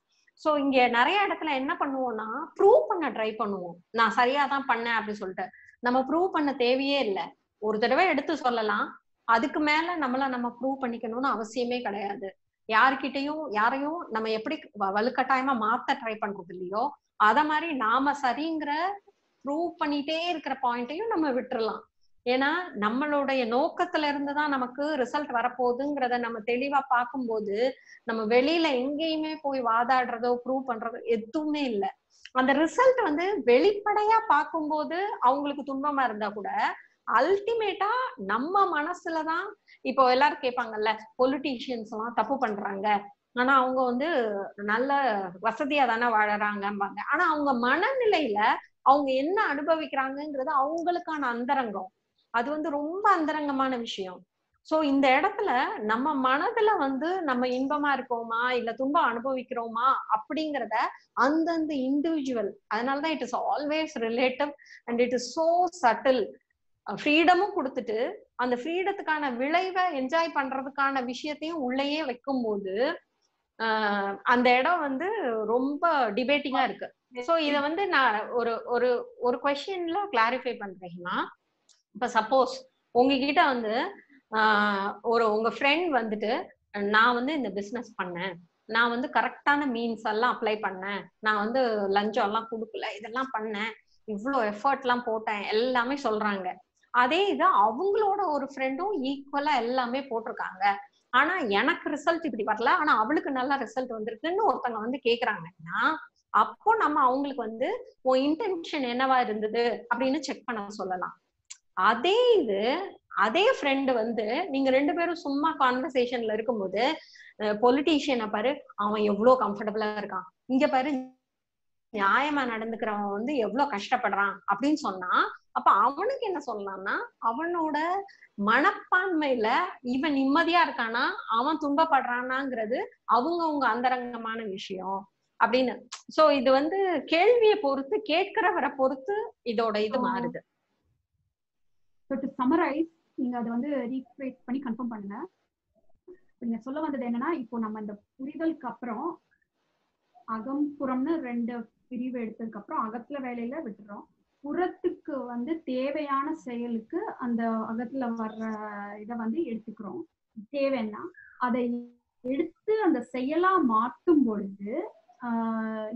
சோ இங்க நிறைய இடத்துல என்ன பண்ணுவோம்னா ப்ரூவ் பண்ண ட்ரை பண்ணுவோம். நான் சரியா தான் பண்ணேன் அப்படி சொல்லிட்டு. நம்ம ப்ரூவ் பண்ண தேவையே இல்லை. ஒரு தடவை எடுத்து சொல்லலாம். அதுக்கு மேல நம்மள நம்ம ப்ரூவ் பண்ணிக்கணும்னு அவசியமே கிடையாது. யார்கிட்டயும் யாரையும் நம்ம எப்படி வ- வலுக்கட்டாயமா மாத்த ட்ரை பண்றது இல்லையோ அத மாதிரி நாம சரிங்கிற ப்ரூவ் பண்ணிட்டே இருக்கிற பாயிண்ட்டையும் நம்ம விட்டுறலாம். ஏன்னா நம்மளுடைய நோக்கத்துல இருந்து தான் நமக்கு ரிசல்ட் வரப்போகுதுங்கிறத நம்ம தெளிவா பார்க்கும்போது நம்ம வெளியில எங்கேயுமே போய் வாதாடுறதோ ப்ரூவ் பண்றதோ எதுவுமே இல்லை. அந்த ரிசல்ட் வந்து வெளிப்படையா பார்க்கும்போது அவங்களுக்கு துன்பமா இருந்தா கூட அல்டிமேட்டா நம்ம மனசுலதான் இப்போ எல்லாரும் கேட்பாங்கல்ல பொலிட்டீஷியன்ஸ் எல்லாம் தப்பு பண்றாங்க. ஆனா அவங்க வந்து நல்ல வசதியா தானே வாழறாங்கம்பாங்க. ஆனா அவங்க மனநிலையில அவங்க என்ன அனுபவிக்கிறாங்கங்கிறது அவங்களுக்கான அந்தரங்கம். அது வந்து ரொம்ப அந்தரங்கமான விஷயம். சோ இந்த இடத்துல நம்ம மனதுல வந்து நம்ம இன்பமா இருக்கோமா இல்ல துன்பம் அனுபவிக்கிறோமா அப்படிங்கிறத அந்தந்த இண்டிவிஜுவல் அதனாலதான் it is always relative and it is so subtle ஃப்ரீடமும் கொடுத்துட்டு அந்த ஃப்ரீடத்துக்கான விளைவை என்ஜாய் பண்றதுக்கான விஷயத்தையும் உள்ளேயே வைக்கும்போது ஆஹ் அந்த இடம் வந்து ரொம்ப டிபேட்டிங்கா இருக்கு. ஸோ இதை வந்து நான் ஒரு ஒரு ஒரு கொஸ்டின்ல கிளாரிஃபை பண்றேன்னா இப்ப சப்போஸ் உங்ககிட்ட வந்து ஒரு உங்க ஃப்ரெண்ட் வந்துட்டு நான் வந்து இந்த பிசினஸ் பண்ணேன். நான் வந்து கரெக்டான மீன்ஸ் எல்லாம் அப்ளை பண்ணேன். நான் வந்து லஞ்சம் எல்லாம் கொடுக்கல. இதெல்லாம் பண்ணேன். இவ்வளோ எஃபர்ட் எல்லாம் போட்டேன். எல்லாமே சொல்றாங்க. அதே இது அவங்களோட ஒரு ஃப்ரெண்டும் ஈக்குவலா எல்லாமே போட்டிருக்காங்க. ஆனா எனக்கு ரிசல்ட் இப்படி வரல. ஆனா அவளுக்கு நல்ல ரிசல்ட் வந்திருக்குன்னு ஒருத்தங்க வந்து கேக்குறாங்கன்னா அப்போ நம்ம அவங்களுக்கு வந்து உன் இன்டென்ஷன் என்னவா இருந்தது? அப்படின்னு செக் பண்ண சொல்லலாம். அதே இது அதே ஃப்ரெண்டு வந்து நீங்க ரெண்டு பேரும் சும்மா கான்வர்சேஷன்ல இருக்கும்போது பொலிட்டீஷியனை பாரு அவன் எவ்வளவு கம்ஃபர்டபுளா இருக்கான். இங்க பாரு நியாயமா நடந்துக்கிறவன் வந்து எவ்வளவு கஷ்டப்படுறான் அப்படின்னு சொன்னா அப்ப அவனுக்கு என்ன சொல்லலாம்னா அவனோட மனப்பான்மையில இவன் நிம்மதியா இருக்கானா அவன் துன்பப்படுறானாங்கிறது அவங்கவுங்க அந்தரங்கமான விஷயம் அப்படின்னு. சோ இது வந்து கேள்வியை பொறுத்து கேட்கிறவரை பொறுத்து இதோட இது மாறுது. சமரைஸ் நீங்க அதை வந்து ரீக்ரியேட் பண்ணி கன்ஃபார்ம் பண்ணுங்க. இப்ப நீங்க சொல்ல வந்தது என்னன்னா இப்போ நம்ம இந்த புரிதலுக்கு அப்புறம் அகம் புறம்னு ரெண்டு பிரிவு எடுத்ததுக்கு அப்புறம் அகத்துல வேலையில விட்டுறோம். புறத்துக்கு வந்து தேவையான செயலுக்கு அந்த அகத்துல வர்ற இதை வந்து எடுத்துக்கிறோம். தேவைன்னா அதை எடுத்து அந்த செயலா மாற்றும் பொழுது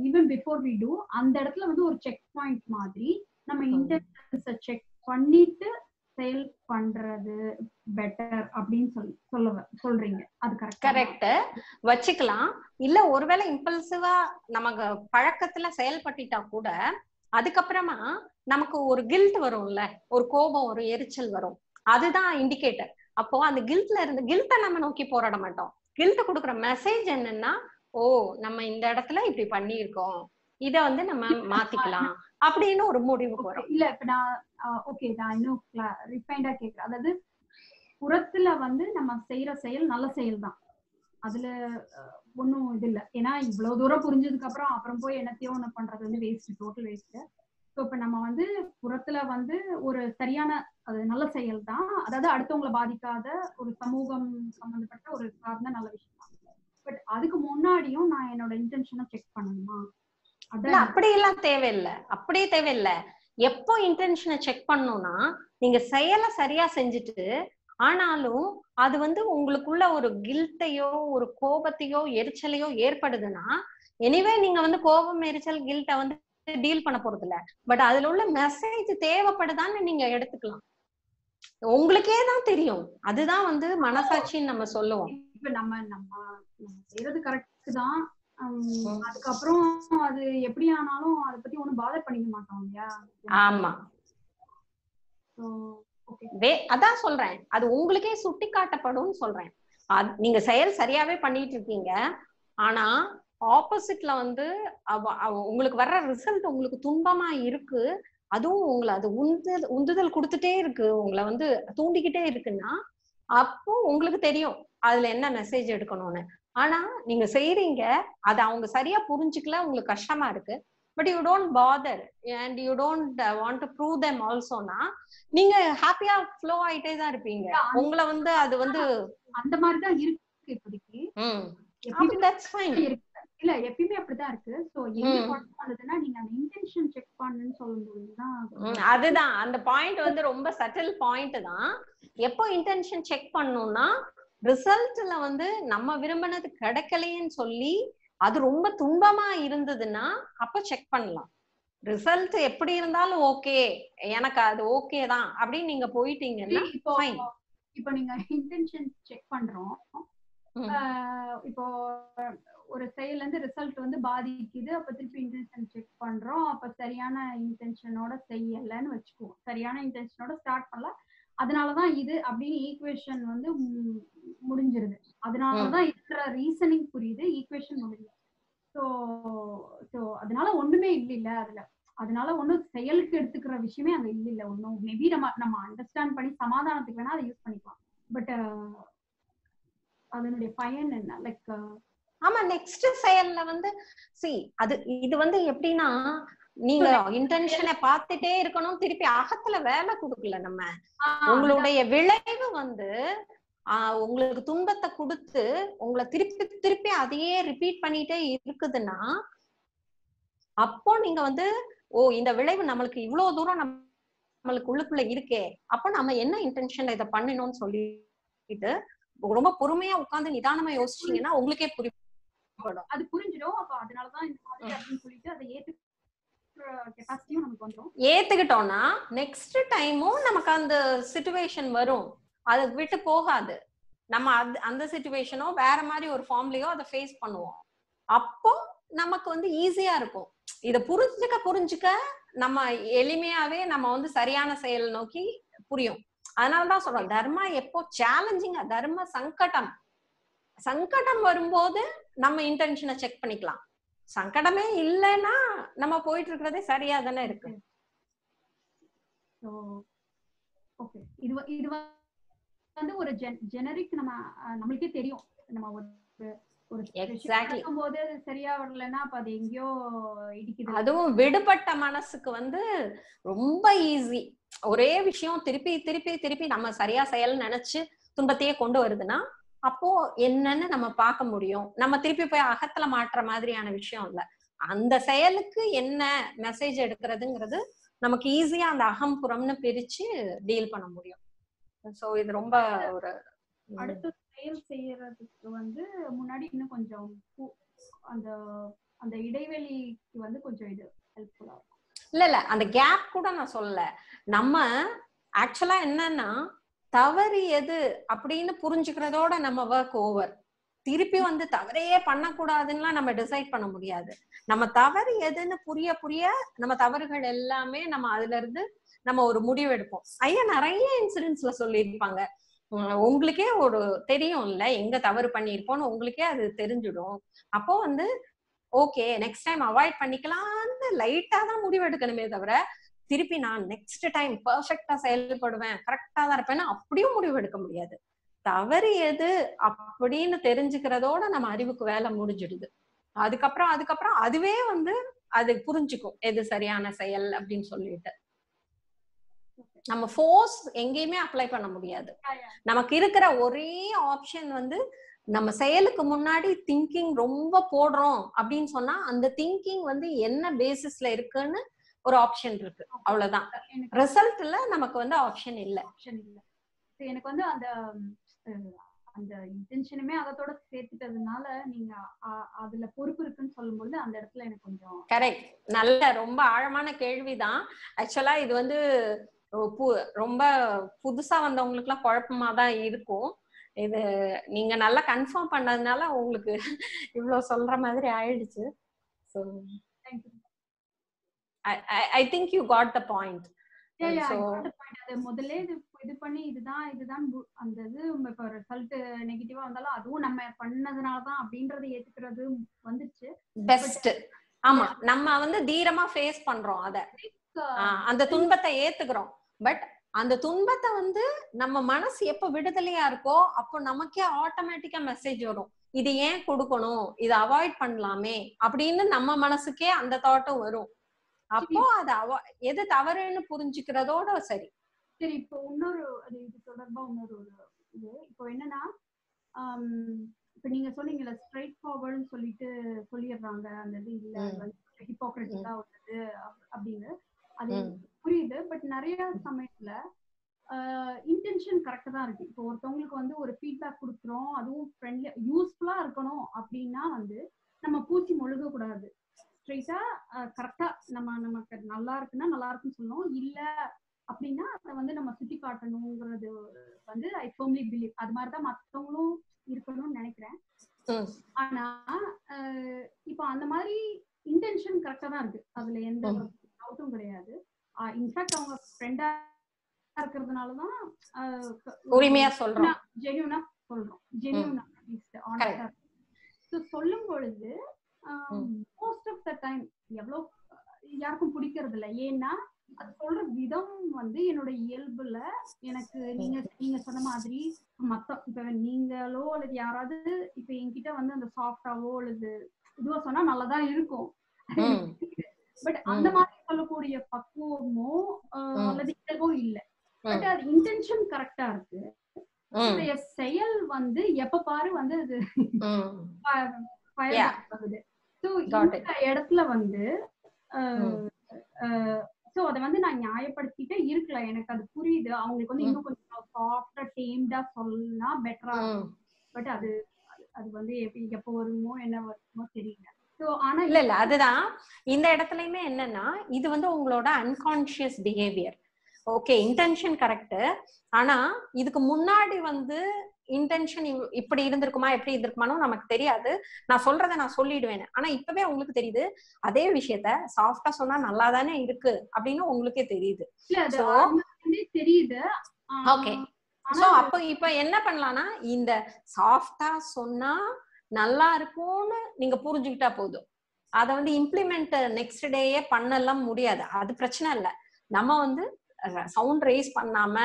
ஈவன் பிஃபோர் வி டூ அந்த இடத்துல வந்து ஒரு செக் பாயிண்ட் மாதிரி நம்ம இன்டென்ஷன்ஸை செக் பண்ணிட்டு செயல் பண்றது பெட்டர் அப்படின்னு சொல்லி சொல்ல வ- சொல்றீங்க. அது கரெக்ட் கரெக்ட் வச்சுக்கலாம். இல்ல ஒருவேளை இம்பல்சிவா நமக்கு பழக்கத்துல செயல்பட்டுட்டா கூட அதுக்கப்புறமா நமக்கு ஒரு கில்ட் வரும்ல. ஒரு கோபம் ஒரு எரிச்சல் வரும். அதுதான் இண்டிகேட்டர் அப்போ அந்த கில்ட்ல இருந்து கில்ட்டை நம்ம நோக்கி போராட மாட்டோம். கில்ட் கொடுக்குற மெசேஜ் என்னன்னா ஓ நம்ம இந்த இடத்துல இப்படி பண்ணியிருக்கோம். இத வந்து நம்ம மாத்திக்கலாம். அப்படின்னு ஒரு முடிவுக்கு வரும். இல்ல இப்ப நான் ஓகே நான் இன்னும் ரிஃபைண்டா கேக்குறேன். அதாவது புறத்துல வந்து நம்ம செய்யற செயல் நல்ல செயல் தான் அதுல ஒன்றும் இது இல்லை. ஏன்னா இவ்வளவு தூரம் புரிஞ்சதுக்கு அப்புறம் அப்புறம் போய் என்னத்தையோ ஒன்று பண்றது வந்து வேஸ்ட் டோட்டல் வேஸ்ட் ஸோ இப்போ நம்ம வந்து புறத்துல வந்து ஒரு சரியான அது நல்ல செயல் தான் அதாவது அடுத்தவங்களை பாதிக்காத ஒரு சமூகம் சம்பந்தப்பட்ட ஒரு சார்ந்த நல்ல விஷயம் தான் பட் அதுக்கு முன்னாடியும் நான் என்னோட இன்டென்ஷனை செக் பண்ணணுமா? அப்படி எல்லாம் தேவையில்லை. அப்படியே தேவையில்லை. எப்போ இன்டென்ஷனை செக் பண்ணணும்னா நீங்க செயலை சரியா செஞ்சுட்டு ஆனாலும் அது வந்து உங்களுக்குள்ள ஒரு கில்ட்டையோ ஒரு கோபத்தையோ எரிச்சலையோ ஏற்படுதுன்னா எனிவே நீங்க வந்து கோபம் எரிச்சல் கில்ட்டை வந்து டீல் பண்ண போறது இல்ல பட் அதுல உள்ள மெசேஜ் தேவைப்படுதான்னு நீங்க எடுத்துக்கலாம். உங்களுக்கே தான் தெரியும். அதுதான் வந்து மனசாட்சின்னு நம்ம சொல்லுவோம். இப்ப நம்ம நம்ம செய்யறது கரெக்ட் தான். அதுக்கப்புறம் அது எப்படி ஆனாலும் அதை பத்தி ஒண்ணும் பாதர் பண்ணிக்க மாட்டோம் இல்லையா? ஆமா. அதான் சொல்றேன். அது உங்களுக்கே சுட்டி காட்டப்படும் சொல்றேன் நீங்க செயல் சரியாவே பண்ணிட்டு இருக்கீங்க. ஆனா ஆப்போசிட்ல வந்து உங்களுக்கு வர்ற ரிசல்ட் உங்களுக்கு துன்பமா இருக்கு. அதுவும் உங்களை அது உந்துதல் உந்துதல் கொடுத்துட்டே இருக்கு. உங்களை வந்து தூண்டிக்கிட்டே இருக்குன்னா அப்போ உங்களுக்கு தெரியும். அதுல என்ன மெசேஜ் எடுக்கணும்னு. ஆனா நீங்க செய்றீங்க அதை அவங்க சரியா புரிஞ்சுக்கல உங்களுக்கு கஷ்டமா இருக்கு. But you don't bother and you don't want to prove them ஆல்சோனா நீங்க ஹாப்பியா ஃப்ளோ ஆயிட்டே தான் இருப்பீங்க. உங்களை வந்து அது வந்து அந்த மாதிரிதான் இருக்கு இப்போதைக்கு. இல்ல எப்பயுமே அப்படிதான் இருக்கு. சோ எங்க நீங்க அந்த இன்டென்ஷன் செக் பண்ணுன்னு சொல்லும்போதுதான் ம், அதுதான். அந்த பாயிண்ட் வந்து ரொம்ப சட்டில் பாயிண்ட் தான். எப்போ இன்டென்ஷன் செக் பண்ணணும்னா ரிசல்ட்ல வந்து நம்ம விரும்பினது கிடைக்கலையேன்னு சொல்லி அது ரொம்ப துன்பமா இருந்ததுன்னா அப்ப செக் பண்ணலாம். ரிசல்ட் எப்படி இருந்தாலும் ஓகே. எனக்கு அது ஓகே தான். அப்படின்னு நீங்க போயிட்டீங்கன்னா இப்போ நீங்க இன்டென்ஷன் செக் பண்றோம். இப்போ ஒரு செயல்ல இருந்து ரிசல்ட் வந்து பாதிக்குது. அப்ப திருப்பி இன்டென்ஷன் செக் பண்றோம். அப்ப சரியான இன்டென்ஷனோட செய்யலன்னு வச்சுக்குவோம். சரியான இன்டென்ஷனோட ஸ்டார்ட் பண்ணலாம். அதனாலதான் இது அப்படின்னு ஈக்குவேஷன் வந்து முடிஞ்சிருது. அதனாலதான் இருக்கிற ரீசனிங் புரியுது ஈக்குவேஷன் முடியுது. ஸோ ஸோ அதனால ஒண்ணுமே இல்ல இல்ல அதுல. அதனால ஒண்ணும் செயலுக்கு எடுத்துக்கிற விஷயமே அங்க இல்ல இல்ல ஒண்ணும். மேபி நம்ம நம்ம அண்டர்ஸ்டாண்ட் பண்ணி சமாதானத்துக்கு வேணா அதை யூஸ் பண்ணிக்கலாம். பட் அதனுடைய பயன் என்ன? லைக் ஆமா நெக்ஸ்ட் செயல்ல வந்து சி அது இது வந்து எப்படின்னா நீங்க இன்டென்ஷனை பார்த்துட்டே இருக்கணும். திருப்பி அகத்துல வேலை கொடுக்கல நம்ம. உங்களுடைய விளைவு வந்து ஆஹ் உங்களுக்கு துன்பத்தை கொடுத்து உங்களை திருப்பி திருப்பி அதையே ரிப்பீட் பண்ணிட்டே இருக்குதுன்னா அப்போ நீங்க வந்து ஓ இந்த விளைவு நம்மளுக்கு இவ்வளவு தூரம் நம்ம நம்மளுக்கு உள்ளுக்குள்ள இருக்கே. அப்போ நம்ம என்ன இன்டென்ஷன்ல இதை பண்ணணும்னு சொல்லிட்டு ரொம்ப பொறுமையா உட்கார்ந்து நிதானமா யோசிச்சீங்கன்னா உங்களுக்கே புரியும். அது புரிஞ்சிடும். அப்ப அதனாலதான் சொல்லிட்டு அதை ஏத்துக்கிற கெப்பாசிட்டியும் நமக்கு வந்துடும் ஏத்துக்கிட்டோம்னா நெக்ஸ்ட் டைமும் நமக்கு அந்த சுச்சுவேஷன் வரும். அதை விட்டு போகாது. நம்ம அது அந்த சுச்சுவேஷனோ வேற மாதிரி ஒரு ஃபார்ம்லயோ அதை ஃபேஸ் பண்ணுவோம். அப்போ நமக்கு வந்து ஈஸியா இருக்கும். இத புரிஞ்சுக்க புரிஞ்சுக்க நம்ம எளிமையாவே நம்ம வந்து சரியான செயல் நோக்கி புரியும். அதனாலதான் சொல்றோம் தர்மா எப்போ சேலஞ்சிங்கா தர்ம சங்கடம். சங்கடம் வரும்போது நம்ம இன்டென்ஷனை செக் பண்ணிக்கலாம். சங்கடமே இல்லைன்னா நம்ம போயிட்டு இருக்கிறதே சரியா தானே இருக்கு ஓகே இது இது வந்து ஒரு ஜெனரிக் நம்ம நம்மளுக்கே தெரியும். நம்ம ஒரு ஒரு. போது சரியா வரலன்னா அப்ப அது எங்கேயோ இடிக்குது. அதுவும் விடுபட்ட மனசுக்கு வந்து ரொம்ப ஈஸி ஒரே விஷயம் திருப்பி திருப்பி திருப்பி நம்ம சரியா செயல் நினைச்சு துன்பத்தையே கொண்டு வருதுன்னா அப்போ என்னன்னு நம்ம பார்க்க முடியும். நம்ம திருப்பி போய் அகத்துல மாற்ற மாதிரியான விஷயம் இல்ல. அந்த செயலுக்கு என்ன மெசேஜ் எடுக்கிறதுங்கிறது நமக்கு ஈஸியா அந்த அகம் புறம்னு பிரிச்சு டீல் பண்ண முடியும். சோ இது ரொம்ப ஒரு அடுத்த செயல் செய்யறதுக்கு வந்து முன்னாடி இன்னும் கொஞ்சம் அந்த அந்த இடைவெளிக்கு வந்து கொஞ்சம் இது ஹெல்ப்ஃபுல்லா இருக்கும். இல்ல இல்ல. அந்த கேப் கூட நான் சொல்லல. நம்ம ஆக்சுவலா என்னன்னா தவறு எது அப்படின்னு புரிஞ்சுக்கிறதோட நம்ம ஒர்க் ஓவர் திருப்பி வந்து தவறே பண்ணக்கூடாதுன்னுலாம் நம்ம டிசைட் பண்ண முடியாது. நம்ம தவறு எதுன்னு புரிய புரிய நம்ம தவறுகள் எல்லாமே நம்ம அதுல இருந்து நம்ம ஒரு முடிவு எடுப்போம். ஐயா நிறைய இன்சிடென்ட்ஸ்ல சொல்லியிருப்பாங்க. உங்களுக்கே ஒரு தெரியும்ல எங்க தவறு பண்ணியிருப்போம்னு உங்களுக்கே அது தெரிஞ்சிடும். அப்போ வந்து ஓகே நெக்ஸ்ட் டைம் அவாய்ட் பண்ணிக்கலாம்னு லைட்டா தான் முடிவு எடுக்கணுமே தவிர திருப்பி நான் நெக்ஸ்ட் டைம் பர்ஃபெக்டா செயல்படுவேன் கரெக்டா தான் இருப்பேன்னு அப்படியும் முடிவு எடுக்க முடியாது. தவறு எது அப்படின்னு தெரிஞ்சுக்கிறதோட நம்ம அறிவுக்கு வேலை முடிஞ்சிடுது. அதுக்கப்புறம் அதுக்கப்புறம் அதுவே வந்து அது புரிஞ்சுக்கும் எது சரியான செயல் அப்படின்னு சொல்லிட்டு. நம்ம ஃபோர்ஸ் எங்கேயுமே அப்ளை பண்ண முடியாது. நமக்கு இருக்கிற ஒரே ஆப்ஷன் வந்து நம்ம செயலுக்கு முன்னாடி திங்கிங் ரொம்ப போடுறோம் அப்படின்னு சொன்னா அந்த திங்கிங் வந்து என்ன பேசிஸ்ல இருக்குன்னு ஒரு ஆப்ஷன் இருக்கு. அவ்வளவுதான். ரிசல்ட்ல நமக்கு வந்து ஆப்ஷன் இல்ல. ஆப்ஷன் இல்ல. எனக்கு வந்து அந்த அந்த இன்டென்ஷனுமே அதோட சேர்த்துட்டதுனால நீங்க அதுல பொறுப்பு இருக்குன்னு சொல்லும்போது அந்த இடத்துல எனக்கு கொஞ்சம் கரெக்ட் நல்ல ரொம்ப ஆழமான கேள்விதான். ஆக்சுவலா இது வந்து ரொம்ப புதுசா வந்தவங்களுக்கு எல்லாம் குழப்பமா தான் இருக்கும். இது நீங்க நல்லா கன்ஃபார்ம் பண்ணதுனால உங்களுக்கு இவ்வளவு சொல்ற மாதிரி ஆயிடுச்சு. So I think you got the point got the point. முதல்ல இது இது பண்ணி இதுதான் இதுதான் அந்த இது இப்ப ரிசல்ட் நெகட்டிவா வந்தாலும் அதுவும் நம்ம பண்ணதுனால தான் அப்படின்றத ஏத்துக்கிறது வந்துச்சு. பெஸ்ட் ஆமா நம்ம வந்து தீரமா ஃபேஸ் பண்றோம் அத. அந்த துன்பத்தை ஏத்துக்கிறோம். பட் அந்த துன்பத்தை வந்து நம்ம மனசு எப்ப விடுதலையா இருக்கோ அப்போ நமக்கே ஆட்டோமேட்டிக்கா மெசேஜ் வரும். இது ஏன் கொடுக்கணும்? இதை அவாய்ட் பண்ணலாமே அப்படின்னு நம்ம மனசுக்கே அந்த தாட்டும் வரும். அப்போ அது அவ எது தவறுன்னு புரிஞ்சுக்கிறதோட சரி. சரி இப்போ இன்னொரு அது இது தொடர்பா இன்னொரு ஒரு இது. இப்போ என்னன்னா இப்போ நீங்க சொன்னீங்கல்ல ஸ்ட்ரைட் ஃபார்வர்ட்னு சொல்லிட்டு சொல்லிடுறாங்க. அந்த இது இல்ல ஹிப்போக்ரட்டிக்கா உள்ளது அப்- அப்படின்னு. அது. புரியுது பட் நிறைய சமயத்துல இன்டென்ஷன் கரெக்டா தான் இருக்கு. இப்போ ஒருத்தவங்களுக்கு வந்து ஒரு ஃபீட்பேக் கொடுக்குறோம் அதுவும் ஃப்ரெண்ட்லி யூஸ்ஃபுல்லா இருக்கணும் அப்படின்னா வந்து நம்ம பூச்சி முழுக கூடாது ஸ்ட்ரைட்டா கரெக்டா நம்ம நமக்கு நல்லா இருக்குன்னா நல்லா இருக்குன்னு சொல்லணும் இல்ல அப்படின்னா அதை வந்து நம்ம சுட்டி காட்டணுங்கிறது வந்து ஐ ஃபர்ம்லி பிலீவ் அது மாதிரி தான் மற்றவங்களும் இருக்கணும்னு நினைக்கிறேன். ஆனா இப்போ அந்த மாதிரி இன்டென்ஷன் கரெக்டா தான் இருக்கு. அதுல எந்த. டவுட்டும் கிடையாது. இன்ஃபேக்ட் அவங்க ஃப்ரெண்டா இருக்கிறதுனாலதான் உரிமையா சொல்றோம். ஜென்யூனா சொல்றோம். ஜென்யூனா சொல்லும் பொழுது மோஸ்ட் ஆஃப் த டைம் எவ்வளோ யாருக்கும் பிடிக்கிறது இல்ல ஏன்னா அது சொல்ற விதம் வந்து என்னோட இயல்புல எனக்கு நீங்க நீங்க சொன்ன மாதிரி மத்த இப்ப நீங்களோ அல்லது யாராவது இப்ப என்கிட்ட வந்து அந்த சாஃப்டாவோ அல்லது இதுவா சொன்னா நல்லாதான் இருக்கும். பட் அந்த மாதிரி சொல்லக்கூடிய பக்குவமோ. அல்லது இயல்போ இல்ல. பட் அது இன்டென்ஷன் கரெக்டா இருக்கு. செயல் வந்து எப்ப பாரு வந்து அது இந்த இடத்துல வந்து. ஸோ அதை வந்து நான் நியாயப்படுத்திட்டே இருக்கலாம் எனக்கு அது புரியுது. அவங்களுக்கு வந்து. இன்னும் கொஞ்சம் சாஃப்டா டேம்டா சொன்னா பெட்டரா. பட் அது அது- வந்து எப்ப- வருமோ என்ன வருமோ தெரியல. ஆனா இல்ல இல்ல. அதுதான். இந்த இடத்துலயுமே என்னன்னா இது வந்து உங்களோட unconscious behaviour okay intention correct ஆனா இதுக்கு முன்னாடி வந்து இன்டென்ஷன் இப்படி இருந்திருக்குமா எப்படி இருந்திருக்குமானும் நமக்கு தெரியாது. நான் சொல்றதை நான் சொல்லிடுவேன். ஆனா இப்பவே உங்களுக்கு தெரியுது அதே விஷயத்த சாஃப்டா சொன்னா நல்லா தானே இருக்கு அப்படின்னு உங்களுக்கே தெரியுது. தெரியுது. ஆனா சோ அப்ப இப்ப என்ன பண்ணலாம்னா இந்த சாஃப்டா சொன்னா நல்லா இருக்கும்னு நீங்க புரிஞ்சுக்கிட்டா போதும். அத வந்து இம்ப்ளிமெண்ட் நெக்ஸ்ட் டேயே பண்ணலாம் முடியாது. அது பிரச்சனை இல்ல. நம்ம வந்து சவுண்ட் ரைஸ் பண்ணாம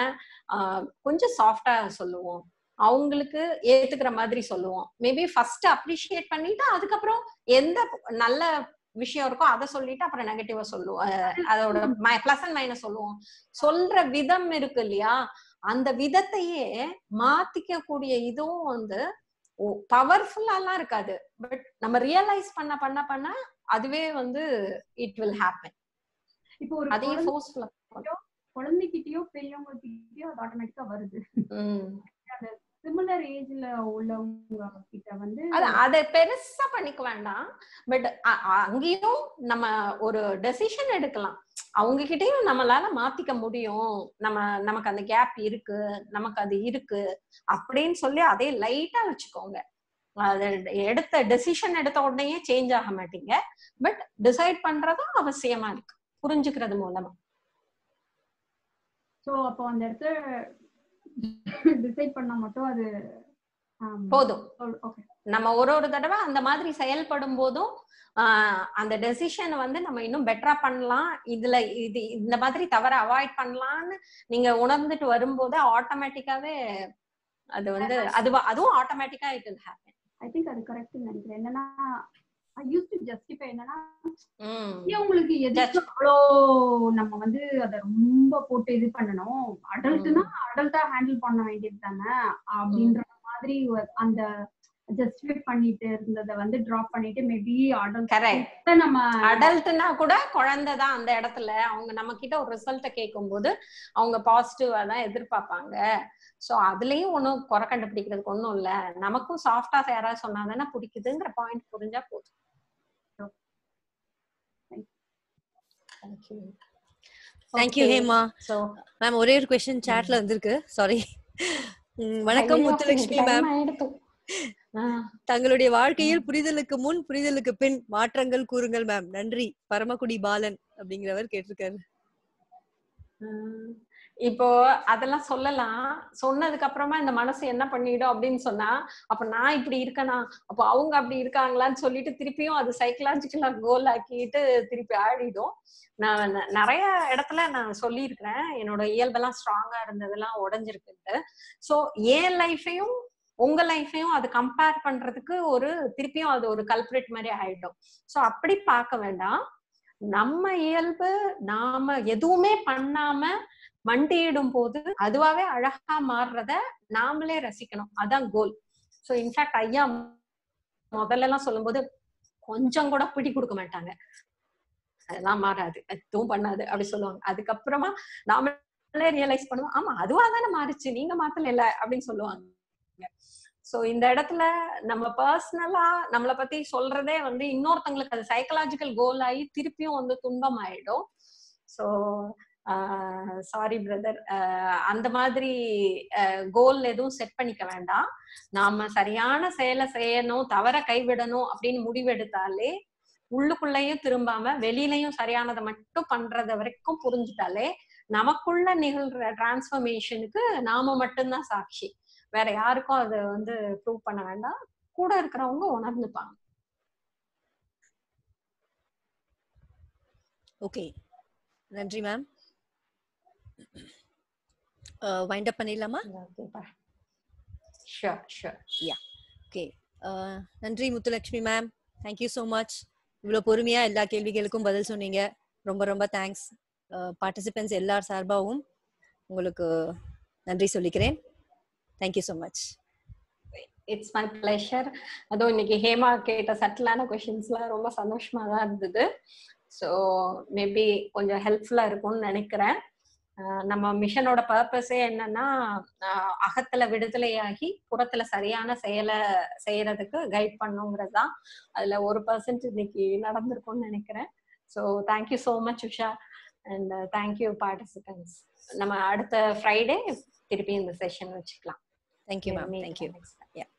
ஆஹ், கொஞ்சம் சாஃப்டா சொல்லுவோம். அவங்களுக்கு ஏத்துக்கிற மாதிரி சொல்லுவோம். மேபி ஃபர்ஸ்ட் அப்ரிஷியேட் பண்ணிட்டு அதுக்கப்புறம் எந்த நல்ல விஷயம் இருக்கோ அதை சொல்லிட்டு அப்புறம் நெகட்டிவா சொல்லுவோம். அதோட பிளஸ் அண்ட் மைனஸ் சொல்லுவோம். சொல்ற விதம் இருக்கு இல்லையா? அந்த விதத்தையே மாத்திக்க கூடிய இதுவும் வந்து பவர்ஃபுல்லாலாம் இருக்காது. பட் நம்ம ரியலைஸ் பண்ண பண்ண பண்ண அதுவே வந்து இட் வில் ஹேப்பன் இப்போ ஒரு குழந்தை- ஃபோர்ஸ்ஃபுல்லா குழந்தைகிட்டயோ பெரியவங்க கிட்டயோ அது ஆட்டோமேட்டிக்கா வருது. சிமிலர் ஏஜ்ல உள்ளவங்க கிட்ட வந்து அது அதை பெருசா பண்ணிக்க வேண்டாம். பட் அங்கேயும் நம்ம ஒரு டெசிஷன் எடுக்கலாம். அவங்க கிட்டயும் நம்மளால மாத்திக்க முடியும். நம்ம நமக்கு அந்த கேப் இருக்கு நமக்கு அது இருக்கு அப்படின்னு சொல்லி அதே லைட்டா வச்சுக்கோங்க. அது எடுத்த டெசிஷன் எடுத்த உடனே சேஞ்ச் ஆக மாட்டீங்க. பட் டிசைட் பண்றதும் அவசியமா இருக்கு. புரிஞ்சுக்கிறது மூலமா. சோ அப்போ அந்த இடத்துல டிசைட் பண்ணா மட்டும் அது போதும். நம்ம ஒரு ஒரு தடவை அந்த மாதிரி செயல்படும் போதும் அந்த டெசிஷன் வந்து நம்ம இன்னும் பெட்டரா பண்ணலாம். இதுல இது இந்த மாதிரி தவற அவாய்ட் பண்ணலாம்னு நீங்க உணர்ந்துட்டு வரும்போது ஆட்டோமேட்டிக்காவே அது வந்து அது அதுவும் ஆட்டோமேட்டிக்கா it will happen I think அது கரெக்ட் நினைக்கிறேன். என்னன்னா ஐ யூஸ் டு ஜஸ்டிஃபை என்னன்னா ஏன் உங்களுக்கு எதுக்கு அவ்வளோ நம்ம வந்து அத ரொம்ப போட்டு இது பண்ணணும்? அடல்ட்னா அடல்ட்டா ஹேண்டில் பண்ண வேண்டியது தானே? அப்படின்ற மாதிரி அந்த ஜஸ்டிஃபை பண்ணிட்டு இருந்ததை வந்து டிராப் பண்ணிட்டு மேபி கரெக்ட் அடல்ட் நம்ம அடல்ட்னா கூட குழந்தை தான் அந்த இடத்துல. அவங்க நம்ம கிட்ட ஒரு ரிசல்ட்ட கேட்கும் போது அவங்க பாசிட்டிவா தான் எதிர்பார்ப்பாங்க. சோ அதுலயும் ஒண்ணும் குறை கண்டுபிடிக்கிறதுக்கு ஒண்ணும் இல்ல. நமக்கும் சாஃப்டா யாராவது சொன்னா தானே பிடிக்குதுங்கிற பாயிண்ட் புரிஞ்சா போதும். Thank you thank you Okay. Hema so ma'am ஒரே ஒரு கொஸ்டின் சாட்ல வந்திருக்கு. சாரி வணக்கம் முத்துலட்சுமி மேம் தங்களுடைய வாழ்க்கையில் புரிதலுக்கு முன் புரிதலுக்கு பின் மாற்றங்கள் கூறுங்கள் மேம் நன்றி. பரமக்குடி பாலன் அப்படிங்கிறவர் கேட்டிருக்காரு. இப்போ அதெல்லாம் சொல்லலாம். சொன்னதுக்கு அப்புறமா இந்த மனசு என்ன பண்ணிடும் அப்படின்னு சொன்னா அப்ப நான் இப்படி இருக்கனா? அப்ப அவங்க அப்படி இருக்காங்களான்னு சொல்லிட்டு திருப்பியும் அது சைக்கலாஜிக்கலா கோல் ஆக்கிட்டு திருப்பி ஆடிடும். நான் நிறைய இடத்துல நான் சொல்லியிருக்கிறேன். என்னோட இயல்பெல்லாம் ஸ்ட்ராங்கா இருந்ததெல்லாம் உடஞ்சிருக்குன்ட்டு. சோ என் லைஃபையும் உங்க லைஃபையும் அது கம்பேர் பண்றதுக்கு ஒரு திருப்பியும் அது ஒரு கல்பரேட் மாதிரி ஆயிடும். சோ அப்படி பார்க்க வேண்டாம். நம்ம இயல்பு நாம எதுவுமே பண்ணாம மண்டியிடும் போது அதுவாவே அழகா மாறுறத நாமளே ரசிக்கணும். அதான் கோல் சோ இன்ஃபேக்ட் ஐயா முதல்ல எல்லாம் சொல்லும்போது கொஞ்சம் கூட பிடி கொடுக்க மாட்டாங்க. அதெல்லாம் மாறாது. எதுவும் பண்ணாது அப்படி சொல்லுவாங்க. அதுக்கப்புறமா நாமளே ரியலைஸ் பண்ணுவோம். ஆமா அதுவா தானே மாறுச்சு. நீங்க மாத்தல இல்ல அப்படின்னு சொல்லுவாங்க. சோ இந்த இடத்துல நம்ம பர்சனலா நம்மளை பத்தி சொல்றதே வந்து இன்னொருத்தங்களுக்கு அது சைக்கலாஜிக்கல் கோல் ஆகி திருப்பியும் வந்து துன்பம் ஆயிடும் சோ சாரி பிரதர் அந்த மாதிரி கோல் எதுவும் செட் பண்ணிக்க வேண்டாம். நாம சரியான செயலை செய்யணும் தவற கைவிடணும் அப்படின்னு முடிவெடுத்தாலே உள்ளுக்குள்ளேயும் திரும்பாம வெளியிலையும் சரியானதை மட்டும் பண்றத வரைக்கும் புரிஞ்சுட்டாலே நமக்குள்ள நிகழ்ற டிரான்ஸ்ஃபர்மேஷனுக்கு நாம மட்டும்தான் சாட்சி. வேற யாருக்கும் அது வந்து ப்ரூவ் பண்ண வேண்டாம். கூட இருக்கிறவங்க உணர்ந்துப்பாங்க. ஓகே நன்றி மேம் வைண்ட் அப் பண்ணிடலாமா? ஷூர் ஷூர் ஓகே நன்றி Muthulakshmi ma'am thank you so much இவ்வளோ பொறுமையா எல்லா கேள்விகளுக்கும் பதில் சொன்னீங்க. ரொம்ப ரொம்ப தேங்க்ஸ் பார்ட்டிசிபென்ட்ஸ் எல்லார் சார்பாகவும் உங்களுக்கு நன்றி சொல்லிக்கிறேன். Thank you so much it's my pleasure அதுவும் இன்னைக்கு ஹேமா கேட்ட சட்டிலான கொஷின்ஸ்லாம் ரொம்ப சந்தோஷமா தான் இருந்தது. ஸோ மேபி கொஞ்சம் ஹெல்ப்ஃபுல்லா இருக்கும்னு நினைக்கிறேன். நம்ம மிஷனோட பர்பஸே என்னன்னா அகத்துல விடுதலையாகி புறத்துல சரியான செயலை செய்யறதுக்கு கைட் பண்ணுங்கிறது தான் அதுல ஒரு பர்சன்ட் இன்னைக்கு நடந்திருக்கும்னு நினைக்கிறேன். So thank you so much Usha. And thank you participants நம்ம அடுத்த ஃப்ரைடே திருப்பி இந்த செஷன் வச்சுக்கலாம். Thank you ma'am thank you. Yeah.